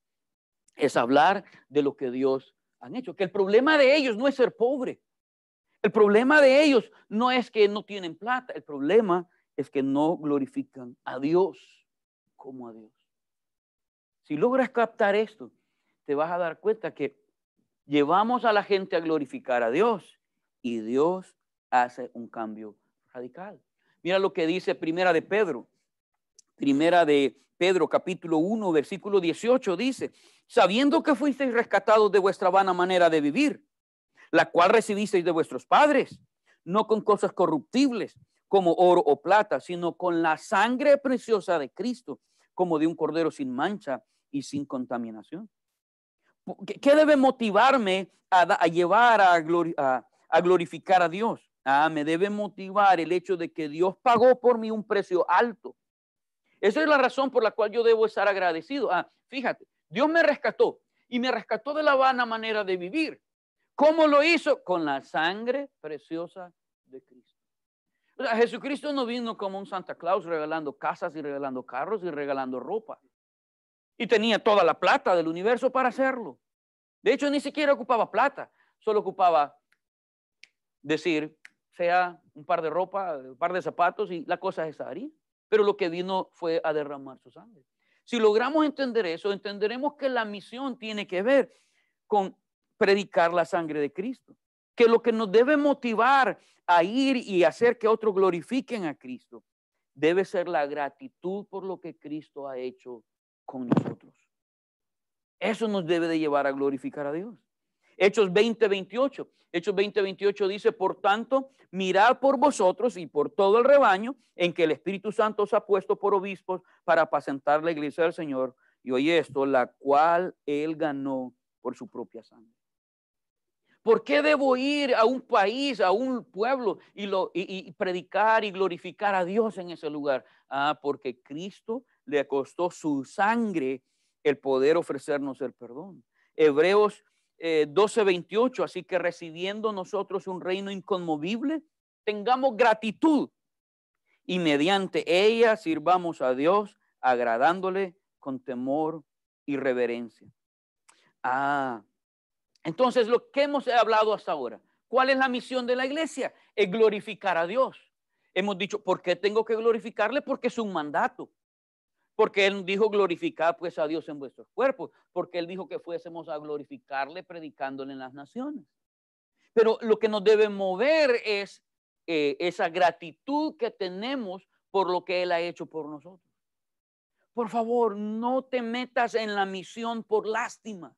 Es hablar de lo que Dios han hecho. Que el problema de ellos no es ser pobre. El problema de ellos no es que no tienen plata. El problema es que no glorifican a Dios como a Dios. Si logras captar esto, te vas a dar cuenta que llevamos a la gente a glorificar a Dios y Dios hace un cambio radical. Mira lo que dice Primera de Pedro. Primera de Pedro, capítulo 1, versículo 18, dice, sabiendo que fuisteis rescatados de vuestra vana manera de vivir, la cual recibisteis de vuestros padres, no con cosas corruptibles como oro o plata, sino con la sangre preciosa de Cristo, como de un cordero sin mancha y sin contaminación. ¿Qué, debe motivarme a, llevar a- a glorificar a Dios? Ah, me debe motivar el hecho de que Dios pagó por mí un precio alto. Esa es la razón por la cual yo debo estar agradecido. Ah, fíjate, Dios me rescató y me rescató de la vana manera de vivir. ¿Cómo lo hizo? Con la sangre preciosa de Cristo. O sea, Jesucristo no vino como un Santa Claus regalando casas y regalando carros y regalando ropa. Y tenía toda la plata del universo para hacerlo. De hecho, ni siquiera ocupaba plata, solo ocupaba decir, sea un par de ropa, un par de zapatos y la cosa estaría. Pero lo que vino fue a derramar su sangre. Si logramos entender eso, entenderemos que la misión tiene que ver con predicar la sangre de Cristo. Que lo que nos debe motivar a ir y hacer que otros glorifiquen a Cristo debe ser la gratitud por lo que Cristo ha hecho con nosotros. Eso nos debe de llevar a glorificar a Dios. Hechos 20, 28. Hechos 20, 28 dice, por tanto, mirad por vosotros y por todo el rebaño en que el Espíritu Santo os ha puesto por obispos para apacentar la iglesia del Señor. Y oye esto, la cual él ganó por su propia sangre. ¿Por qué debo ir a un país, a un pueblo y, lo, y, predicar y glorificar a Dios en ese lugar? Ah, porque Cristo le costó su sangre el poder ofrecernos el perdón. Hebreos eh, 12, 28, así que recibiendo nosotros un reino inconmovible, tengamos gratitud y mediante ella sirvamos a Dios agradándole con temor y reverencia. Ah, entonces lo que hemos hablado hasta ahora, ¿cuál es la misión de la iglesia? Es glorificar a Dios. Hemos dicho, ¿por qué tengo que glorificarle? Porque es un mandato. Porque Él dijo glorificar pues a Dios en vuestros cuerpos. Porque Él dijo que fuésemos a glorificarle predicándole en las naciones. Pero lo que nos debe mover es eh, esa gratitud que tenemos por lo que Él ha hecho por nosotros. Por favor, no te metas en la misión por lástima.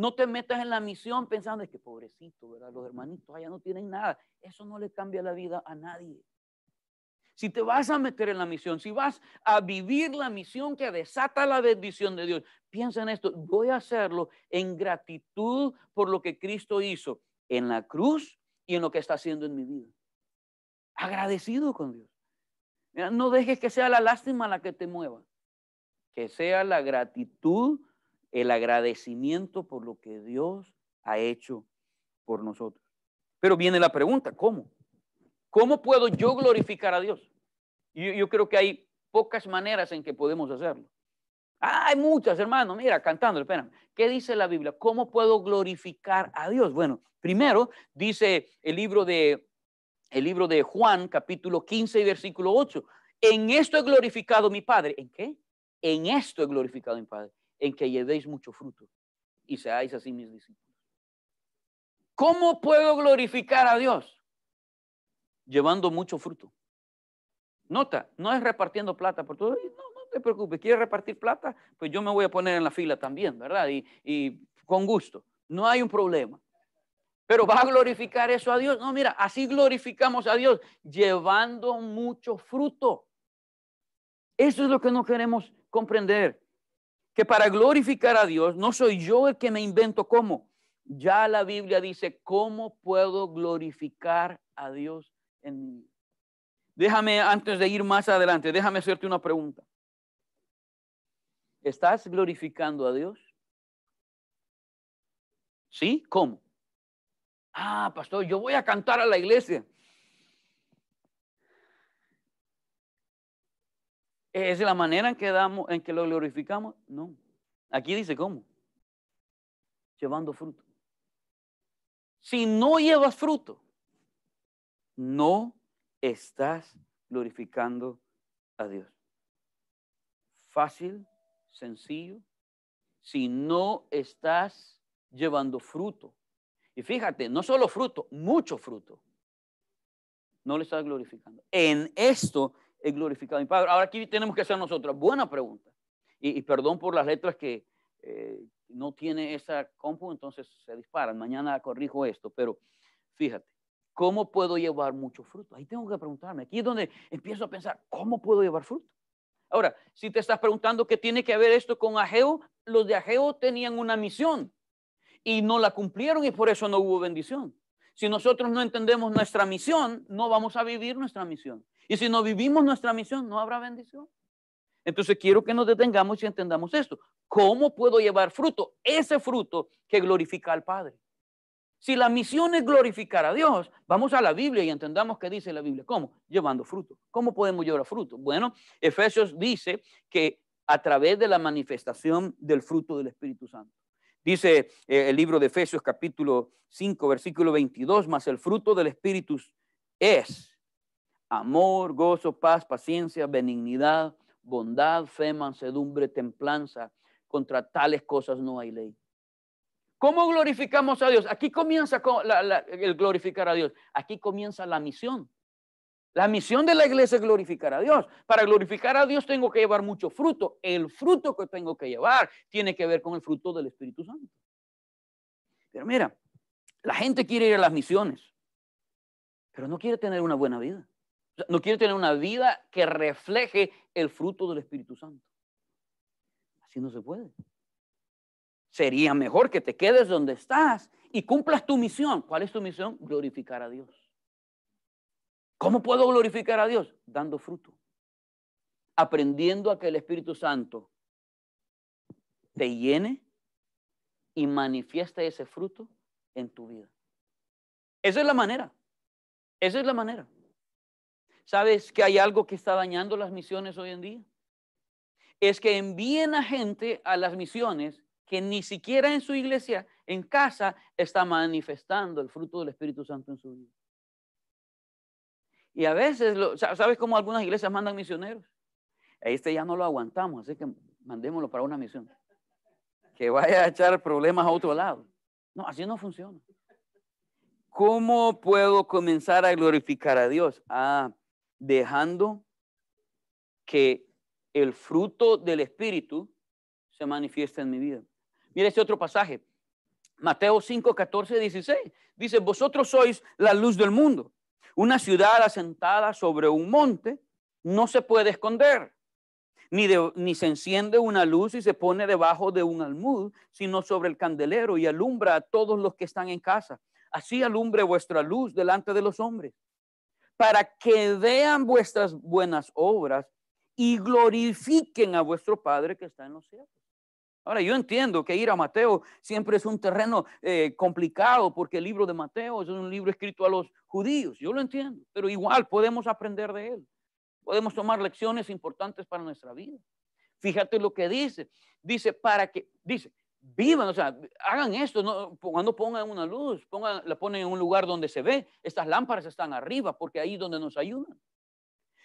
No te metas en la misión pensando, es que pobrecito, ¿verdad? Los hermanitos allá no tienen nada. Eso no le cambia la vida a nadie. Si te vas a meter en la misión, si vas a vivir la misión que desata la bendición de Dios, piensa en esto, voy a hacerlo en gratitud por lo que Cristo hizo en la cruz y en lo que está haciendo en mi vida. Agradecido con Dios. No dejes que sea la lástima la que te mueva, que sea la gratitud, el agradecimiento por lo que Dios ha hecho por nosotros. Pero viene la pregunta, ¿cómo? ¿Cómo puedo yo glorificar a Dios? Yo, creo que hay pocas maneras en que podemos hacerlo. Ah, hay muchas, hermano. Mira, cantando, espérame. ¿Qué dice la Biblia? ¿Cómo puedo glorificar a Dios? Bueno, primero dice el libro de, el libro de Juan, capítulo 15 y versículo 8. En esto he glorificado mi Padre. ¿En qué? En esto he glorificado mi Padre. En que llevéis mucho fruto y seáis así mis discípulos. ¿Cómo puedo glorificar a Dios? Llevando mucho fruto. Nota, no es repartiendo plata por todo. No, no te preocupes, ¿quieres repartir plata? Pues yo me voy a poner en la fila también, ¿verdad? Y, y con gusto. No hay un problema. Pero ¿va a glorificar eso a Dios? No, mira, así glorificamos a Dios, llevando mucho fruto. Eso es lo que no queremos comprender. Que para glorificar a Dios, no soy yo el que me invento cómo. Ya la Biblia dice, ¿cómo puedo glorificar a Dios en mi vida? Déjame, antes de ir más adelante, déjame hacerte una pregunta. ¿Estás glorificando a Dios? ¿Sí? ¿Cómo? Ah, pastor, yo voy a cantar a la iglesia. ¿Es la manera en que, damos, en que lo glorificamos? No. Aquí dice cómo. Llevando fruto. Si no llevas fruto, no estás glorificando a Dios. Fácil, sencillo. Si no estás llevando fruto. Y fíjate, no solo fruto, mucho fruto. no le estás glorificando. En esto he glorificado a mi Padre. Ahora aquí tenemos que hacer nosotros. Buena pregunta. Y, y perdón por las letras que eh, no tiene esa compu, entonces se disparan. Mañana corrijo esto, pero fíjate, ¿cómo puedo llevar mucho fruto? Ahí tengo que preguntarme. Aquí es donde empiezo a pensar, ¿cómo puedo llevar fruto? Ahora, si te estás preguntando qué tiene que ver esto con Ageo, los de Ageo tenían una misión y no la cumplieron y por eso no hubo bendición. Si nosotros no entendemos nuestra misión, no vamos a vivir nuestra misión. Y si no vivimos nuestra misión, no habrá bendición. Entonces quiero que nos detengamos y entendamos esto. ¿Cómo puedo llevar fruto? Ese fruto que glorifica al Padre. Si la misión es glorificar a Dios, vamos a la Biblia y entendamos qué dice la Biblia. ¿Cómo? Llevando fruto. ¿Cómo podemos llevar fruto? Bueno, Efesios dice que a través de la manifestación del fruto del Espíritu Santo. Dice eh, el libro de Efesios capítulo 5, versículo 22, más el fruto del Espíritu es amor, gozo, paz, paciencia, benignidad, bondad, fe, mansedumbre, templanza. Contra tales cosas no hay ley. ¿Cómo glorificamos a Dios? Aquí comienza el glorificar a Dios. Aquí comienza la misión. La misión de la iglesia es glorificar a Dios. Para glorificar a Dios tengo que llevar mucho fruto. El fruto que tengo que llevar tiene que ver con el fruto del Espíritu Santo. Pero mira, la gente quiere ir a las misiones, pero no quiere tener una buena vida. No quiere tener una vida que refleje el fruto del Espíritu Santo. Así no se puede. Sería mejor que te quedes donde estás y cumplas tu misión. ¿Cuál es tu misión? Glorificar a Dios. ¿Cómo puedo glorificar a Dios? Dando fruto. Aprendiendo a que el Espíritu Santo te llene y manifieste ese fruto en tu vida. Esa es la manera. Esa es la manera. ¿Sabes que hay algo que está dañando las misiones hoy en día? Es que envíen a gente a las misiones que ni siquiera en su iglesia, en casa, está manifestando el fruto del Espíritu Santo en su vida. Y a veces, ¿sabes cómo algunas iglesias mandan misioneros? Este ya no lo aguantamos, así que mandémoslo para una misión. Que vaya a echar problemas a otro lado. No, así no funciona. ¿Cómo puedo comenzar a glorificar a Dios? Ah, dejando que el fruto del Espíritu se manifieste en mi vida. Mira este otro pasaje. Mateo 5, 14, 16. Dice, vosotros sois la luz del mundo. Una ciudad asentada sobre un monte no se puede esconder, ni, ni se enciende una luz y se pone debajo de un almud, sino sobre el candelero y alumbra a todos los que están en casa. Así alumbre vuestra luz delante de los hombres, para que vean vuestras buenas obras y glorifiquen a vuestro Padre que está en los cielos. Ahora, yo entiendo que ir a Mateo siempre es un terreno eh, complicado porque el libro de Mateo es un libro escrito a los judíos. Yo lo entiendo, pero igual podemos aprender de él. Podemos tomar lecciones importantes para nuestra vida. Fíjate lo que dice. Dice, para que, dice, vivan, o sea, hagan esto, no, cuando pongan una luz, pongan, la ponen en un lugar donde se ve. Estas lámparas están arriba porque ahí es donde nos ayudan.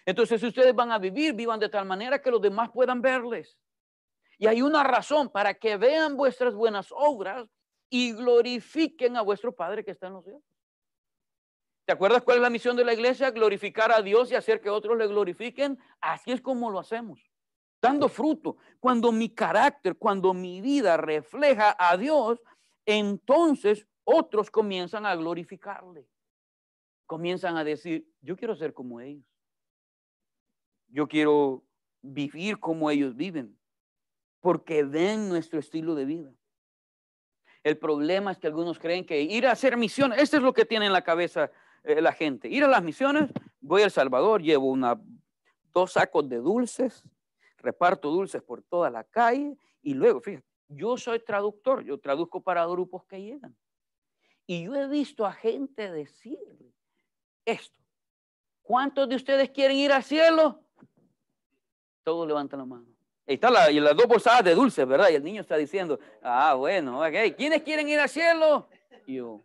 Entonces, si ustedes van a vivir, vivan de tal manera que los demás puedan verles. Y hay una razón para que vean vuestras buenas obras y glorifiquen a vuestro Padre que está en los cielos. ¿Te acuerdas cuál es la misión de la iglesia? Glorificar a Dios y hacer que otros le glorifiquen. Así es como lo hacemos, dando fruto. Cuando mi carácter, cuando mi vida refleja a Dios, entonces otros comienzan a glorificarle. Comienzan a decir, yo quiero ser como ellos. Yo quiero vivir como ellos viven porque ven nuestro estilo de vida. El problema es que algunos creen que ir a hacer misiones, esto es lo que tiene en la cabeza eh, la gente. Ir a las misiones, voy a El Salvador, llevo una, dos sacos de dulces, reparto dulces por toda la calle y luego, fíjate, yo soy traductor, yo traduzco para grupos que llegan. Y yo he visto a gente decir esto. ¿Cuántos de ustedes quieren ir al cielo? Todos levantan la mano. Ahí están las dos bolsadas de dulces, ¿verdad? Y el niño está diciendo, ah, bueno, ok. ¿Quiénes quieren ir al cielo? Yo.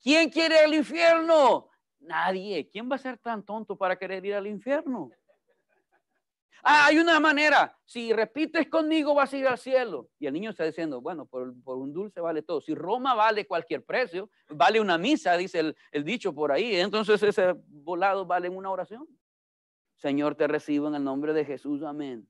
¿Quién quiere ir al infierno? Nadie. ¿Quién va a ser tan tonto para querer ir al infierno? Ah, hay una manera. Si repites conmigo vas a ir al cielo. Y el niño está diciendo, bueno, por, un dulce vale todo. Si Roma vale cualquier precio, vale una misa, dice el, el dicho por ahí. Entonces ese volado vale una oración. Señor, te recibo en el nombre de Jesús. Amén.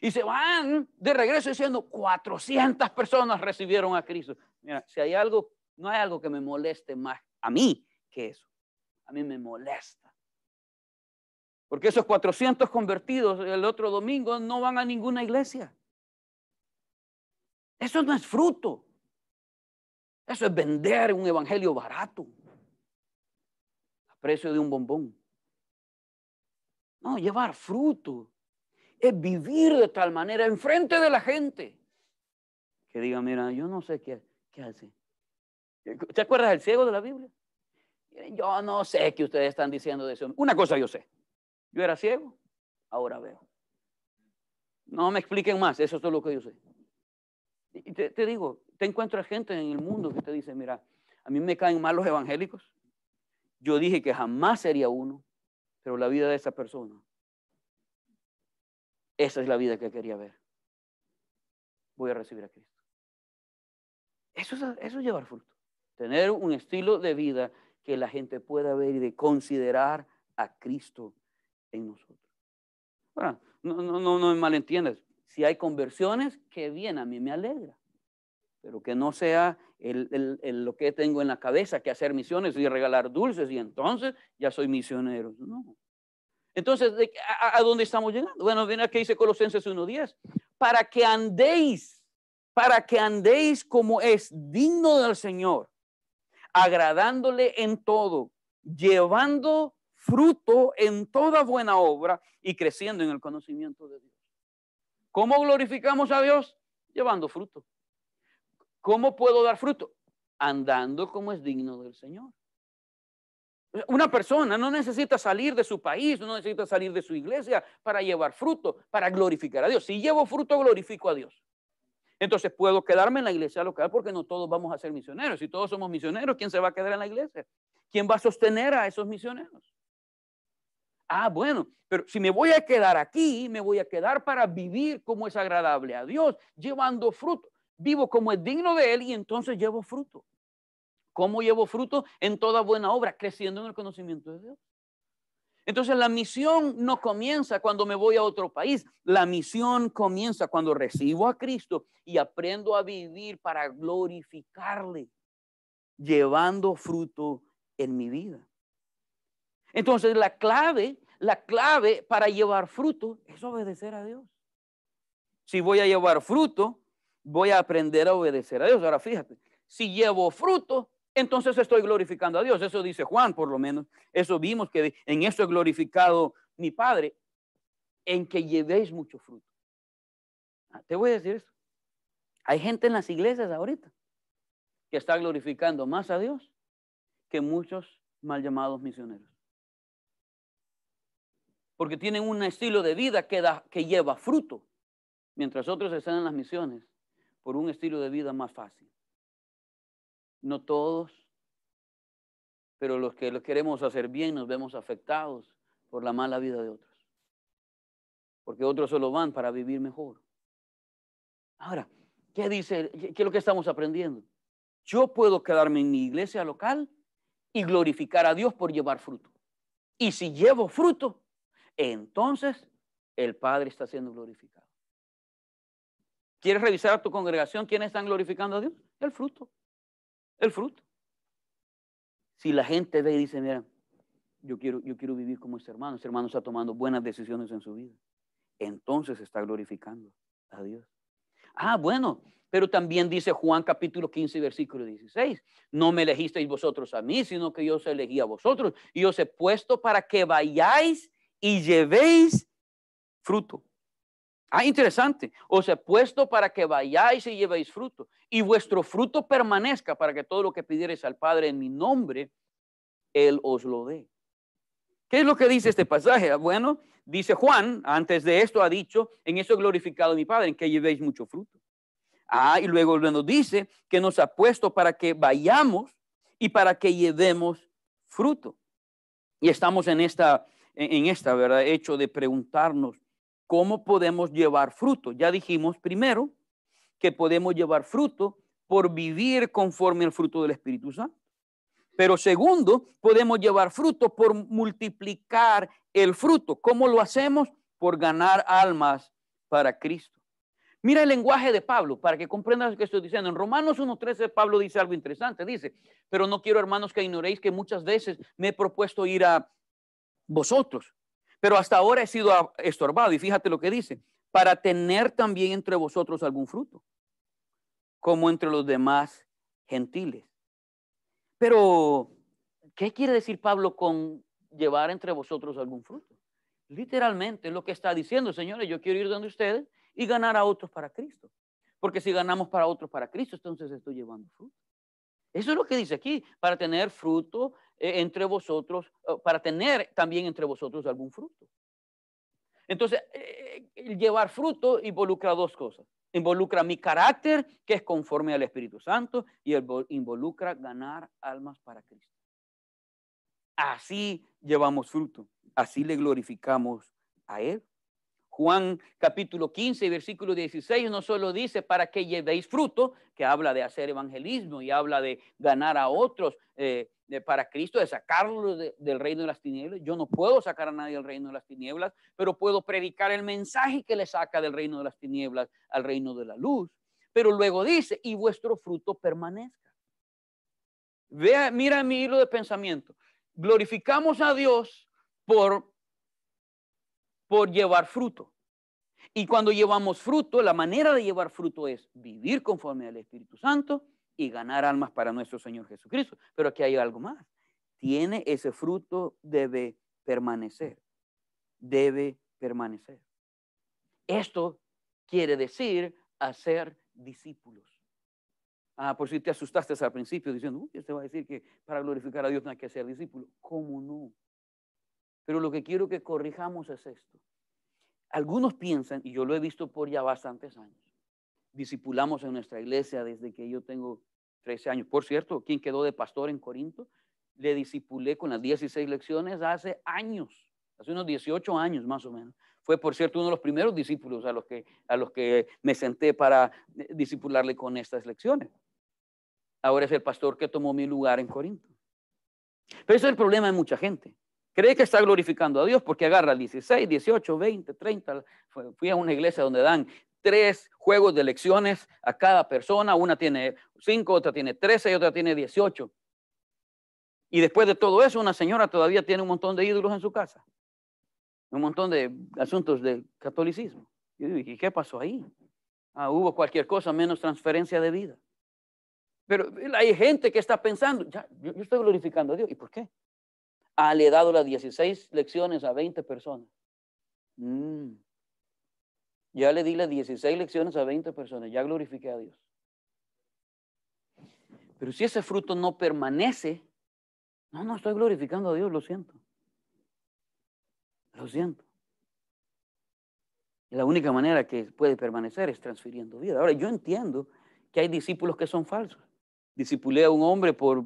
Y se van de regreso diciendo, 400 personas recibieron a Cristo. Mira, si hay algo, no hay algo que me moleste más a mí que eso. A mí me molesta. Porque esos 400 convertidos el otro domingo no van a ninguna iglesia. Eso no es fruto. Eso es vender un evangelio barato. A precio de un bombón. No, llevar fruto es vivir de tal manera enfrente de la gente que diga, mira, yo no sé qué, qué hace. ¿Te acuerdas del ciego de la Biblia? Yo no sé qué ustedes están diciendo de eso. Una cosa yo sé. Yo era ciego, ahora veo. No me expliquen más, eso es todo lo que yo sé. Y te, digo, te encuentras gente en el mundo que te dice, mira, a mí me caen mal los evangélicos. Yo dije que jamás sería uno, pero la vida de esa persona, esa es la vida que quería ver. Voy a recibir a Cristo. Eso es, eso es llevar fruto. Tener un estilo de vida que la gente pueda ver y de considerar a Cristo en nosotros. Bueno, no, no, no, no me malentiendas. Si hay conversiones, que bien, a mí me alegra. Pero que no sea el, el, lo que tengo en la cabeza, que hacer misiones y regalar dulces y entonces ya soy misionero. No. Entonces, ¿a, dónde estamos llegando? Bueno, viene aquí dice Colosenses 1.10. Para que andéis, para que andéis como es digno del Señor, agradándole en todo, llevando fruto en toda buena obra y creciendo en el conocimiento de Dios. ¿Cómo glorificamos a Dios? Llevando fruto. ¿Cómo puedo dar fruto? Andando como es digno del Señor. Una persona no necesita salir de su país, no necesita salir de su iglesia para llevar fruto, para glorificar a Dios. Si llevo fruto, glorifico a Dios. Entonces puedo quedarme en la iglesia local porque no todos vamos a ser misioneros. Si todos somos misioneros, ¿quién se va a quedar en la iglesia? ¿Quién va a sostener a esos misioneros? Ah, bueno, pero si me voy a quedar aquí, me voy a quedar para vivir como es agradable a Dios, llevando fruto. Vivo como es digno de Él y entonces llevo fruto. ¿Cómo llevo fruto? En toda buena obra, creciendo en el conocimiento de Dios. Entonces la misión no comienza cuando me voy a otro país. La misión comienza cuando recibo a Cristo y aprendo a vivir para glorificarle, llevando fruto en mi vida. Entonces la clave, la clave para llevar fruto es obedecer a Dios. Si voy a llevar fruto, voy a aprender a obedecer a Dios. Ahora fíjate, si llevo fruto, entonces estoy glorificando a Dios. Eso dice Juan, por lo menos. Eso vimos que en eso he glorificado mi Padre, en que llevéis mucho fruto. Ah, te voy a decir esto. Hay gente en las iglesias ahorita que está glorificando más a Dios que muchos mal llamados misioneros. Porque tienen un estilo de vida que, da, que lleva fruto, mientras otros están en las misiones por un estilo de vida más fácil. No todos, pero los que lo queremos hacer bien nos vemos afectados por la mala vida de otros. Porque otros solo van para vivir mejor. Ahora, ¿qué dice? ¿Qué es lo que estamos aprendiendo? Yo puedo quedarme en mi iglesia local y glorificar a Dios por llevar fruto. Y si llevo fruto, entonces el Padre está siendo glorificado. ¿Quieres revisar a tu congregación quiénes están glorificando a Dios? El fruto. El fruto. Si la gente ve y dice, mira, yo quiero, yo quiero vivir como este hermano, este hermano está tomando buenas decisiones en su vida, entonces está glorificando a Dios. Ah, bueno, pero también dice Juan capítulo 15, versículo 16, no me elegisteis vosotros a mí, sino que yo os elegí a vosotros y os he puesto para que vayáis y llevéis fruto. Ah, interesante. Os he puesto para que vayáis y llevéis fruto y vuestro fruto permanezca para que todo lo que pidierais al Padre en mi nombre, Él os lo dé. ¿Qué es lo que dice este pasaje? Ah, bueno, dice Juan, antes de esto ha dicho, en eso he glorificado a mi Padre, en que llevéis mucho fruto. Ah, y luego nos dice que nos ha puesto para que vayamos y para que llevemos fruto. Y estamos en esta en, esta, ¿verdad? Hecho de preguntarnos cómo podemos llevar fruto. Ya dijimos primero que podemos llevar fruto por vivir conforme al fruto del Espíritu Santo. Pero segundo, podemos llevar fruto por multiplicar el fruto. ¿Cómo lo hacemos? Por ganar almas para Cristo. Mira el lenguaje de Pablo para que comprendas lo que estoy diciendo. En Romanos 1.13 Pablo dice algo interesante. Dice, pero no quiero hermanos que ignoréis que muchas veces me he propuesto ir a vosotros, pero hasta ahora he sido estorbado. Y fíjate lo que dice, para tener también entre vosotros algún fruto, como entre los demás gentiles. Pero, ¿qué quiere decir Pablo con llevar entre vosotros algún fruto? Literalmente lo que está diciendo, señores, yo quiero ir donde ustedes y ganar a otros para Cristo. Porque si ganamos para otros para Cristo, entonces estoy llevando fruto. Eso es lo que dice aquí, para tener fruto entre vosotros, eh, para tener también entre vosotros algún fruto. Entonces, eh, el llevar fruto involucra dos cosas. Involucra mi carácter, que es conforme al Espíritu Santo, y invo- involucra ganar almas para Cristo. Así llevamos fruto, así le glorificamos a Él. Juan capítulo 15, versículo 16, no solo dice para que llevéis fruto, que habla de hacer evangelismo y habla de ganar a otros eh, para Cristo, de sacarlos de- del reino de las tinieblas. Yo no puedo sacar a nadie del reino de las tinieblas, pero puedo predicar el mensaje que le saca del reino de las tinieblas al reino de la luz. Pero luego dice, y vuestro fruto permanezca. Vea, mira mi hilo de pensamiento. Glorificamos a Dios por por llevar fruto. Y cuando llevamos fruto, la manera de llevar fruto es vivir conforme al Espíritu Santo y ganar almas para nuestro Señor Jesucristo. Pero aquí hay algo más. Tiene ese fruto, debe permanecer. Debe permanecer. Esto quiere decir hacer discípulos. Ah, por si te asustaste al principio diciendo, uy, este va a decir que para glorificar a Dios no hay que ser discípulo. ¿Cómo no? Pero lo que quiero que corrijamos es esto. Algunos piensan, y yo lo he visto por ya bastantes años, discipulamos en nuestra iglesia desde que yo tengo 13 años. Por cierto, quien quedó de pastor en Corinto, le discipulé con las 16 lecciones hace años, hace unos 18 años más o menos. Fue, por cierto, uno de los primeros discípulos a los que, a los que me senté para eh, discipularle con estas lecciones. Ahora es el pastor que tomó mi lugar en Corinto. Pero ese es el problema de mucha gente. Cree que está glorificando a Dios porque agarra 16, 18, 20, 30. Fue- Fui a una iglesia donde dan tres juegos de lecciones a cada persona. Una tiene cinco, otra tiene 13 y otra tiene 18. Y después de todo eso, una señora todavía tiene un montón de ídolos en su casa. Un montón de asuntos de catolicismo. Y ¿y qué pasó ahí? Ah, hubo cualquier cosa menos transferencia de vida. Pero hay gente que está pensando, yo estoy glorificando a Dios. ¿Y por qué? Ah, le he dado las 16 lecciones a 20 personas. Mm. Ya le di las 16 lecciones a 20 personas, ya glorifiqué a Dios. Pero si ese fruto no permanece, no, no estoy glorificando a Dios, lo siento. Lo siento. La única manera que puede permanecer es transfiriendo vida. Ahora, yo entiendo que hay discípulos que son falsos. Discipulé a un hombre por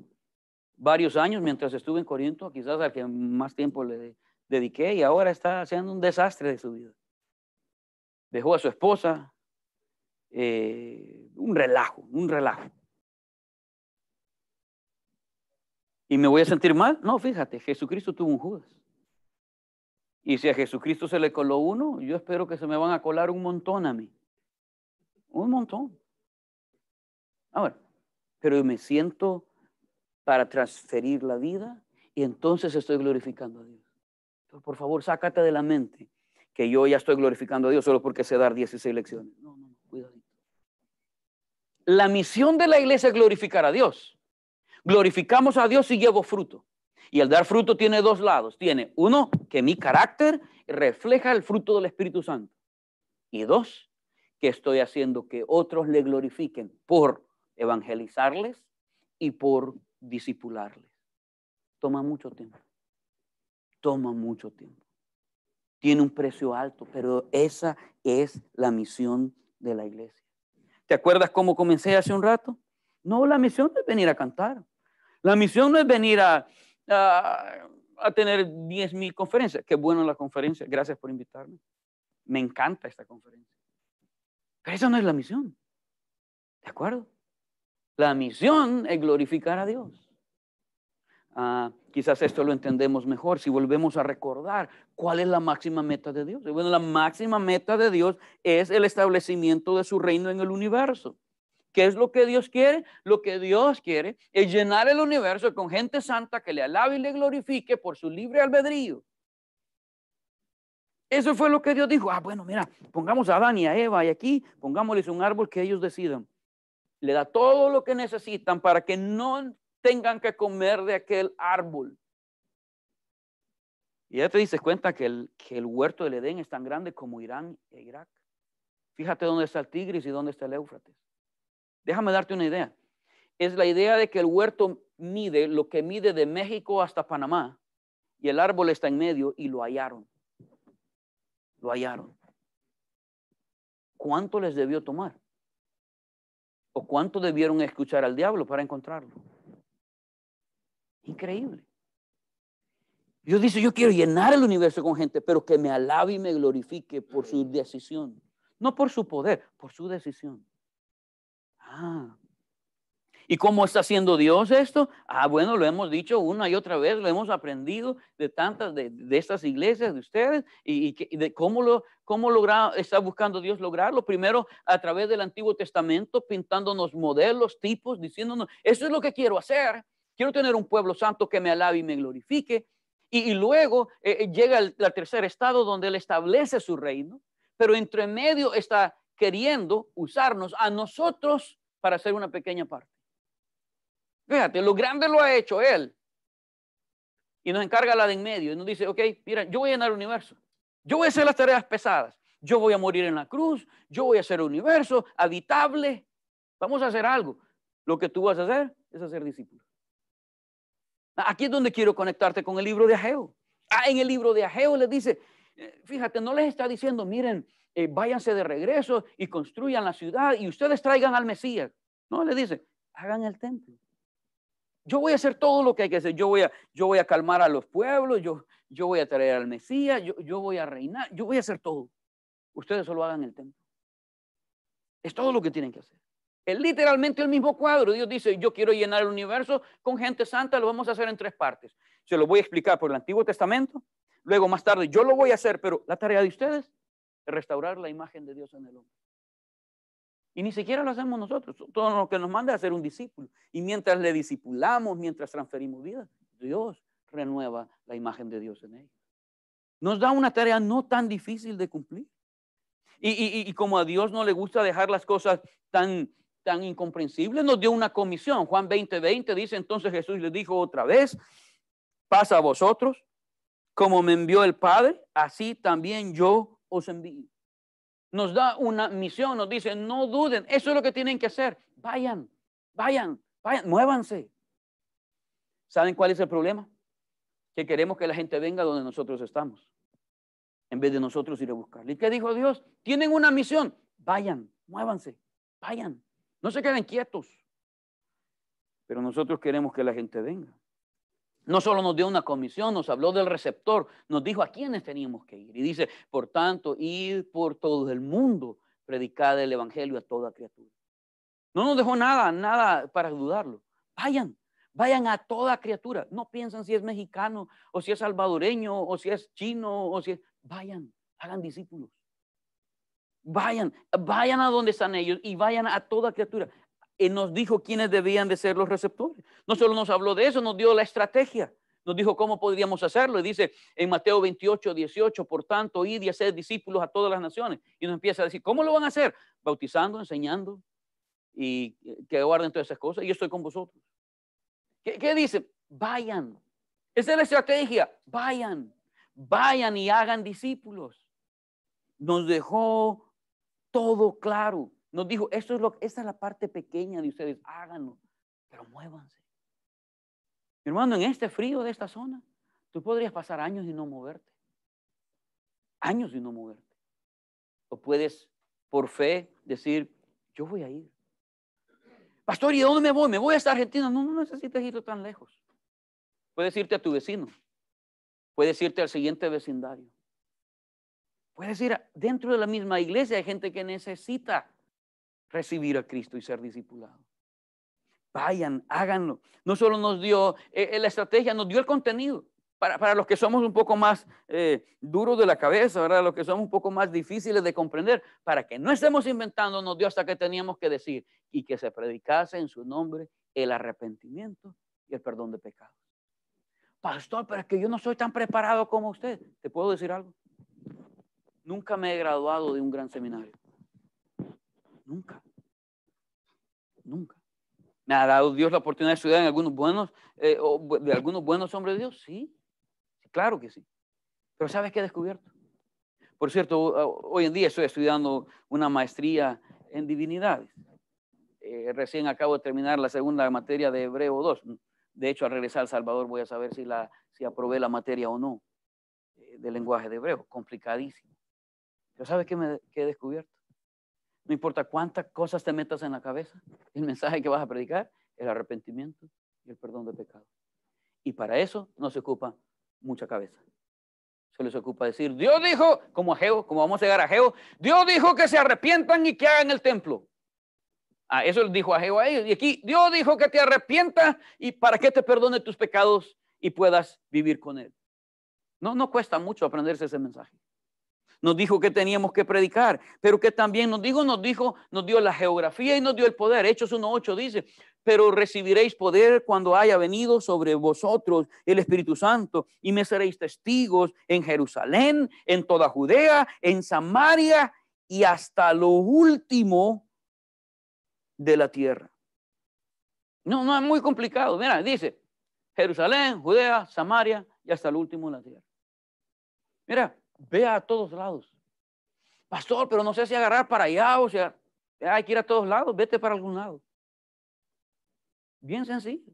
varios años mientras estuve en Corinto, quizás al que más tiempo le de- dediqué, y ahora está haciendo un desastre de su vida. Dejó a su esposa, eh, un relajo, un relajo. ¿Y me voy a sentir mal? No, fíjate, Jesucristo tuvo un Judas. Y si a Jesucristo se le coló uno, yo espero que se me van a colar un montón a mí. Un montón. Ahora, pero me siento para transferir la vida y entonces estoy glorificando a Dios. Por favor, sácate de la mente que yo ya estoy glorificando a Dios solo porque sé dar 16 lecciones. No, no, no, cuidadito. La misión de la iglesia es glorificar a Dios. Glorificamos a Dios y llevo fruto. Y el dar fruto tiene dos lados. Tiene uno, que mi carácter refleja el fruto del Espíritu Santo. Y dos, que estoy haciendo que otros le glorifiquen por evangelizarles y por disipularles. Toma mucho tiempo. Toma mucho tiempo. Tiene un precio alto, pero esa es la misión de la iglesia. ¿Te acuerdas cómo comencé hace un rato? No, la misión no es venir a cantar. La misión no es venir a, a, a tener 10 mil conferencias. Qué bueno la conferencia. Gracias por invitarme. Me encanta esta conferencia. Pero esa no es la misión. ¿De acuerdo? La misión es glorificar a Dios. Ah, quizás esto lo entendemos mejor si volvemos a recordar cuál es la máxima meta de Dios. Bueno, la máxima meta de Dios es el establecimiento de su reino en el universo. ¿Qué es lo que Dios quiere? Lo que Dios quiere es llenar el universo con gente santa que le alabe y le glorifique por su libre albedrío. Eso fue lo que Dios dijo. Ah, bueno, mira, pongamos a Adán y a Eva y aquí pongámosles un árbol que ellos decidan. Le da todo lo que necesitan para que no tengan que comer de aquel árbol. Y ya te dices cuenta que el, huerto del Edén es tan grande como Irán e Irak. Fíjate dónde está el Tigris y dónde está el Éufrates. Déjame darte una idea. Es la idea de que el huerto mide lo que mide de México hasta Panamá y el árbol está en medio y lo hallaron. Lo hallaron. ¿Cuánto les debió tomar? ¿O cuánto debieron escuchar al diablo para encontrarlo? Increíble. Dios dice, yo quiero llenar el universo con gente, pero que me alabe y me glorifique por su decisión. No por su poder, por su decisión. Ah. ¿Y cómo está haciendo Dios esto? Ah, bueno, lo hemos dicho una y otra vez, lo hemos aprendido de tantas de, estas iglesias de ustedes y, de cómo lo cómo logra, está buscando Dios lograrlo. Primero a través del Antiguo Testamento, pintándonos modelos, tipos, diciéndonos, eso es lo que quiero hacer. Quiero tener un pueblo santo que me alabe y me glorifique. Y, luego eh, eh, llega el tercer estado donde Él establece su reino, pero entre medio está queriendo usarnos a nosotros para hacer una pequeña parte. Fíjate, lo grande lo ha hecho Él. Y nos encarga la de en medio. Y nos dice, ok, mira, yo voy a llenar el universo. Yo voy a hacer las tareas pesadas. Yo voy a morir en la cruz. Yo voy a hacer el universo habitable. Vamos a hacer algo. Lo que tú vas a hacer es hacer discípulos. Aquí es donde quiero conectarte con el libro de Ageo. Ah, en el libro de Ageo les dice, eh, fíjate, no les está diciendo, miren, eh, váyanse de regreso y construyan la ciudad y ustedes traigan al Mesías. No, le dice, hagan el templo. Yo voy a hacer todo lo que hay que hacer. Yo voy a, yo voy a calmar a los pueblos, yo, yo voy a traer al Mesías, yo, yo voy a reinar, yo voy a hacer todo. Ustedes solo hagan el templo. Es todo lo que tienen que hacer. Es literalmente el mismo cuadro. Dios dice, yo quiero llenar el universo con gente santa, lo vamos a hacer en tres partes. Se lo voy a explicar por el Antiguo Testamento. Luego, más tarde, yo lo voy a hacer, pero la tarea de ustedes es restaurar la imagen de Dios en el hombre. Y ni siquiera lo hacemos nosotros. Todo lo que nos manda es hacer un discípulo. Y mientras le discipulamos, mientras transferimos vida, Dios renueva la imagen de Dios en ellos. Nos da una tarea no tan difícil de cumplir. Y, y, como a Dios no le gusta dejar las cosas tan tan incomprensible, nos dio una comisión. Juan 20, 20 dice, entonces Jesús les dijo otra vez, pasa a vosotros, como me envió el Padre, así también yo os envío. Nos da una misión, nos dice, no duden, eso es lo que tienen que hacer. Vayan, vayan, vayan, muévanse. ¿Saben cuál es el problema? Que queremos que la gente venga donde nosotros estamos, en vez de nosotros ir a buscarle. ¿Y qué dijo Dios? Tienen una misión, vayan, muévanse, vayan. No se queden quietos. Pero nosotros queremos que la gente venga. No solo nos dio una comisión, nos habló del receptor, nos dijo a quiénes teníamos que ir. Y dice, por tanto, ir por todo el mundo, predicar el Evangelio a toda criatura. No nos dejó nada, nada para dudarlo. Vayan, vayan a toda criatura. No piensan si es mexicano o si es salvadoreño o si es chino o si es... Vayan, hagan discípulos. Vayan, vayan a donde están ellos y vayan a toda criatura. Y nos dijo quiénes debían de ser los receptores. No solo nos habló de eso, nos dio la estrategia. Nos dijo cómo podríamos hacerlo. Y dice en Mateo 28, 18, por tanto, id y hacer discípulos a todas las naciones. Y nos empieza a decir, ¿cómo lo van a hacer? Bautizando, enseñando y que guarden todas esas cosas. Y yo estoy con vosotros. ¿Qué, qué dice? Vayan. Esa es la estrategia. Vayan. Vayan y hagan discípulos. Nos dejó todo claro. Nos dijo, esto es lo, esta es la parte pequeña de ustedes, háganlo, pero muévanse. Mi hermano, en este frío de esta zona, tú podrías pasar años y no moverte. Años y no moverte. O puedes, por fe, decir, yo voy a ir. Pastor, ¿y dónde me voy? Me voy a esta Argentina. No, no necesitas ir tan lejos. Puedes irte a tu vecino. Puedes irte al siguiente vecindario. Puedes ir dentro de la misma iglesia. Hay gente que necesita recibir a Cristo y ser discipulado. Vayan, háganlo. No solo nos dio eh, eh, la estrategia, nos dio el contenido. Para, para los que somos un poco más eh, duros de la cabeza, ¿verdad? Los que somos un poco más difíciles de comprender, para que no estemos inventando, nos dio hasta que teníamos que decir y que se predicase en su nombre el arrepentimiento y el perdón de pecados. Pastor, pero es que yo no soy tan preparado como usted. ¿Te puedo decir algo? Nunca me he graduado de un gran seminario. Nunca. Nunca. ¿Me ha dado Dios la oportunidad de estudiar en algunos buenos, eh, o de algunos buenos hombres de Dios? Sí, claro que sí. Pero ¿sabes qué he descubierto? Por cierto, ho- hoy en día estoy estudiando una maestría en divinidades. Eh, recién acabo de terminar la segunda materia de Hebreo 2. De hecho, al regresar a El Salvador voy a saber si, la, si aprobé la materia o no eh, del lenguaje de hebreo. Complicadísimo. Pero ¿sabes qué, me, qué he descubierto? No importa cuántas cosas te metas en la cabeza, el mensaje que vas a predicar, el arrepentimiento y el perdón de pecado. Y para eso no se ocupa mucha cabeza. Se ocupa decir, Dios dijo, como Ageo, como vamos a llegar a Ageo, Dios dijo que se arrepientan y que hagan el templo. Ah, eso les dijo a ellos. Y aquí, Dios dijo que te arrepientas y para que te perdone tus pecados y puedas vivir con Él. No, no cuesta mucho aprenderse ese mensaje nos dijo que teníamos que predicar, pero que también nos dijo, nos dijo, nos dio la geografía y nos dio el poder. Hechos 1.8 dice, pero recibiréis poder cuando haya venido sobre vosotros el Espíritu Santo y me seréis testigos en Jerusalén, en toda Judea, en Samaria y hasta lo último de la tierra. No, no es muy complicado. Mira, dice Jerusalén, Judea, Samaria y hasta lo último de la tierra. Mira, Ve a todos lados. Pastor, pero no sé si agarrar para allá o sea, hay que ir a todos lados, vete para algún lado. Bien sencillo.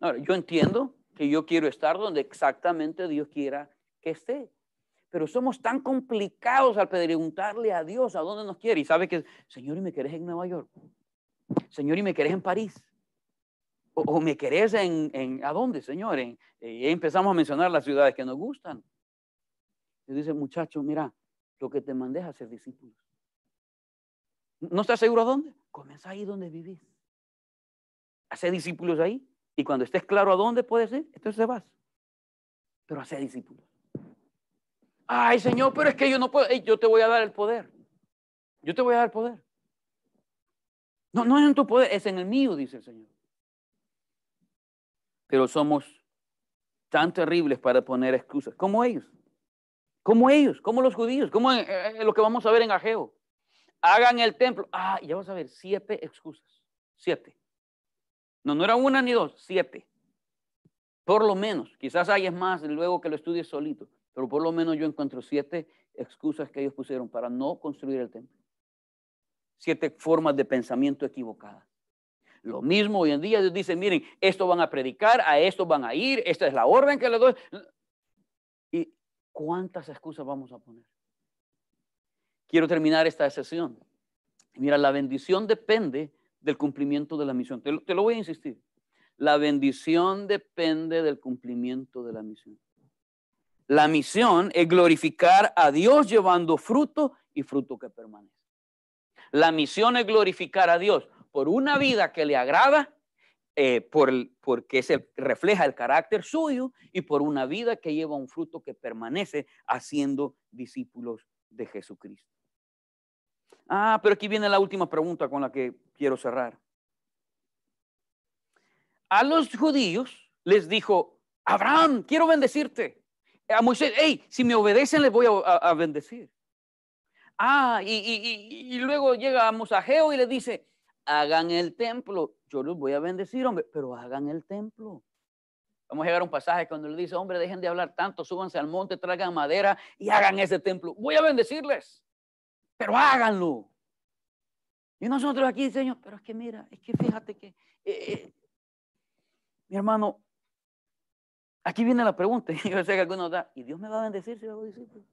Ahora, yo entiendo que yo quiero estar donde exactamente Dios quiera que esté. Pero somos tan complicados al preguntarle a Dios a dónde nos quiere. Y sabe que, Señor, ¿y me querés en Nueva York? Señor, ¿y me querés en París? ¿O, me querés en, en, a dónde, Señor? En, y empezamos a mencionar las ciudades que nos gustan. Y dice, muchacho, mira, lo que te mandé es hacer discípulos. ¿No estás seguro a dónde? Comienza ahí donde vivís. Hace discípulos ahí. Y cuando estés claro a dónde puedes ir, entonces vas. Pero hace discípulos. Ay, Señor, pero es que yo no puedo. Yo te voy a dar el poder. Yo te voy a dar el poder. No, no es en tu poder, es en el mío, dice el Señor. Pero somos tan terribles para poner excusas, como ellos. Como ellos, como los judíos, como eh, eh, lo que vamos a ver en Ageo. Hagan el templo. Ah, ya vas a ver, siete excusas. Siete. No, no era una ni dos, siete. Por lo menos, quizás hay más luego que lo estudies solito, pero por lo menos yo encuentro siete excusas que ellos pusieron para no construir el templo. Siete formas de pensamiento equivocadas. Lo mismo hoy en día, Dios dice, miren, esto van a predicar, a esto van a ir, esta es la orden que les doy. ¿Cuántas excusas vamos a poner? Quiero terminar esta sesión. Mira, la bendición depende del cumplimiento de la misión. Te lo voy a insistir. La bendición depende del cumplimiento de la misión. La misión es glorificar a Dios llevando fruto y fruto que permanece. La misión es glorificar a Dios por una vida que le agrada, eh, por porque se refleja el carácter suyo y por una vida que lleva un fruto que permanece haciendo discípulos de Jesucristo. Ah, pero aquí viene la última pregunta con la que quiero cerrar. A los judíos les dijo, Abraham, quiero bendecirte. A Moisés, hey, si me obedecen les voy a, bendecir. Ah, y, luego llega a Mosajeo y le dice, hagan el templo. Yo los voy a bendecir, hombre, pero hagan el templo. Vamos a llegar a un pasaje cuando le dice, hombre, dejen de hablar tanto, súbanse al monte, traigan madera y hagan ese templo. Voy a bendecirles, pero háganlo. Y nosotros aquí, Señor, pero es que mira, es que fíjate que, eh, eh, mi hermano, aquí viene la pregunta. Yo sé que algunos da, ¿y Dios me va a bendecir si hago discípulos?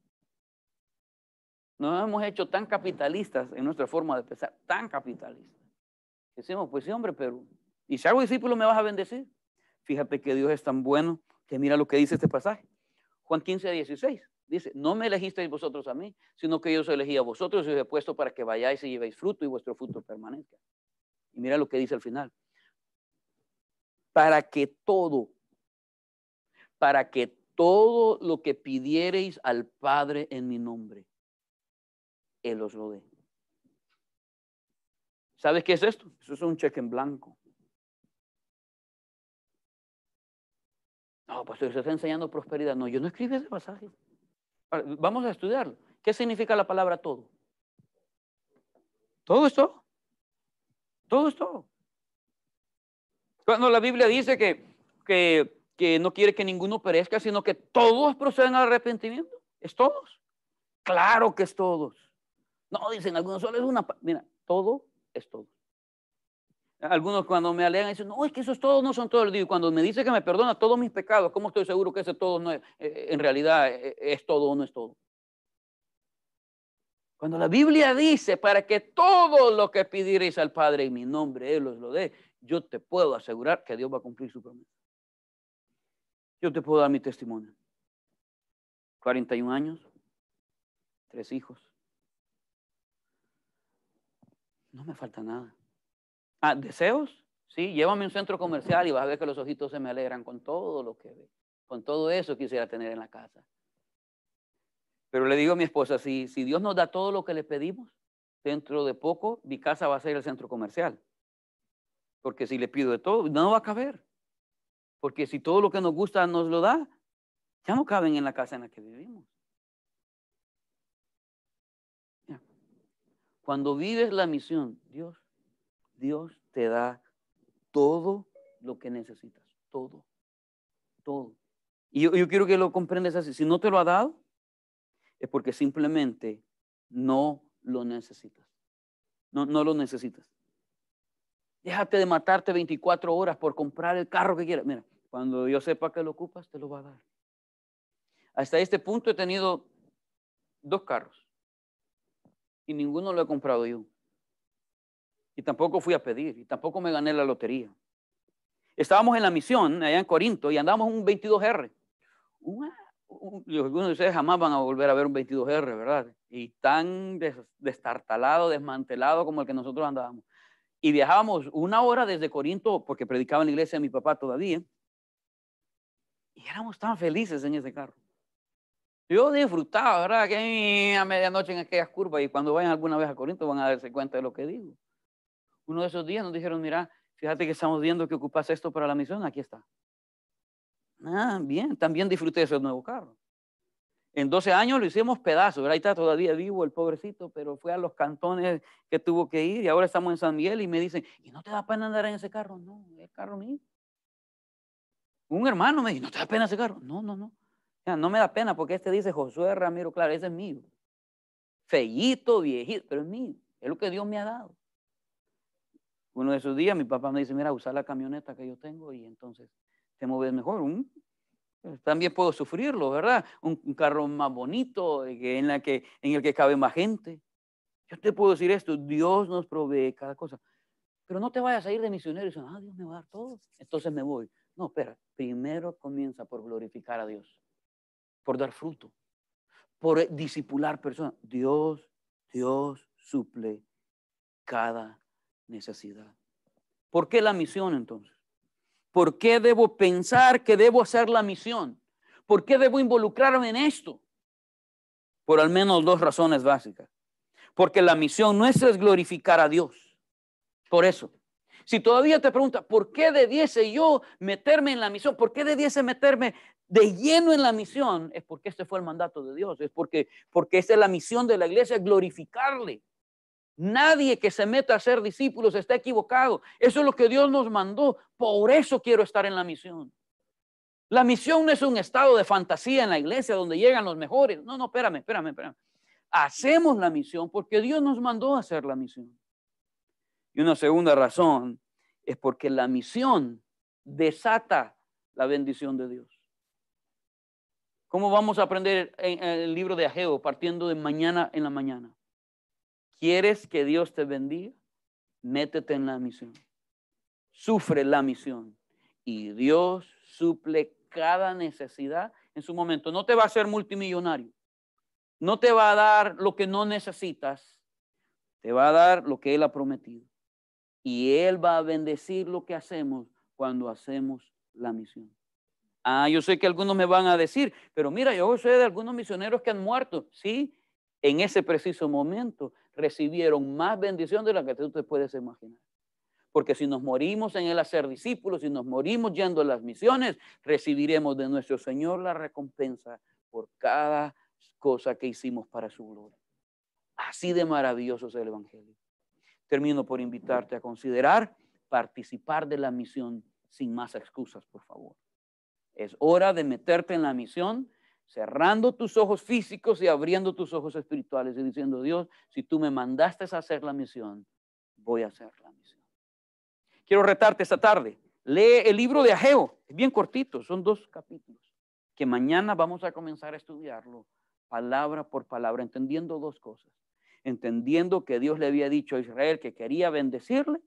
Nos hemos hecho tan capitalistas en nuestra forma de pensar, tan capitalistas. Decimos, pues sí, hombre, pero, ¿y si hago discípulo me vas a bendecir? Fíjate que Dios es tan bueno que mira lo que dice este pasaje. Juan 15, 16. Dice, no me elegisteis vosotros a mí, sino que yo os elegí a vosotros y os he puesto para que vayáis y llevéis fruto y vuestro fruto permanezca. Y mira lo que dice al final. Para que todo, para que todo lo que pidiereis al Padre en mi nombre, Él os lo dé. ¿Sabes qué es esto? Eso es un cheque en blanco. No, pues usted está enseñando prosperidad. No, yo no escribí ese pasaje. Vamos a estudiarlo. ¿Qué significa la palabra todo? Todo es todo. Todo es todo. Cuando la Biblia dice que, que, que no quiere que ninguno perezca, sino que todos procedan al arrepentimiento, es todos. Claro que es todos. No, dicen algunos solo es una. Mira, todo es todo. Algunos cuando me alegan dicen, no, es que esos todos no son todos. Digo, cuando me dice que me perdona todos mis pecados, ¿cómo estoy seguro que ese todo no es, eh, en realidad eh, es todo o no es todo? Cuando la Biblia dice, para que todo lo que pidierais al Padre en mi nombre, Él os lo dé, yo te puedo asegurar que Dios va a cumplir su promesa. Yo te puedo dar mi testimonio. 41 años, tres hijos. No me falta nada. Ah, deseos, sí, llévame a un centro comercial y vas a ver que los ojitos se me alegran con todo lo que ve. Con todo eso quisiera tener en la casa. Pero le digo a mi esposa, si, si Dios nos da todo lo que le pedimos, dentro de poco mi casa va a ser el centro comercial. Porque si le pido de todo, no va a caber. Porque si todo lo que nos gusta nos lo da, ya no caben en la casa en la que vivimos. Cuando vives la misión, Dios, Dios te da todo lo que necesitas, todo, todo. Y yo, quiero que lo comprendas así. Si no te lo ha dado, es porque simplemente no lo necesitas. No, no lo necesitas. Déjate de matarte 24 horas por comprar el carro que quieras. Mira, cuando Dios sepa que lo ocupas, te lo va a dar. Hasta este punto he tenido dos carros y ninguno lo he comprado yo. Y tampoco fui a pedir y tampoco me gané la lotería. Estábamos en la misión allá en Corinto y andábamos un 22R. Una- un- y algunos de ustedes jamás van a volver a ver un 22R, ¿verdad? Y tan des- destartalado, desmantelado como el que nosotros andábamos. Y viajábamos una hora desde Corinto, porque predicaba en la iglesia de mi papá todavía. Y éramos tan felices en ese carro. Yo disfrutaba, ¿verdad? Que a medianoche en aquellas curvas y cuando vayan alguna vez a Corinto van a darse cuenta de lo que digo. Uno de esos días nos dijeron, mira, fíjate que estamos viendo que ocupas esto para la misión, aquí está. Ah, bien, también disfruté de ese nuevo carro. En 12 años lo hicimos pedazos, ¿verdad? Ahí está todavía vivo el pobrecito, pero fue a los cantones que tuvo que ir y ahora estamos en San Miguel y me dicen, ¿y no te da pena andar en ese carro? No, es carro mío. Un hermano me dice, ¿no te da pena ese carro? No, no, no. No me da pena porque este dice Josué Ramiro, claro, ese es mío. Fellito, viejito, pero es mío. Es lo que Dios me ha dado. Uno de esos días mi papá me dice, mira, usa la camioneta que yo tengo y entonces te mueves mejor. Un- pues, también puedo sufrirlo, ¿verdad? Un, carro más bonito, eh, en el que cabe más gente. Yo te puedo decir esto, Dios nos provee cada cosa. Pero no te vayas a ir de misionero y decir, ah, Dios me va a dar todo, entonces me voy. No, espera, primero comienza por glorificar a Dios, por dar fruto, por eh, disipular personas. Dios, Dios suple cada necesidad. ¿Por qué la misión entonces? ¿Por qué debo pensar que debo hacer la misión? ¿Por qué debo involucrarme en esto? Por al menos dos razones básicas. Porque la misión nuestra es glorificar a Dios. Por eso. Si todavía te pregunta, ¿por qué debiese yo meterme en la misión? ¿Por qué debiese meterme de lleno en la misión? Es porque este fue el mandato de Dios. Es porque, porque esta es la misión de la iglesia, glorificarle. Nadie que se meta a ser discípulos está equivocado. Eso es lo que Dios nos mandó. Por eso quiero estar en la misión. La misión no es un estado de fantasía en la iglesia donde llegan los mejores. No, no, espérame, espérame, espérame. Hacemos la misión porque Dios nos mandó a hacer la misión. Y una segunda razón es porque la misión desata la bendición de Dios. ¿Cómo vamos a aprender en el libro de Ageo partiendo de mañana en la mañana? ¿Quieres que Dios te bendiga? Métete en la misión. Sufre la misión. Y Dios suple cada necesidad en su momento. No te va a hacer multimillonario. No te va a dar lo que no necesitas. Te va a dar lo que Él ha prometido. Y Él va a bendecir lo que hacemos cuando hacemos la misión. Ah, yo sé que algunos me van a decir, pero mira, yo sé de algunos misioneros que han muerto. Sí, en ese preciso momento recibieron más bendición de la que tú te puedes imaginar. Porque si nos morimos en el hacer discípulos, si nos morimos yendo a las misiones, recibiremos de nuestro Señor la recompensa por cada cosa que hicimos para su gloria. Así de maravilloso es el Evangelio. Termino por invitarte a considerar participar de la misión sin más excusas, por favor. Es hora de meterte en la misión, cerrando tus ojos físicos y abriendo tus ojos espirituales y diciendo, Dios, si tú me mandaste a hacer la misión, voy a hacer la misión. Quiero retarte esta tarde. Lee el libro de Ageo, es bien cortito, son dos capítulos, que mañana vamos a comenzar a estudiarlo palabra por palabra, entendiendo dos cosas. Entendiendo que Dios le había dicho a Israel que quería bendecirle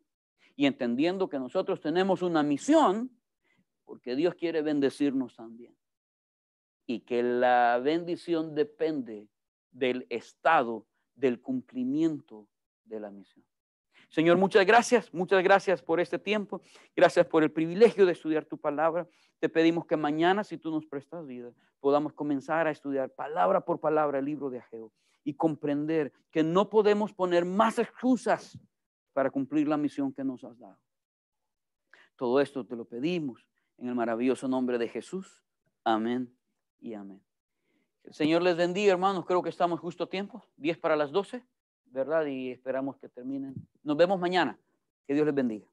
y entendiendo que nosotros tenemos una misión porque Dios quiere bendecirnos también. Y que la bendición depende del estado del cumplimiento de la misión. Señor, muchas gracias, muchas gracias por este tiempo, gracias por el privilegio de estudiar tu palabra. Te pedimos que mañana, si tú nos prestas vida, podamos comenzar a estudiar palabra por palabra el libro de Ageo y comprender que no podemos poner más excusas para cumplir la misión que nos has dado. Todo esto te lo pedimos en el maravilloso nombre de Jesús. Amén y amén. El Señor les bendiga, hermanos. Creo que estamos justo a tiempo, 10 para las 12. ¿verdad? Y esperamos que terminen. Nos vemos mañana. Que Dios les bendiga.